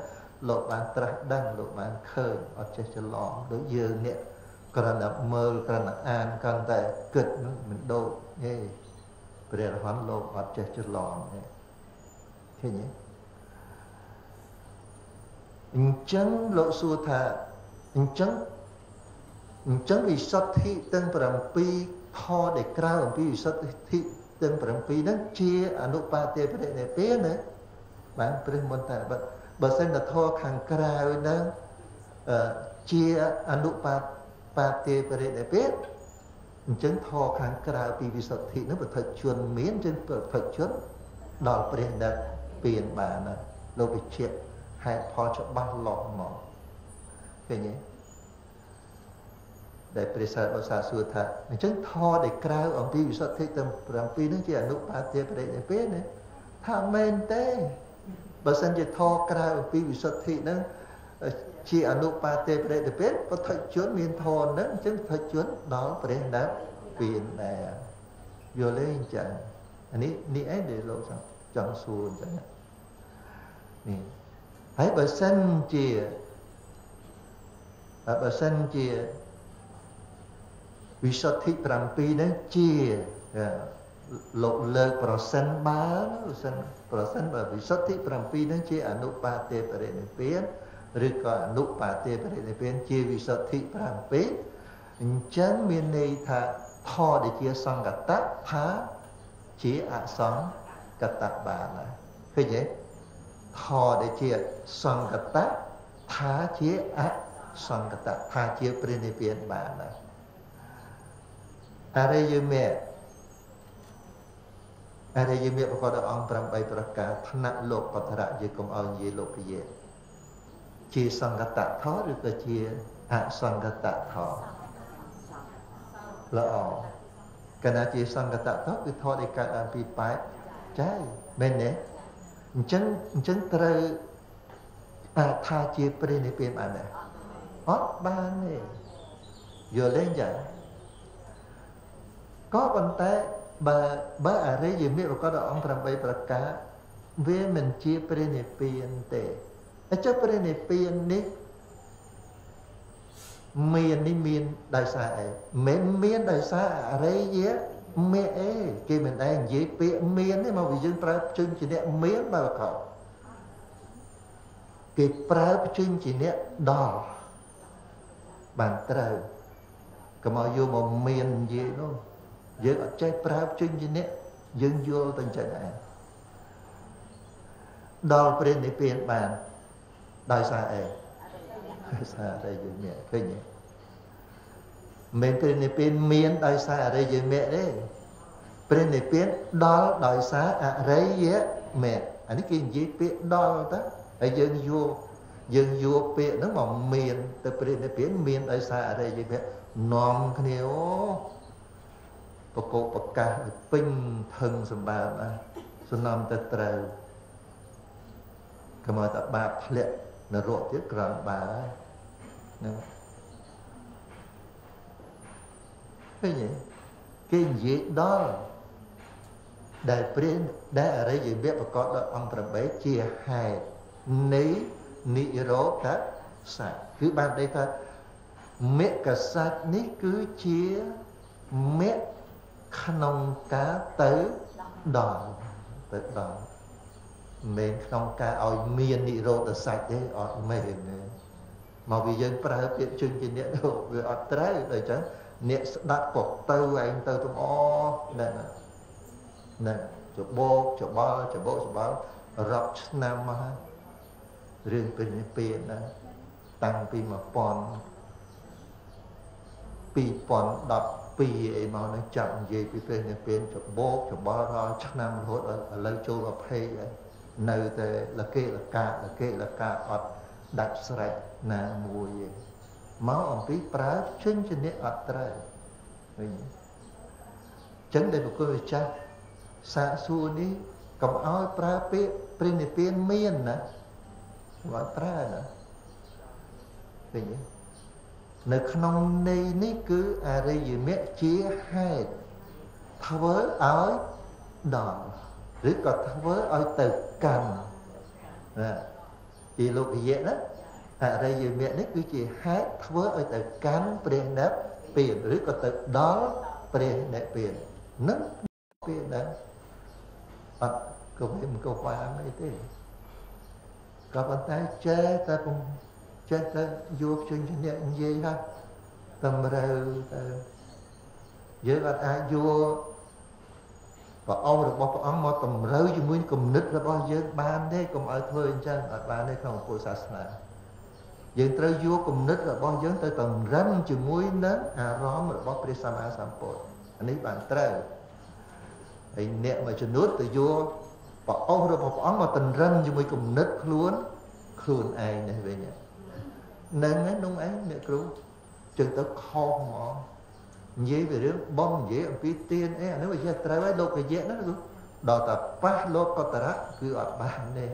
លោកបានត្រាស់ដឹងលោកបានឃើញអត់ចេះច្រឡំដូចយើងនេះ គ្រាន់តែមើលគ្រាន់តែអានគ្រាន់តែគិតនឹងមិនដូចទេព្រះអរហន្តលោកអត់ចេះច្រឡំទេឃើញទេអញ្ចឹងលោកសួរថាអញ្ចឹងអញ្ចឹងវិសុទ្ធិទាំង7ខដែលក្រៅអំពីវិសុទ្ធិទាំង7ហ្នឹងជាអនុបាទេបរិនិព្វានណាបានព្រះមុនតែបើសិនតែធម៌ខាងក្រៅហ្នឹងជាអនុបាទ បាទេបរិនិព្វានអញ្ចឹងធម៌ខាងក្រៅពីវិសុទ្ធិហ្នឹងប្រតិជនមានចឹងប្រតិជនដល់ព្រះនិព្វានបានណាលោកវិជ្ជាហេតុផលច្បាស់លាស់មកឃើញទេដែលព្រះសាឧស្សាហ៍សួរថាអញ្ចឹងធរដែលក្រៅអំពីវិសុទ្ធិទាំង7នេះជាអនុបាទេបរិនិព្វានណាថាមែនទេបើសិនជាធរក្រៅអំពីវិសុទ្ធិហ្នឹង ជាអនុបាទេបរិនិព្វានពុទ្ធជនមានធរហ្នឹងអញ្ចឹងពុទ្ធជនដល់ព្រះណាពៀនដែរយល់ទេអញ្ចឹងអានេះនេះឯងដែលលោកចង់ចង់សួរអញ្ចឹងនេះហើយបើសិនជាបើសិនជាវិសុទ្ធិ7នេះជាលោកលើកប្រសិនបើប្រសិនប្រសិនបើវិសុទ្ធិ7នេះជាអនុបាទេបរិនិព្វាន ឬក៏អនុបាទេបរិនិព្វានជាវិសុទ្ធិ7អញ្ចឹងមានន័យថាធម៌ដែលជាសង្កតៈថាជាអសង្កតៈបានហើយឃើញទេធរដែលជាសង្កតៈថាជាអសង្កតៈថាជាព្រះនិព្វានបានដែរអរិយមេអរិយមេប្រកបដោយអង្គ8ប្រការថ្នាក់លោកបត្រៈយើងកុំឲ្យនិយាយលោកពយ ជាសង្កតៈធរឬក៏ជាអសង្កតៈធរល្អកណាជាសង្កតៈធរគឺធរដែលកើតអំពីបែបចែកមែនទេអញ្ចឹងអញ្ចឹងត្រូវអាចថាជាព្រះនិព្វានបានដែរអត់បានទេយល់ទេចាក៏ប៉ុន្តែបើបើអរិយមេប្រកបដោយអង្គ8ប្រការវាមិនជាព្រះនិព្វានទេ អញ្ចឹងព្រះនិព្វាននេះមាននេះមានដោយសារអីមិនមានដោយសារអរិយមេអេគេមិនដែរនិយាយពាក្យមានទេមកវាយើងប្រើជើងជាអ្នកមានបើខោគេប្រើព្យញ្ជាអ្នកដល់បានត្រូវកុំឲ្យយកមកមាននិយាយនោះយើងអត់ចេះប្រើព្យញ្ជាអ្នកយើងយល់ទៅអញ្ចឹងឯងដល់ព្រះនិព្វានបាន ដោយសារអីដោយសារអរិយមគ្គឃើញទេមិនព្រះនិព្វានមានដោយសារអរិយមគ្គទេព្រះនិព្វានដល់ដោយសារអរិយមគ្គអានេះគេនិយាយពាក្យដល់ទៅហើយយើងយកយើងយកពាក្យហ្នឹងមកមានទៅព្រះនិព្វានមានដោយសារអរិយមគ្គនាំគ្នាអូបកោប្រកាសឲ្យពេញធឹងសម្បើមណាសំណំទៅត្រូវកុំឲ្យតែបាបធ្លាក់ នរកទៀតក្រំបាហ្នឹងឃើញទេគេនិយាយដល់ដែលព្រះដែលអរិយមគ្គប្រកបដោយអង្គ8ជាហេតុនៃនិរោធសច្ចគឺបានន័យថាមគ្គសច្ចនេះគឺជាមគ្គក្នុងការទៅដល់ទៅដល់ មិនក្នុងការឲ្យមាននិរោធសច្ចទេអត់មែនទេមកវាយើងប្រើពាក្យជញ្ជាអ្នកវាអត់ត្រូវដូចចឹងអ្នកស្ដាប់ក៏ទៅឯងទៅទាំងអណែណែច្បោកច្បល់ច្បោកច្បល់រាប់ឆ្នាំមកហើយរឿងពេញពេលណាតាំងពី1000 2012អីមកនឹងចាប់និយាយពីពេលនេះពេលច្បោកច្បល់រាល់ឆ្នាំរហូតឥឡូវចូល20ហើយ នៅតែលកេលកាលកេលកាអត់ដាច់ស្រេចណាមួយទេមកអំពីប្រើជញ្ជនៈអត់ត្រូវឃើញចឹងដែលបុគ្គលម្ចាស់សាកសួរនេះកុំឲ្យប្រើពាក្យព្រះនិព្វានមានណាកុំឲ្យប្រើណាឃើញទេនៅក្នុងន័យនេះគឺអរិយមគ្គជាហេតុធ្វើឲ្យដល់ ឬក៏ធ្វើឲ្យទៅកម្មណាជាលោកយៈណាអរិយមគ្គនេះគឺជាហេតុធ្វើឲ្យទៅកម្មព្រះនិព្វានឬក៏ទៅដល់ព្រះនិព្វាននឹងពេលដែរអត់ក៏មិនក៏បានអីទេក៏ប៉ុន្តែចេះតែពំចេះតែយកជញ្ញៈនិយាយថាតម្រូវទៅយើងអត់អាចយក ព្រះអង្គរបស់ព្រះអង្គមកតម្រូវជាមួយគំនិតរបស់យើងបានទេកុំឲ្យធ្វើអញ្ចឹងអត់បានទេក្នុងពុទ្ធសាសនាយើងត្រូវយកគំនិតរបស់យើងទៅតម្រឹមជាមួយនឹងអារម្មណ៍របស់ព្រះសម្មាសម្ពុទ្ធអានេះបានត្រូវហើយអ្នកមួយចំនួនទៅយកព្រះអង្គរបស់ព្រះអង្គមកតម្រឹមជាមួយគំនិតខ្លួនខ្លួនឯងនេះវិញហ្នឹងហ្នឹងនោះឯងអ្នកគ្រូចឹងទៅខុសហ្មង និយាយពីរឿងបំនិយាយអំពីទានអីអានោះវាចេះត្រូវហើយលោកយៈហ្នឹងគឺដល់តែប៉ះលោកកតរៈគឺអត់បានទេ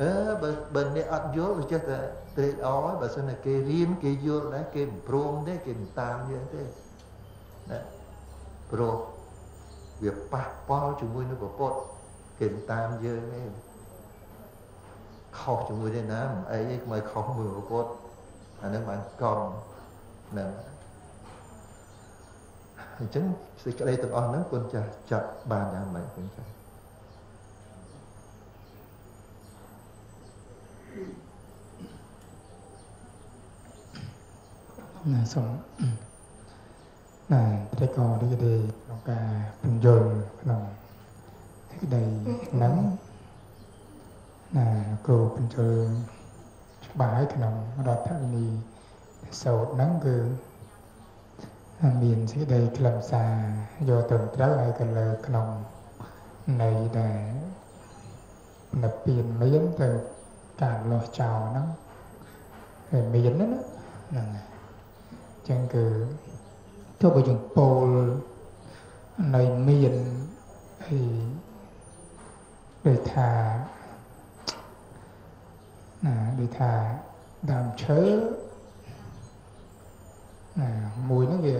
អឺបើបើអ្នកអត់យល់វាចេះតែត្រេកអរហើយបើសិនតែគេរៀនគេយល់ដែរគេមិនព្រមទេគេមិនតាមយើងទេណាព្រោះវាប៉ះពាល់ជាមួយនឹងពុទ្ធគេមិនតាមយើងទេខុសជាមួយទេណាមិនអីទេខ្មៅខុសមួយពុទ្ធអានឹងបានកំហ្នឹង អញ្ចឹងសេចក្តីទាំងអស់ហ្នឹងគុណចាស់ចាត់បានយ៉ាងម៉េចគុណចាស់
ណាសូមណាតែក៏ដូចទេក្នុងការពន្យល់ក្នុងសេចក្តីហ្នឹងណាគ្រូពន្យល់ច្បាស់ក្នុងរដ្ឋវិនីសោតហ្នឹងគឺ មានសេចក្តីខ្លឹមសារយកទៅត្រូវហើយក៏លើក្នុងនៃដែលនិព្វានមានទៅការលោះចោលហ្នឹងហើយមានហ្នឹងហ្នឹងអញ្ចឹងគឺទោះបីយើងពោលនៃមានអីដូចថាណាដូចថាដើមឈើណា មួយហ្នឹងវា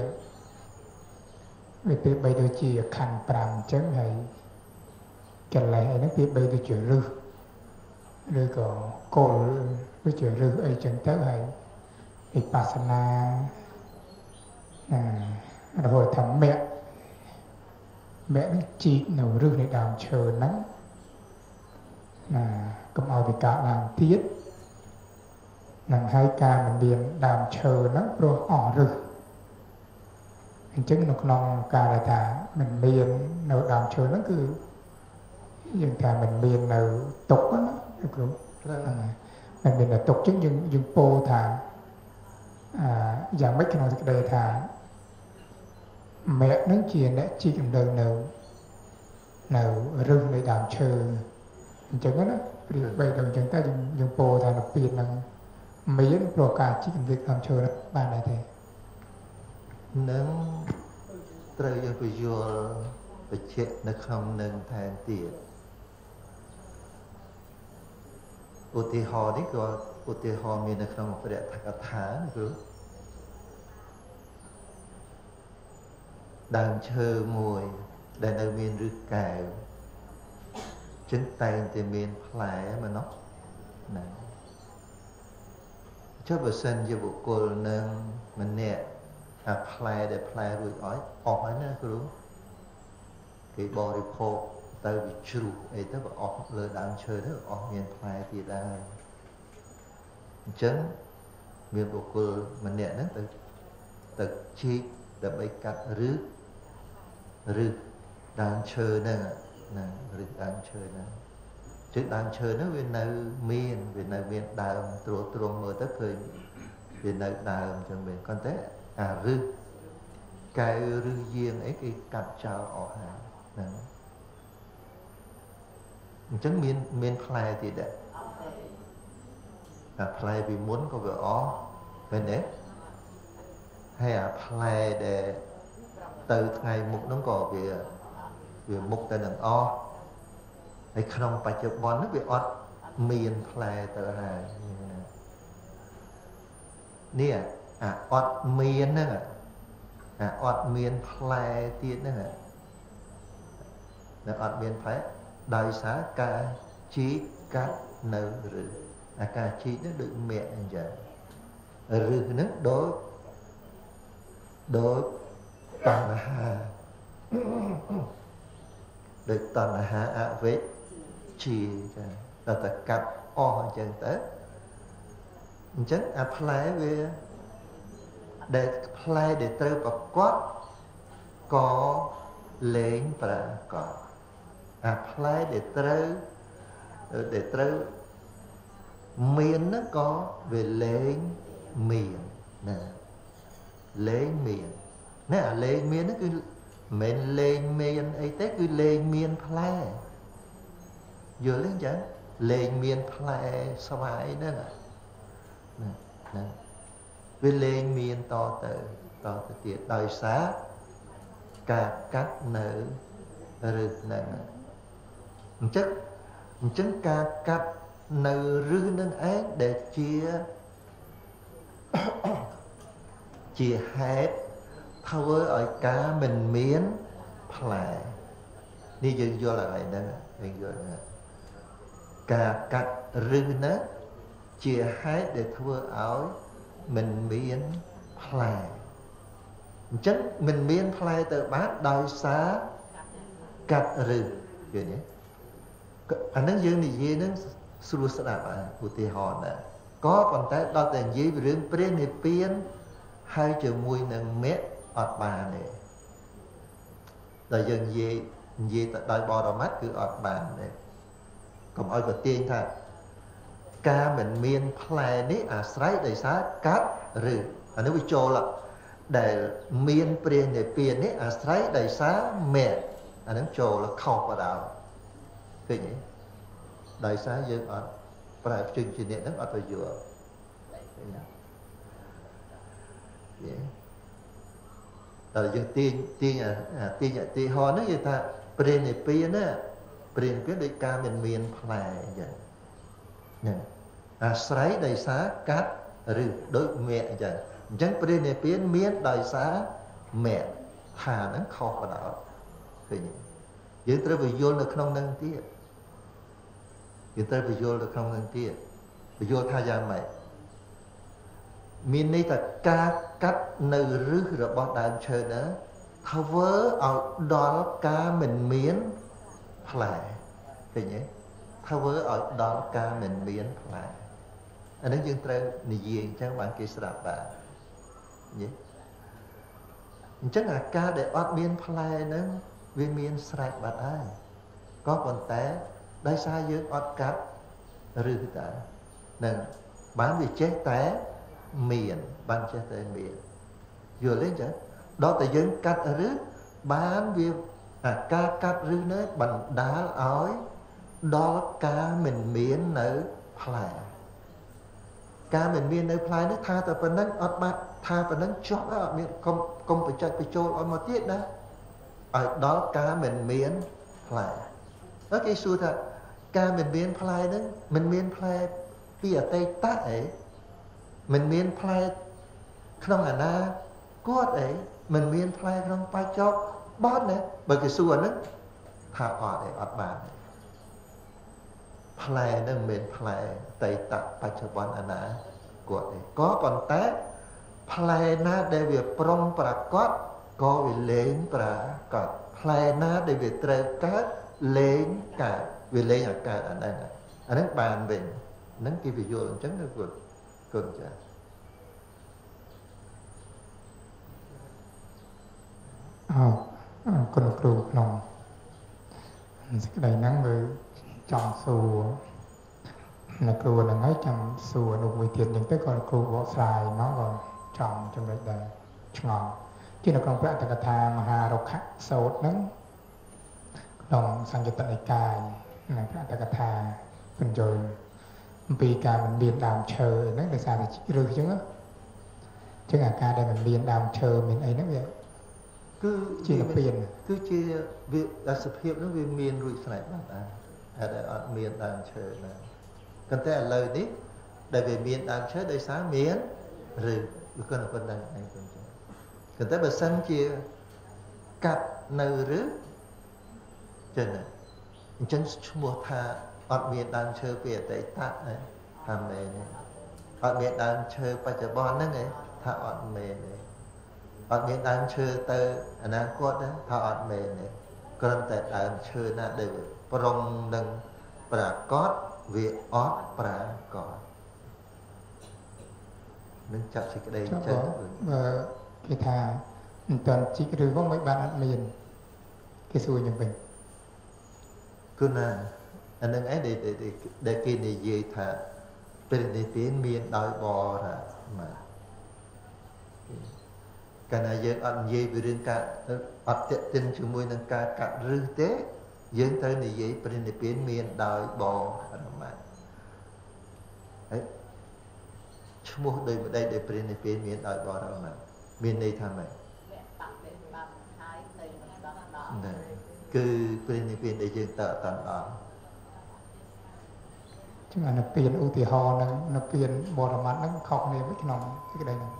វាពេលបីដូចជាខណ្ឌ5អញ្ចឹងហើយកលេសអីហ្នឹងពេលបីដូចជារឹសឬក៏គល់ដូចជារឹសអីចឹងទៅហើយវិបស្សនាណារហូតថាមគ្គមគ្គនេះជីកនៅរឹសនៃដើមឈើហ្នឹងណាកុំឲ្យវាកើតឡើងទៀត នឹងហើយការមិនមានដើមឈើហ្នឹងព្រោះអស់រឹសអញ្ចឹងនៅក្នុងការដែលថាមិនមាននៅដើមឈើហ្នឹងគឺយើងថាមិនមាននៅទុកណាគ្រូហ្នឹងហើយមិនមាននៅទុកចឹងយើងយើងពោលថាអាយ៉ាងម៉េចក្នុងសេចក្តីថាមគ្គនឹងជាអ្នកជីកដំណើរនៅនៅរឹសនៃដើមឈើអញ្ចឹងណាព្រាបបីដល់អញ្ចឹងតែយើងយើងពោលថានៅពៀនហ្នឹង មានព្រោះការជីកដំណើរដើមឈើបានដែរទេ
នឹងត្រូវយើងពយល់បច្ចេកនៅក្នុងនឹងថែមទៀតឧទាហរណ៍នេះក៏ឧទាហរណ៍មាននៅក្នុងព្រះថកថាគឺដើមឈើមួយដែលនៅមានឫសកែវចឹងតែងតែមានផ្លែមកនោះណា ចុះបើសិនជាបុគ្គលនឹងម្នាក់អាផ្លែដែលផ្លែរួចអស់អស់ហើយណាគ្រូគេបរិភោគទៅវាជ្រុះអីទៅវាអស់លើដើមឈើទៅអស់មានផ្លែទៀតដែរអញ្ចឹងមានបុគ្គលម្នាក់ហ្នឹងទៅទៅជីកដើម្បីកាត់ឬឬដើមឈើហ្នឹងណាឬដើមឈើហ្នឹង ជើងដើមឈើហ្នឹងវានៅមានវានៅមានដើមត្រួតត្រងមើលទៅឃើញវានៅដើមចឹងមែនប៉ុន្តែអារឹសកែវឬយាងអីគេកាត់ចោលអស់ហើយហ្នឹងអញ្ចឹងមានមានផ្លែទៀតដែរអាផ្លែពីមុនក៏វាអស់មែនទេហើយអាផ្លែដែលទៅថ្ងៃមុខហ្នឹងក៏វាវាមុខទៅនឹងអស់ ហើយក្នុងបច្ចុប្បន្នហ្នឹងវាអត់មានផ្លែទៅហើយនេះអាអត់មានហ្នឹងអាអត់មានផ្លែទៀតហ្នឹងនៅអត់មានផ្លែដោយសារការជីកកាត់នៅឬអាការជីកនេះដូចមាក់អញ្ចឹងឬហ្នឹងដូចដូចតណ្ហាដូចតណ្ហាអវេជាចឹ ងដល់តែកាត់អស់អញ្ចឹងទៅអញ្ចឹងអាផ្លែវាដែលផ្លែដែលត្រូវប្រកបក៏លែងប្រកបអាផ្លែដែលត្រូវដែលត្រូវមានហ្នឹងក៏វាលែងមានណាលែងមានណាអាលែងមានហ្នឹងគឺមិនលែងមានអីទេគឺលែងមានផ្លែ យល់ទេអញ្ចឹងលែងមានផ្លែស្វាយហ្នឹងណាណាវាលែងមានតទៅតទៅទៀតដោយសារការកាត់នៅរឹសហ្នឹងអញ្ចឹងអញ្ចឹងការកាត់នៅរឹសនឹងឯងដែលជាជាហេតុធ្វើឲ្យការមិនមានផ្លែនេះយើងយល់អ្វីហ្នឹងយើងយល់ហ្នឹង ការកាត់រឹសណាជាហេតុដែលធ្វើឲ្យមិនមានផ្លែអញ្ចឹងមិនមានផ្លែទៅបានដោយសារកាត់រឹសឃើញទេអានឹងយើងនិយាយនឹងស្រួលស្ដាប់អាឧទាហរណ៍ណាក៏ប៉ុន្តែដល់តែនិយាយរឿងព្រះនិព្វានហើយជាមួយនឹងមគ្គអត់បានទេដល់យើងនិយាយនិយាយទៅដោយបរមត្តគឺអត់បានទេ កុំឲ្យប្រទៀងថាការមិនមានផ្លែនេះអាស្រ័យដោយសារកាត់ឬអានេះវាចូលដែលមានព្រះនិព្វាននេះអាស្រ័យដោយសារមគ្គអានឹងចូលខុសបដោឃើញទេដោយសារយើងអត់ប្រែភ្ជិញជាអ្នកហ្នឹងអត់ទៅយល់ឃើញទេយេដល់យើងទាញទាញទាញអតិហរណ៍ហ្នឹងគេថាព្រះនិព្វានណា ព្រះនិព្វានដូចការមិនមានផ្លែអញ្ចឹងហ្នឹងអាស្រ័យដោយសារកាត់ឬដូចមេអញ្ចឹងអញ្ចឹងព្រះនិព្វានមានដោយសារមេថាហ្នឹងខុសបដោតឃើញយើងត្រូវពយល់នៅក្នុងនឹងទៀតយើងត្រូវពយល់នៅក្នុងនឹងទៀតពយល់ថាយ៉ាងម៉េចមានន័យថាការកាត់នៅរឹសរបស់ដើមឈើណាធ្វើឲ្យដល់ការមិនមាន ផ្លែឃើញទេធ្វើឲ្យដល់ការមិនមានផ្លែអានេះយើងត្រូវនិយាយអញ្ចឹងបានគេស្ដាប់បានយល់អញ្ចឹងអាការដែលអត់មានផ្លែហ្នឹងវាមានស្រេចបាត់ហើយក៏ប៉ុន្តែដោយសារយើងអត់កាត់ឬតានឹងបានវាចេះតែមានបានចេះតែមានយល់ទេចឹងដល់តែយើងកាត់ឬបានវាអា ការកាត់ឬនេះបណ្ដាលឲ្យដល់ការមិនមាននៅផ្លែការមិនមាននៅផ្លែនេះថាតែប៉ុណ្្នឹងអត់បាក់ថាប៉ុណ្្នឹងចប់ហើយអត់មានកុំកុំបច្ចេកបញ្ចូលអត់មកទៀតណាឲ្យដល់ការមិនមានផ្លែហើយគេសួរថាការមិនមានផ្លែហ្នឹងមិនមានផ្លែពីអតីតអីមិនមានផ្លែក្នុងអនាគតអីមិនមានផ្លែក្នុងបច្ចុប្បន្ន ណាបើគេសួរហ្នឹងថាអត់អីអត់បានផ្លែហ្នឹងមិនមែនផ្លែតៃតបច្ចុប្បន្នអនាគតទេក៏ប៉ុន្តែផ្លែណាដែលវាប្រុងប្រកបក៏វាលែងប្រកបផ្លែណាដែលវាត្រូវកើតលែងកើតវាលែងឲ្យកើតអាហ្នឹងអាហ្នឹងបានវិញហ្នឹងគេវាយល់អញ្ចឹងណាគុណគុណចា៎
អរ គុណគ្រូក្នុងសេចក្តីហ្នឹងគឺចង់សួរអ្នកគ្រូហ្នឹងហើយចង់សួរនោះមួយទៀតអញ្ចឹងទៅក៏គ្រូបកស្រាយមកក៏ចង់ចំណុចដែរឆ្ងល់ជានៅក្នុងព្រះអត្តកថាមហារុក្ខសោតហ្នឹងក្នុងសង្យុត្តនិកាយនៅព្រះអត្តកថាបញ្យលអំពីការមិនមានដើមឈើហ្នឹងដោយសារតែរឹសអញ្ចឹងអញ្ចឹងអាការដែលមិនមានដើមឈើមានអីហ្នឹងវា គឺជាពៀន
គឺជាវាអាសភាពនោះវាមានរួចស្រេចបាត់ដែរហើយដែលអត់មានដើមឈើណាប៉ុន្តែឥឡូវនេះដែលវាមានដើមឈើដោយសារមានឬវាគាត់ប៉ុណ្ណឹងឯងចឹងប៉ុន្តែបើសិនជាកាត់នៅឬចឹងអញ្ចឹងឈ្មោះថាអត់មានដើមឈើពីអតីតថាមែនអត់មានដើមឈើបច្ចុប្បន្នហ្នឹងឯងថាអត់មែនទេ អត់មានដើមឈើទៅអនាគតថាអត់មែនទេគ្រាន់តែដើមឈើណាដែលប្រុងនឹងប្រកបវាអត់ប្រកបនឹងចាប់សេចក្តី
ចិត្តបើគេថាមិនតាន់ជីកឬក៏មិនបានអត់មានគេសួរយ៉ាងវិញ
គឺណាអានឹងឯងដែលគេនិយាយថាព្រះនិព្វានមានដោយបរមត្ថ កាលណាយើងអត់និយាយពីរឿងការអត់តេតិនជាមួយនឹងការកាត់រឹសទេ យើងត្រូវនិយាយព្រះនិព្វានមានដោយបរមត្ថហើយឈ្មោះដោយម្ដេចដែលព្រះនិព្វានមានដោយបរមត្ថមានន័យថាម៉េចគឺព្រះនិព្វានដែលយើងតើអត់ដល់
ចឹងអានិព្វានឧទាហរណ៍នឹងនិព្វានបរមត្ថហ្នឹងខុសគ្នា với ក្នុងសេចក្តីហ្នឹង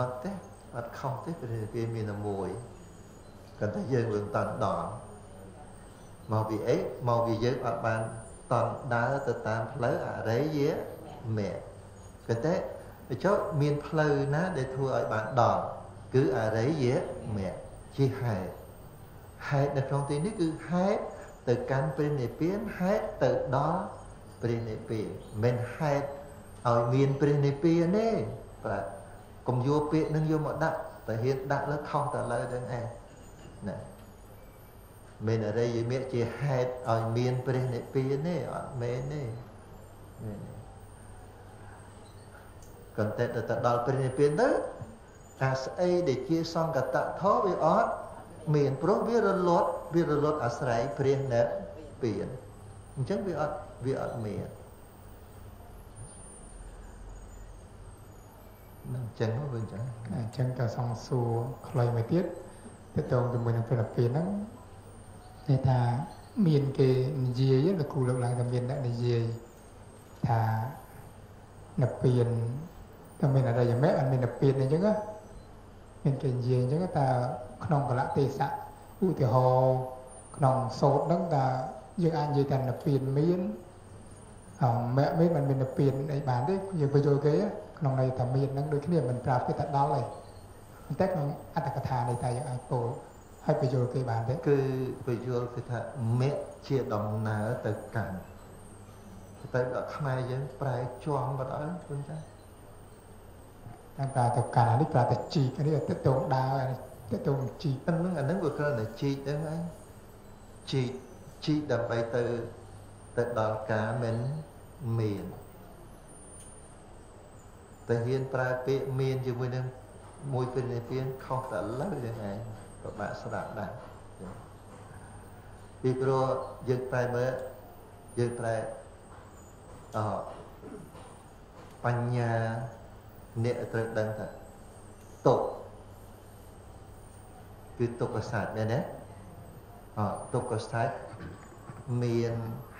អត់ទេ អត់ខុសទេព្រះនិព្វានមានតែមួយគាត់តែយើងមិនតាន់ដល់មកពីអីមកពីយើងអត់បានតន់ដើរទៅតាមផ្លូវអរិយមេគាត់តែចុះមានផ្លូវណាដែលធ្វើឲ្យបានដល់គឺអរិយមេជាហេតុហេតុនៅក្នុងទីនេះគឺហេតុទៅកាន់ព្រះនិព្វានហេតុទៅដល់ព្រះនិព្វានមិនហេតុឲ្យមានព្រះនិព្វានទេបាទ កុំយកពាក្យនឹងយកមកដាក់តែហ៊ានដាក់លើខុសតែលើទាំងឯងណាមានអរិយមេជាហេតុឲ្យមានព្រះនិព្វានទេអត់មែនទេកន្តែទៅដល់ព្រះនិព្វានទៅអាស្អីដែលជាសង្កតធម៌វាអត់មានព្រោះវារលត់វារលត់អាស្រ័យព្រះនិព្វានអញ្ចឹងវាអត់វាអត់មាននឹង អញ្ចឹងវិញចឹង
អញ្ចឹងក៏សង្សួរខ្លីមួយទៀតទៅតងជាមួយនឹងព្រះនិព្វានហ្នឹងគេថាមានគេនិយាយលោកគ្រូលើកឡើងថាមានអ្នកនិយាយថានិព្វានតែមានអរិយមគ្គអត់មាននិព្វានអញ្ចឹងណាមានគេនិយាយអញ្ចឹងថាក្នុងកលៈទេសៈឧទាហរណ៍ក្នុងសោតហ្នឹងថាយើងអាចនិយាយថានិព្វានមានអមគ្គមានមិនមាននិព្វានអីបានទេយើងទៅយល់គេ ក្នុងន័យថាមានហ្នឹងដូចគ្នាមិនប្រាប់គេថាដល់ទេតែក្នុងអត្តកថានេះតែយើងអាចពោលហើយបញ្យល់គេបានទេ
គឺពយល់គឺថាមគ្គជាដំណើរទៅកាន់ទៅដល់ខ្មែរយើងប្រែជាំបាត់ហើយគុណចា
តាមប្រើទៅកាន់អានេះប្រើតែជីកនេះទៅតងដើរអានេះទៅតងជីក
អាហ្នឹងអាហ្នឹងវាគ្រាន់តែជីកហ្នឹងឯងជីកជីកដើម្បីទៅទៅដល់ការមិនមាន តែហ៊ានប្រើពាក្យមានជាមួយនឹងមួយពេលនេះពៀនខុសតែលើហ្នឹងឯងពិបាកស្ដាប់ដែរពីព្រោះយើងប្រែមើលយើងប្រែអបញ្ញាអ្នកត្រូវដឹងថាទុកគឺទុក្ខសាស្ត្រមែនទេអទុក្ខសាស្ត្រមាន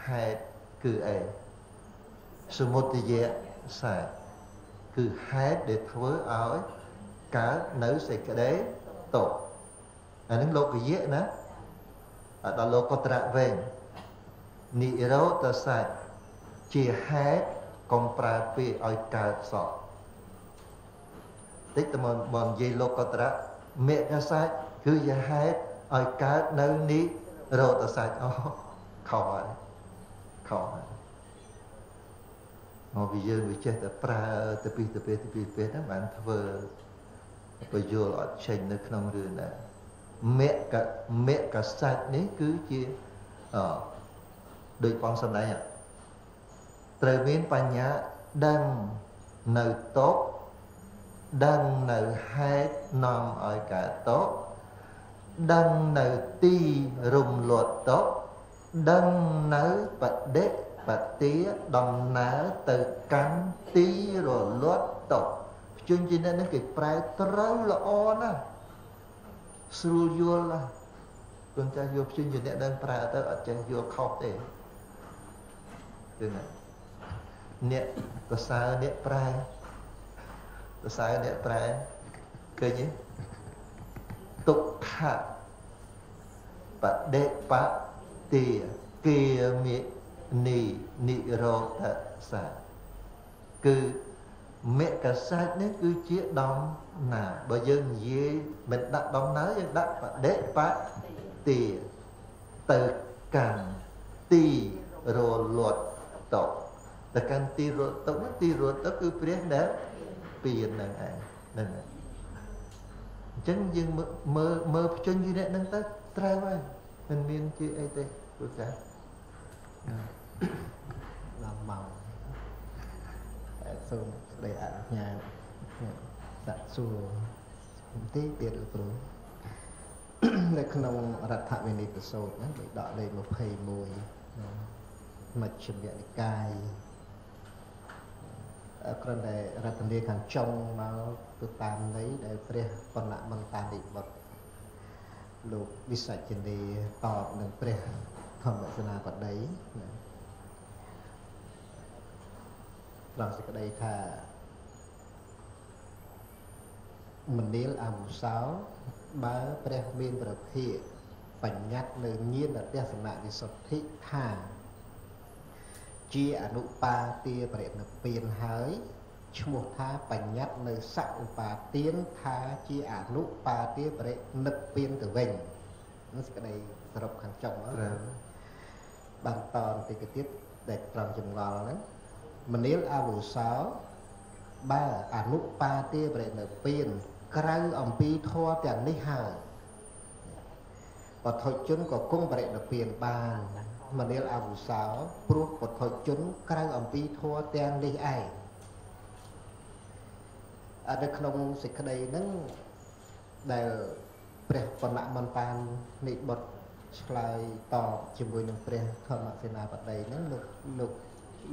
ហេតុគឺអីសមុទយៈសាស្ត្រ គឺហេតុដែលធ្វើឲ្យកើតនៅសេចក្តីទុក្ខអានឹងលោកយៈណាដល់លោកត្រៈវិញនិរោធសាស្ត្រជាហេតុកុំប្រើពាក្យឲ្យកើតសក់តិចតែមកមកនិយាយលោកត្រៈមេកសាស្ត្រគឺជាហេតុឲ្យកើតនៅនិរោធសាស្ត្រអូខុសហើយខុសហើយ មកពីយើងវាចេះតែប្រើទៅពីទៅពេលទៅពីពេលហ្នឹងបានធ្វើបញ្យល់អត់ចេញនៅក្នុងរឿងដែរមគ្គមគ្គសាច់នេះគឺជាអដូចបងសំដែងត្រូវមានបញ្ញាដឹងនៅតោដឹងនៅហេតុនាំឲ្យកើតតោដឹងនៅទីរំលត់តោដឹងនៅបដិ បទាដំណើរទៅកាន់ទីរលត់តោជនជាអ្នកនេះគេប្រែត្រូវល្អណាស់ស្រួលយល់ណាស់គន់ចាស់យកជនជាអ្នកដឹងប្រែទៅអត់ចេះយល់ខុសទេគឺណាអ្នកកសើអ្នកប្រែកសើអ្នកប្រែឃើញទេទុក្ខបដិបទាគាមិ នីនិរោធសាគឺមគ្គសាច់នេះគឺជាដំណាបើយើងនិយាយមិនដាក់ដំណើរយើងដាក់បដិបទាទៅកាន់ទីរលត់តទៅកាន់ទីរត់ទៅទីរត់ទៅគឺព្រះដែលពៀននឹងឯងហ្នឹងអញ្ចឹងយើងមើលមើលភ្ជញ្ញនេះហ្នឹងទៅត្រូវហើយមិនមានជាអីទេព្រោះចា
ដល់ម៉ោងសូមស្ដីអនុញ្ញាតសាក់សួរបន្តិចទៀតលោកគ្រូនៅក្នុងរដ្ឋវិន័យប្រសូតហ្នឹងគេដកលេខ21មជ្ឈិមនិកាយគ្រាន់តែរតនាខាងចុងមកទៅតាមន័យដែលព្រះបណ្ណមន្តានិបុត្រលោកវិសាជនីតបនឹងព្រះធម្មសេនាបតីណា ត្រង់សេចក្តីថាមនាលអមុសោបើព្រះមានប្រភិបញ្ញត្តិនៅញាណទេសនៈវិសុទ្ធិថាជាអនុបាទាបរិណពៀនហើយឈ្មោះថាបញ្ញត្តិនៅសឧបាទានថាជាអនុបាទាបរិណពៀនទៅវិញនោះសេចក្តីសរុបខាងចុងហ្នឹងបានតបន្តិចទៀតដែលត្រង់ចម្ងល់ហ្នឹង មនាលអវុសោបើអនុបាទាបរិណពៀនក្រៅអំពីធម៌ទាំងនេះហើយបទជនក៏គង់បរិណពៀនបានមនាលអវុសោព្រោះពុទ្ធជនក្រៅអំពីធัวទាំងនេះឯងអត់នៅក្នុងសេចក្តីហ្នឹងដែលព្រះបណ្ណមន្តាននិបុត្រឆ្លើយតបជាមួយនឹងព្រះធម្មសេនាបតីហ្នឹងលោកលោក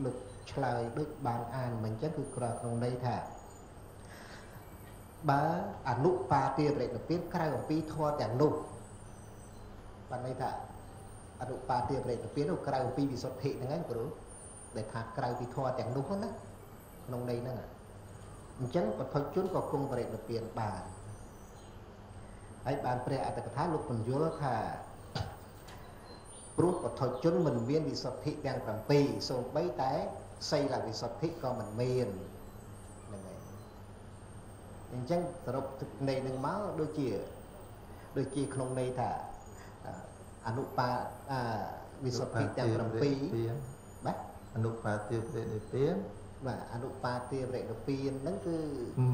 លោក ឆ្លើយដូចបានអានមិនចឹងគឺក្រៅក្នុងន័យថាបើអនុបាទាបរិទ្ធភាពក្រៅអំពីធម៌ទាំងនោះបានន័យថាអនុបាទាប្រេតពៀននោះក្រៅពីវិសុទ្ធិហ្នឹងឯងគ្រូដែលថាក្រៅពីធម៌ទាំងនោះណាក្នុងន័យហ្នឹងអញ្ចឹងបឋមជនក៏គង់ប្រេតពៀនបានហើយបានព្រះអត្តកថាលោកបញ្យល់ថាព្រោះបឋមជនមិនមានវិសុទ្ធិទាំង7សូម្បីតែ សីលវិសុទ្ធិក៏មិនមានហ្នឹងហើយអញ្ចឹងសរុបទឹកនៃនឹងមកដូចជាដូចជាក្នុងន័យថាអឺអនុបាអាវិសុទ្ធិទាំង7បាទ
អនុបាទាប្រេនិព្វាន
បាទអនុបាទាបរិណពៀនហ្នឹងគឺ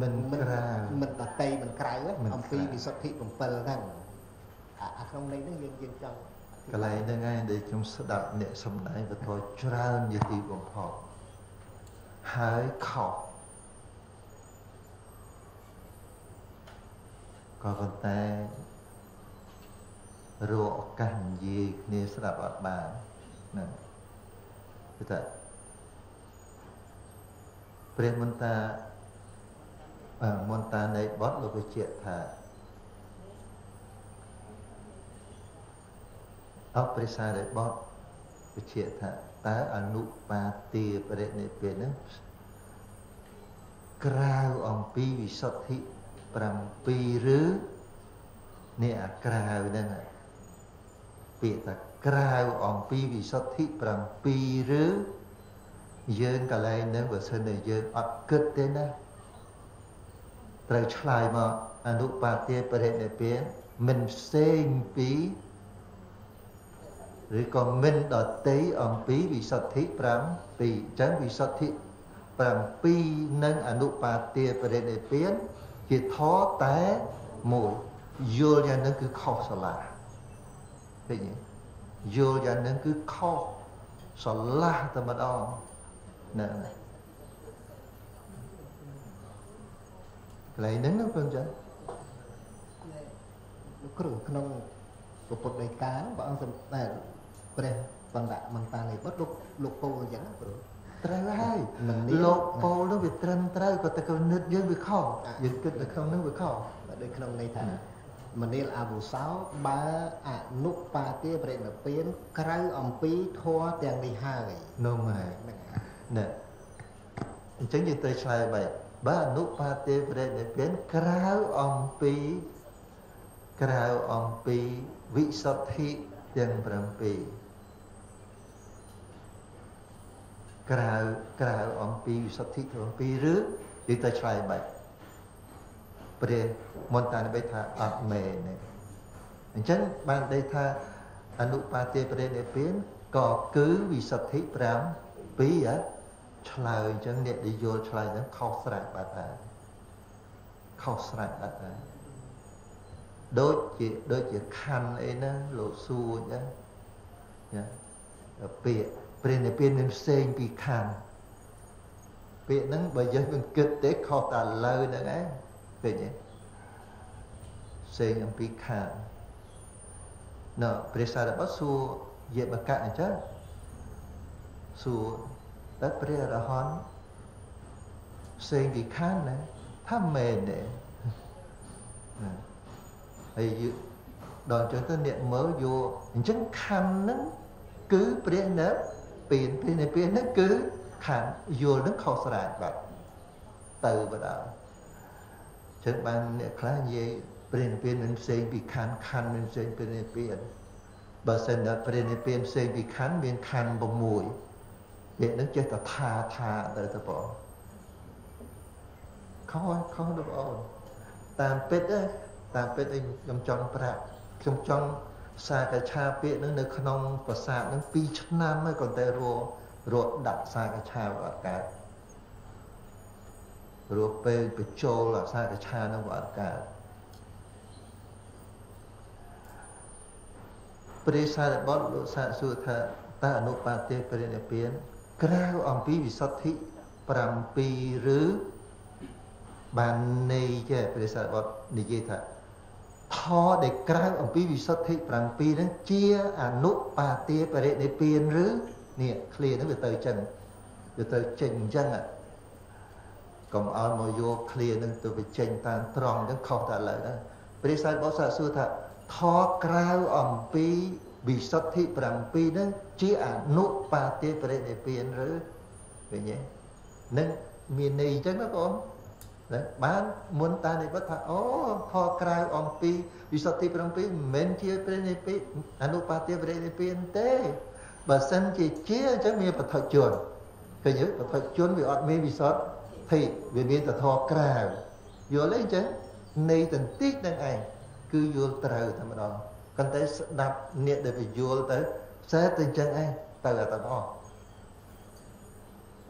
មិនក្រៅ
មិនដតីមិនក្រៅទេ
មិន
អំពី
ក្រៅ
វិសុទ្ធិ7ហ្នឹងអាអាក្នុងន័យហ្នឹងយើងយើងចង់
កន្លែងហ្នឹងឯងដែលខ្ញុំស្ដាប់អ្នកសំដែងបទច្រើនជាទីបំផុត ហើយខុសក៏ប៉ុន្តែរកឱកាសនិយាយគ្នាស្ដាប់អត់បានហ្នឹងគឺថាព្រះមន្តាអឺមន្តានៃបទលោកបញ្ជាក់ថាអបរិសារបុត្របញ្ជាក់ថា តើអនុបាទាបរិនិព្វានហ្នឹងក្រៅអំពីវិសុទ្ធិ7ឬនេះអាក្រៅហ្នឹងពាក្យថាក្រៅអំពីវិសុទ្ធិ7ឬយើងកន្លែងហ្នឹងបើសិនតែយើងអត់គិតទេណាត្រូវឆ្លើយមកអនុបាទាបរិនិព្វានមិនផ្សេងពី ឬក៏មិនដតីអំពីវិសុទ្ធិ7អញ្ចឹងវិសុទ្ធិ7និងអនុបាទាបរិនិព្វានជាធរតែមួយយល់យ៉ាងហ្នឹងគឺខុសស្រឡះឃើញទេយល់យ៉ាងហ្នឹងគឺខុសស្រឡះតែម្ដងហ្នឹងហើយកន្លែងហ្នឹងណាបងចា
លោកគ្រូក្នុងពុទ្ធដីកាព្រះអង្គសម្ដែង ព្រះបណ្ដមន្តានៃបុត្រលោកលោកពោលអញ្ចឹងណាគ្រូ
ត្រូវហើយ
មិនមាន
លោកពោលនោះវាត្រឹមត្រូវក៏តែគណិតយើងវាខុស
អ่ะ
យើងគិតនៅក្នុងនោះវាខុស
បាទដូចក្នុងន័យថាមនាលអវុសោបើអនុបាទាបរិណពៀនក្រៅអំពីធัวទាំងនេះហើយ
នោះហើយ
ហ្នឹងហើយ
ណែអញ្ចឹងយើងត្រូវឆ្លើយបែបបើអនុបាទេប្រេនិព្វានក្រៅអំពីក្រៅអំពីវិសុទ្ធិទាំង7 ក្រៅក្រៅអំពីវិសុទ្ធិទាំង7ឬយើងត្រូវឆ្លើយបែបព្រះមន្តតានិបិថាអត់មែនទេអញ្ចឹងបានន័យថាអនុបាទេប្រេនិព្វានក៏គឺវិសុទ្ធិ5ពីរហ៎ឆ្លើយអញ្ចឹងអ្នកដែលយល់ឆ្លើយហ្នឹងខុសស្រេចបាត់ហើយខុសស្រេចបាត់ហើយដូចជាដូចជាខណ្ឌអីណាលោកសួរអញ្ចឹងណាពាក្យ ព្រះនិព្វានមានផ្សេងពីខណ្ឌពាក្យហ្នឹងបើយើងមិនគិតទេខុសតែលើហ្នឹងឯងឃើញទេផ្សេងអំពីខណ្ឌណ៎ព្រះសារបុត្រសួរយេបកៈអញ្ចឹងសួរតើព្រះអរហន្តផ្សេងពីខណ្ឌណាថាមែនទេណាហើយយដល់អញ្ចឹងទៅអ្នកមើលយកអញ្ចឹងខណ្ឌហ្នឹងគឺព្រះនៅ ពៀនព្រះនៅពៀនហ្នឹងគឺខណ្ឌយល់ហ្នឹងខុសស្រេចបាត់ទៅបដៅអញ្ចឹងបានអ្នកខ្លះនិយាយព្រះនិព្វានមិនផ្សេងពីខណ្ឌខណ្ឌមិនផ្សេងពីព្រះនិព្វានបើសិនតែព្រះនិព្វានផ្សេងពីខណ្ឌមានខណ្ឌ6ពាក្យហ្នឹងចេះតែថាថាទៅទៅបងខុសខុសទៅបងតាមពិតទេតាមពិតអីខ្ញុំចង់ប្រាប់ខ្ញុំចង់ សាកឆាពាក្យហ្នឹងនៅក្នុងប្រាសាទហ្នឹង2ឆ្នាំហើយក៏តែររត់ដាក់សាកឆាអត់កើតរស់ពេលបញ្ចូលអាសាកឆាហ្នឹងក៏អត់កើតព្រះសារបុត្រលោកសាកសួរថាតើអនុបាទេព្រះនិព្វានក្រៅអំពីវិសុទ្ធិ7ឬបានន័យចេះព្រះសារបុត្រនិយាយថា ធរដែលក្រៅអំពីវិសុទ្ធិ7ហ្នឹងជាអនុបាទេបរិនិព្វានឬនេះឃ្លាហ្នឹងវាទៅចឹងវាទៅចេញអញ្ចឹងកុំឲ្យមកយកឃ្លាហ្នឹងទៅបញ្ចេញតាមត្រង់ហ្នឹងខុសតែឥឡូវណាព្រះសាយបុត្រសាកសួរថាធរក្រៅអំពីវិសុទ្ធិ7ហ្នឹងជាអនុបាទេបរិនិព្វានឬឃើញទេនឹងមានន័យអញ្ចឹងណាបង ណាបានមុនតានិវត្តថាអូខក្រៅអំពីវិសុទ្ធិ7មិនមែនជាព្រះនិព្វានអនុបាទាព្រះនិព្វានទេបើសិនជាជាអញ្ចឹងមានបឋជនឃើញទេបឋជនវាអត់មានវិសុទ្ធិវាមានតែធរក្រៅយល់ទេអញ្ចឹងនៃតន្តិចនឹងឯងគឺយល់ត្រូវតែម្ដងប៉ុន្តែស្ដាប់អ្នកដែលពយល់ទៅសែទៅអញ្ចឹងឯងទៅតែមក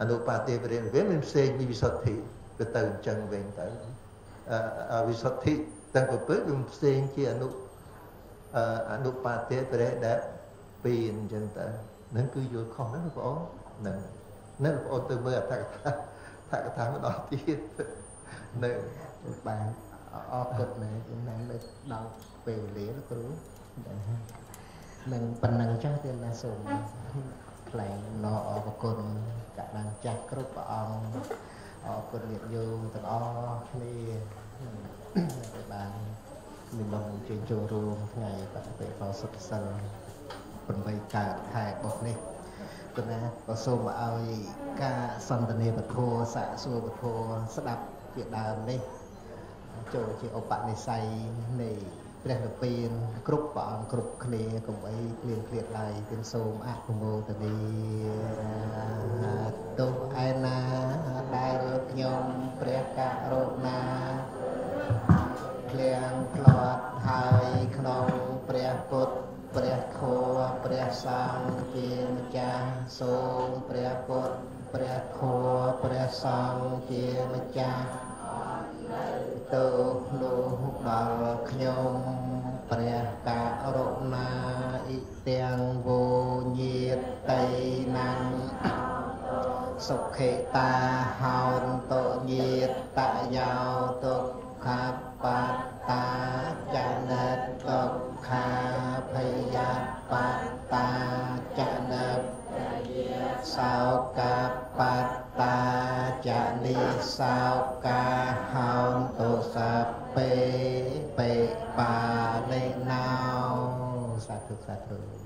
អនុបាទេបរិញ្ញាវាមិនផ្សេងពីវិសុទ្ធិវា ទៅអញ្ចឹងវិញទៅអវិសុទ្ធិទាំងពពើវាផ្សេងជាអនុអនុបាទេបរិយដែលពីរអញ្ចឹងទៅនឹងគឺយល់ខុសណាបងប្អូននឹងនឹងបងប្អូនទៅមើលអត្ថកថាអត្ថកថាម្ដងទៀតនៅ
បានអរគុណណាស់ចំណែកនៅដល់ពេលវេលាគ្រូនឹងប៉ុណ្ណឹងចាស់ទៀតណាសូមថ្លែងណោអរគុណកណ្ដាលចាស់គ្រប់ព្រះអង្គ អរគុណញាតិញោមទាំងអស់គ្នាដែលបាននិមន្តអញ្ជើញចូលរួមថ្ងៃបដិបត្តិសុខសិល8កើតខែបុស្សនេះគណៈក៏សូមឲ្យការសន្ទនាពធសាកសួរពធស្ដាប់ជាដើមនេះចូលជាឧបនិស្ស័យនៃ ព្រះនិព្វានគ្រប់ព្រះអង្គគ្រប់គ្នាកុំអីគ្លៀងគ្លៀតឡើយទាំងសូមអនុមោទនីទុកឯណាដែលខ្ញុំព្រះករុណាឃ្លៀងផ្្លាត់ហើយក្នុងព្រះពុទ្ធព្រះធម៌ព្រះសង្ឃជាម្ចាស់សូមព្រះពុទ្ធព្រះធម៌ព្រះសង្ឃជាម្ចាស់ ទៅលោកដល់ខ្ញុំព្រះករុណាអ៊ីទាំងវោញាតៃណាំសុខេតាហោនតញាតយោទុក្ខបត្តាចនិតទុក្ខាភយបត្តាចនិត សោកបត្តាចនិសោកាហោនទុសពេបេបាលេណោសាធុសាធុ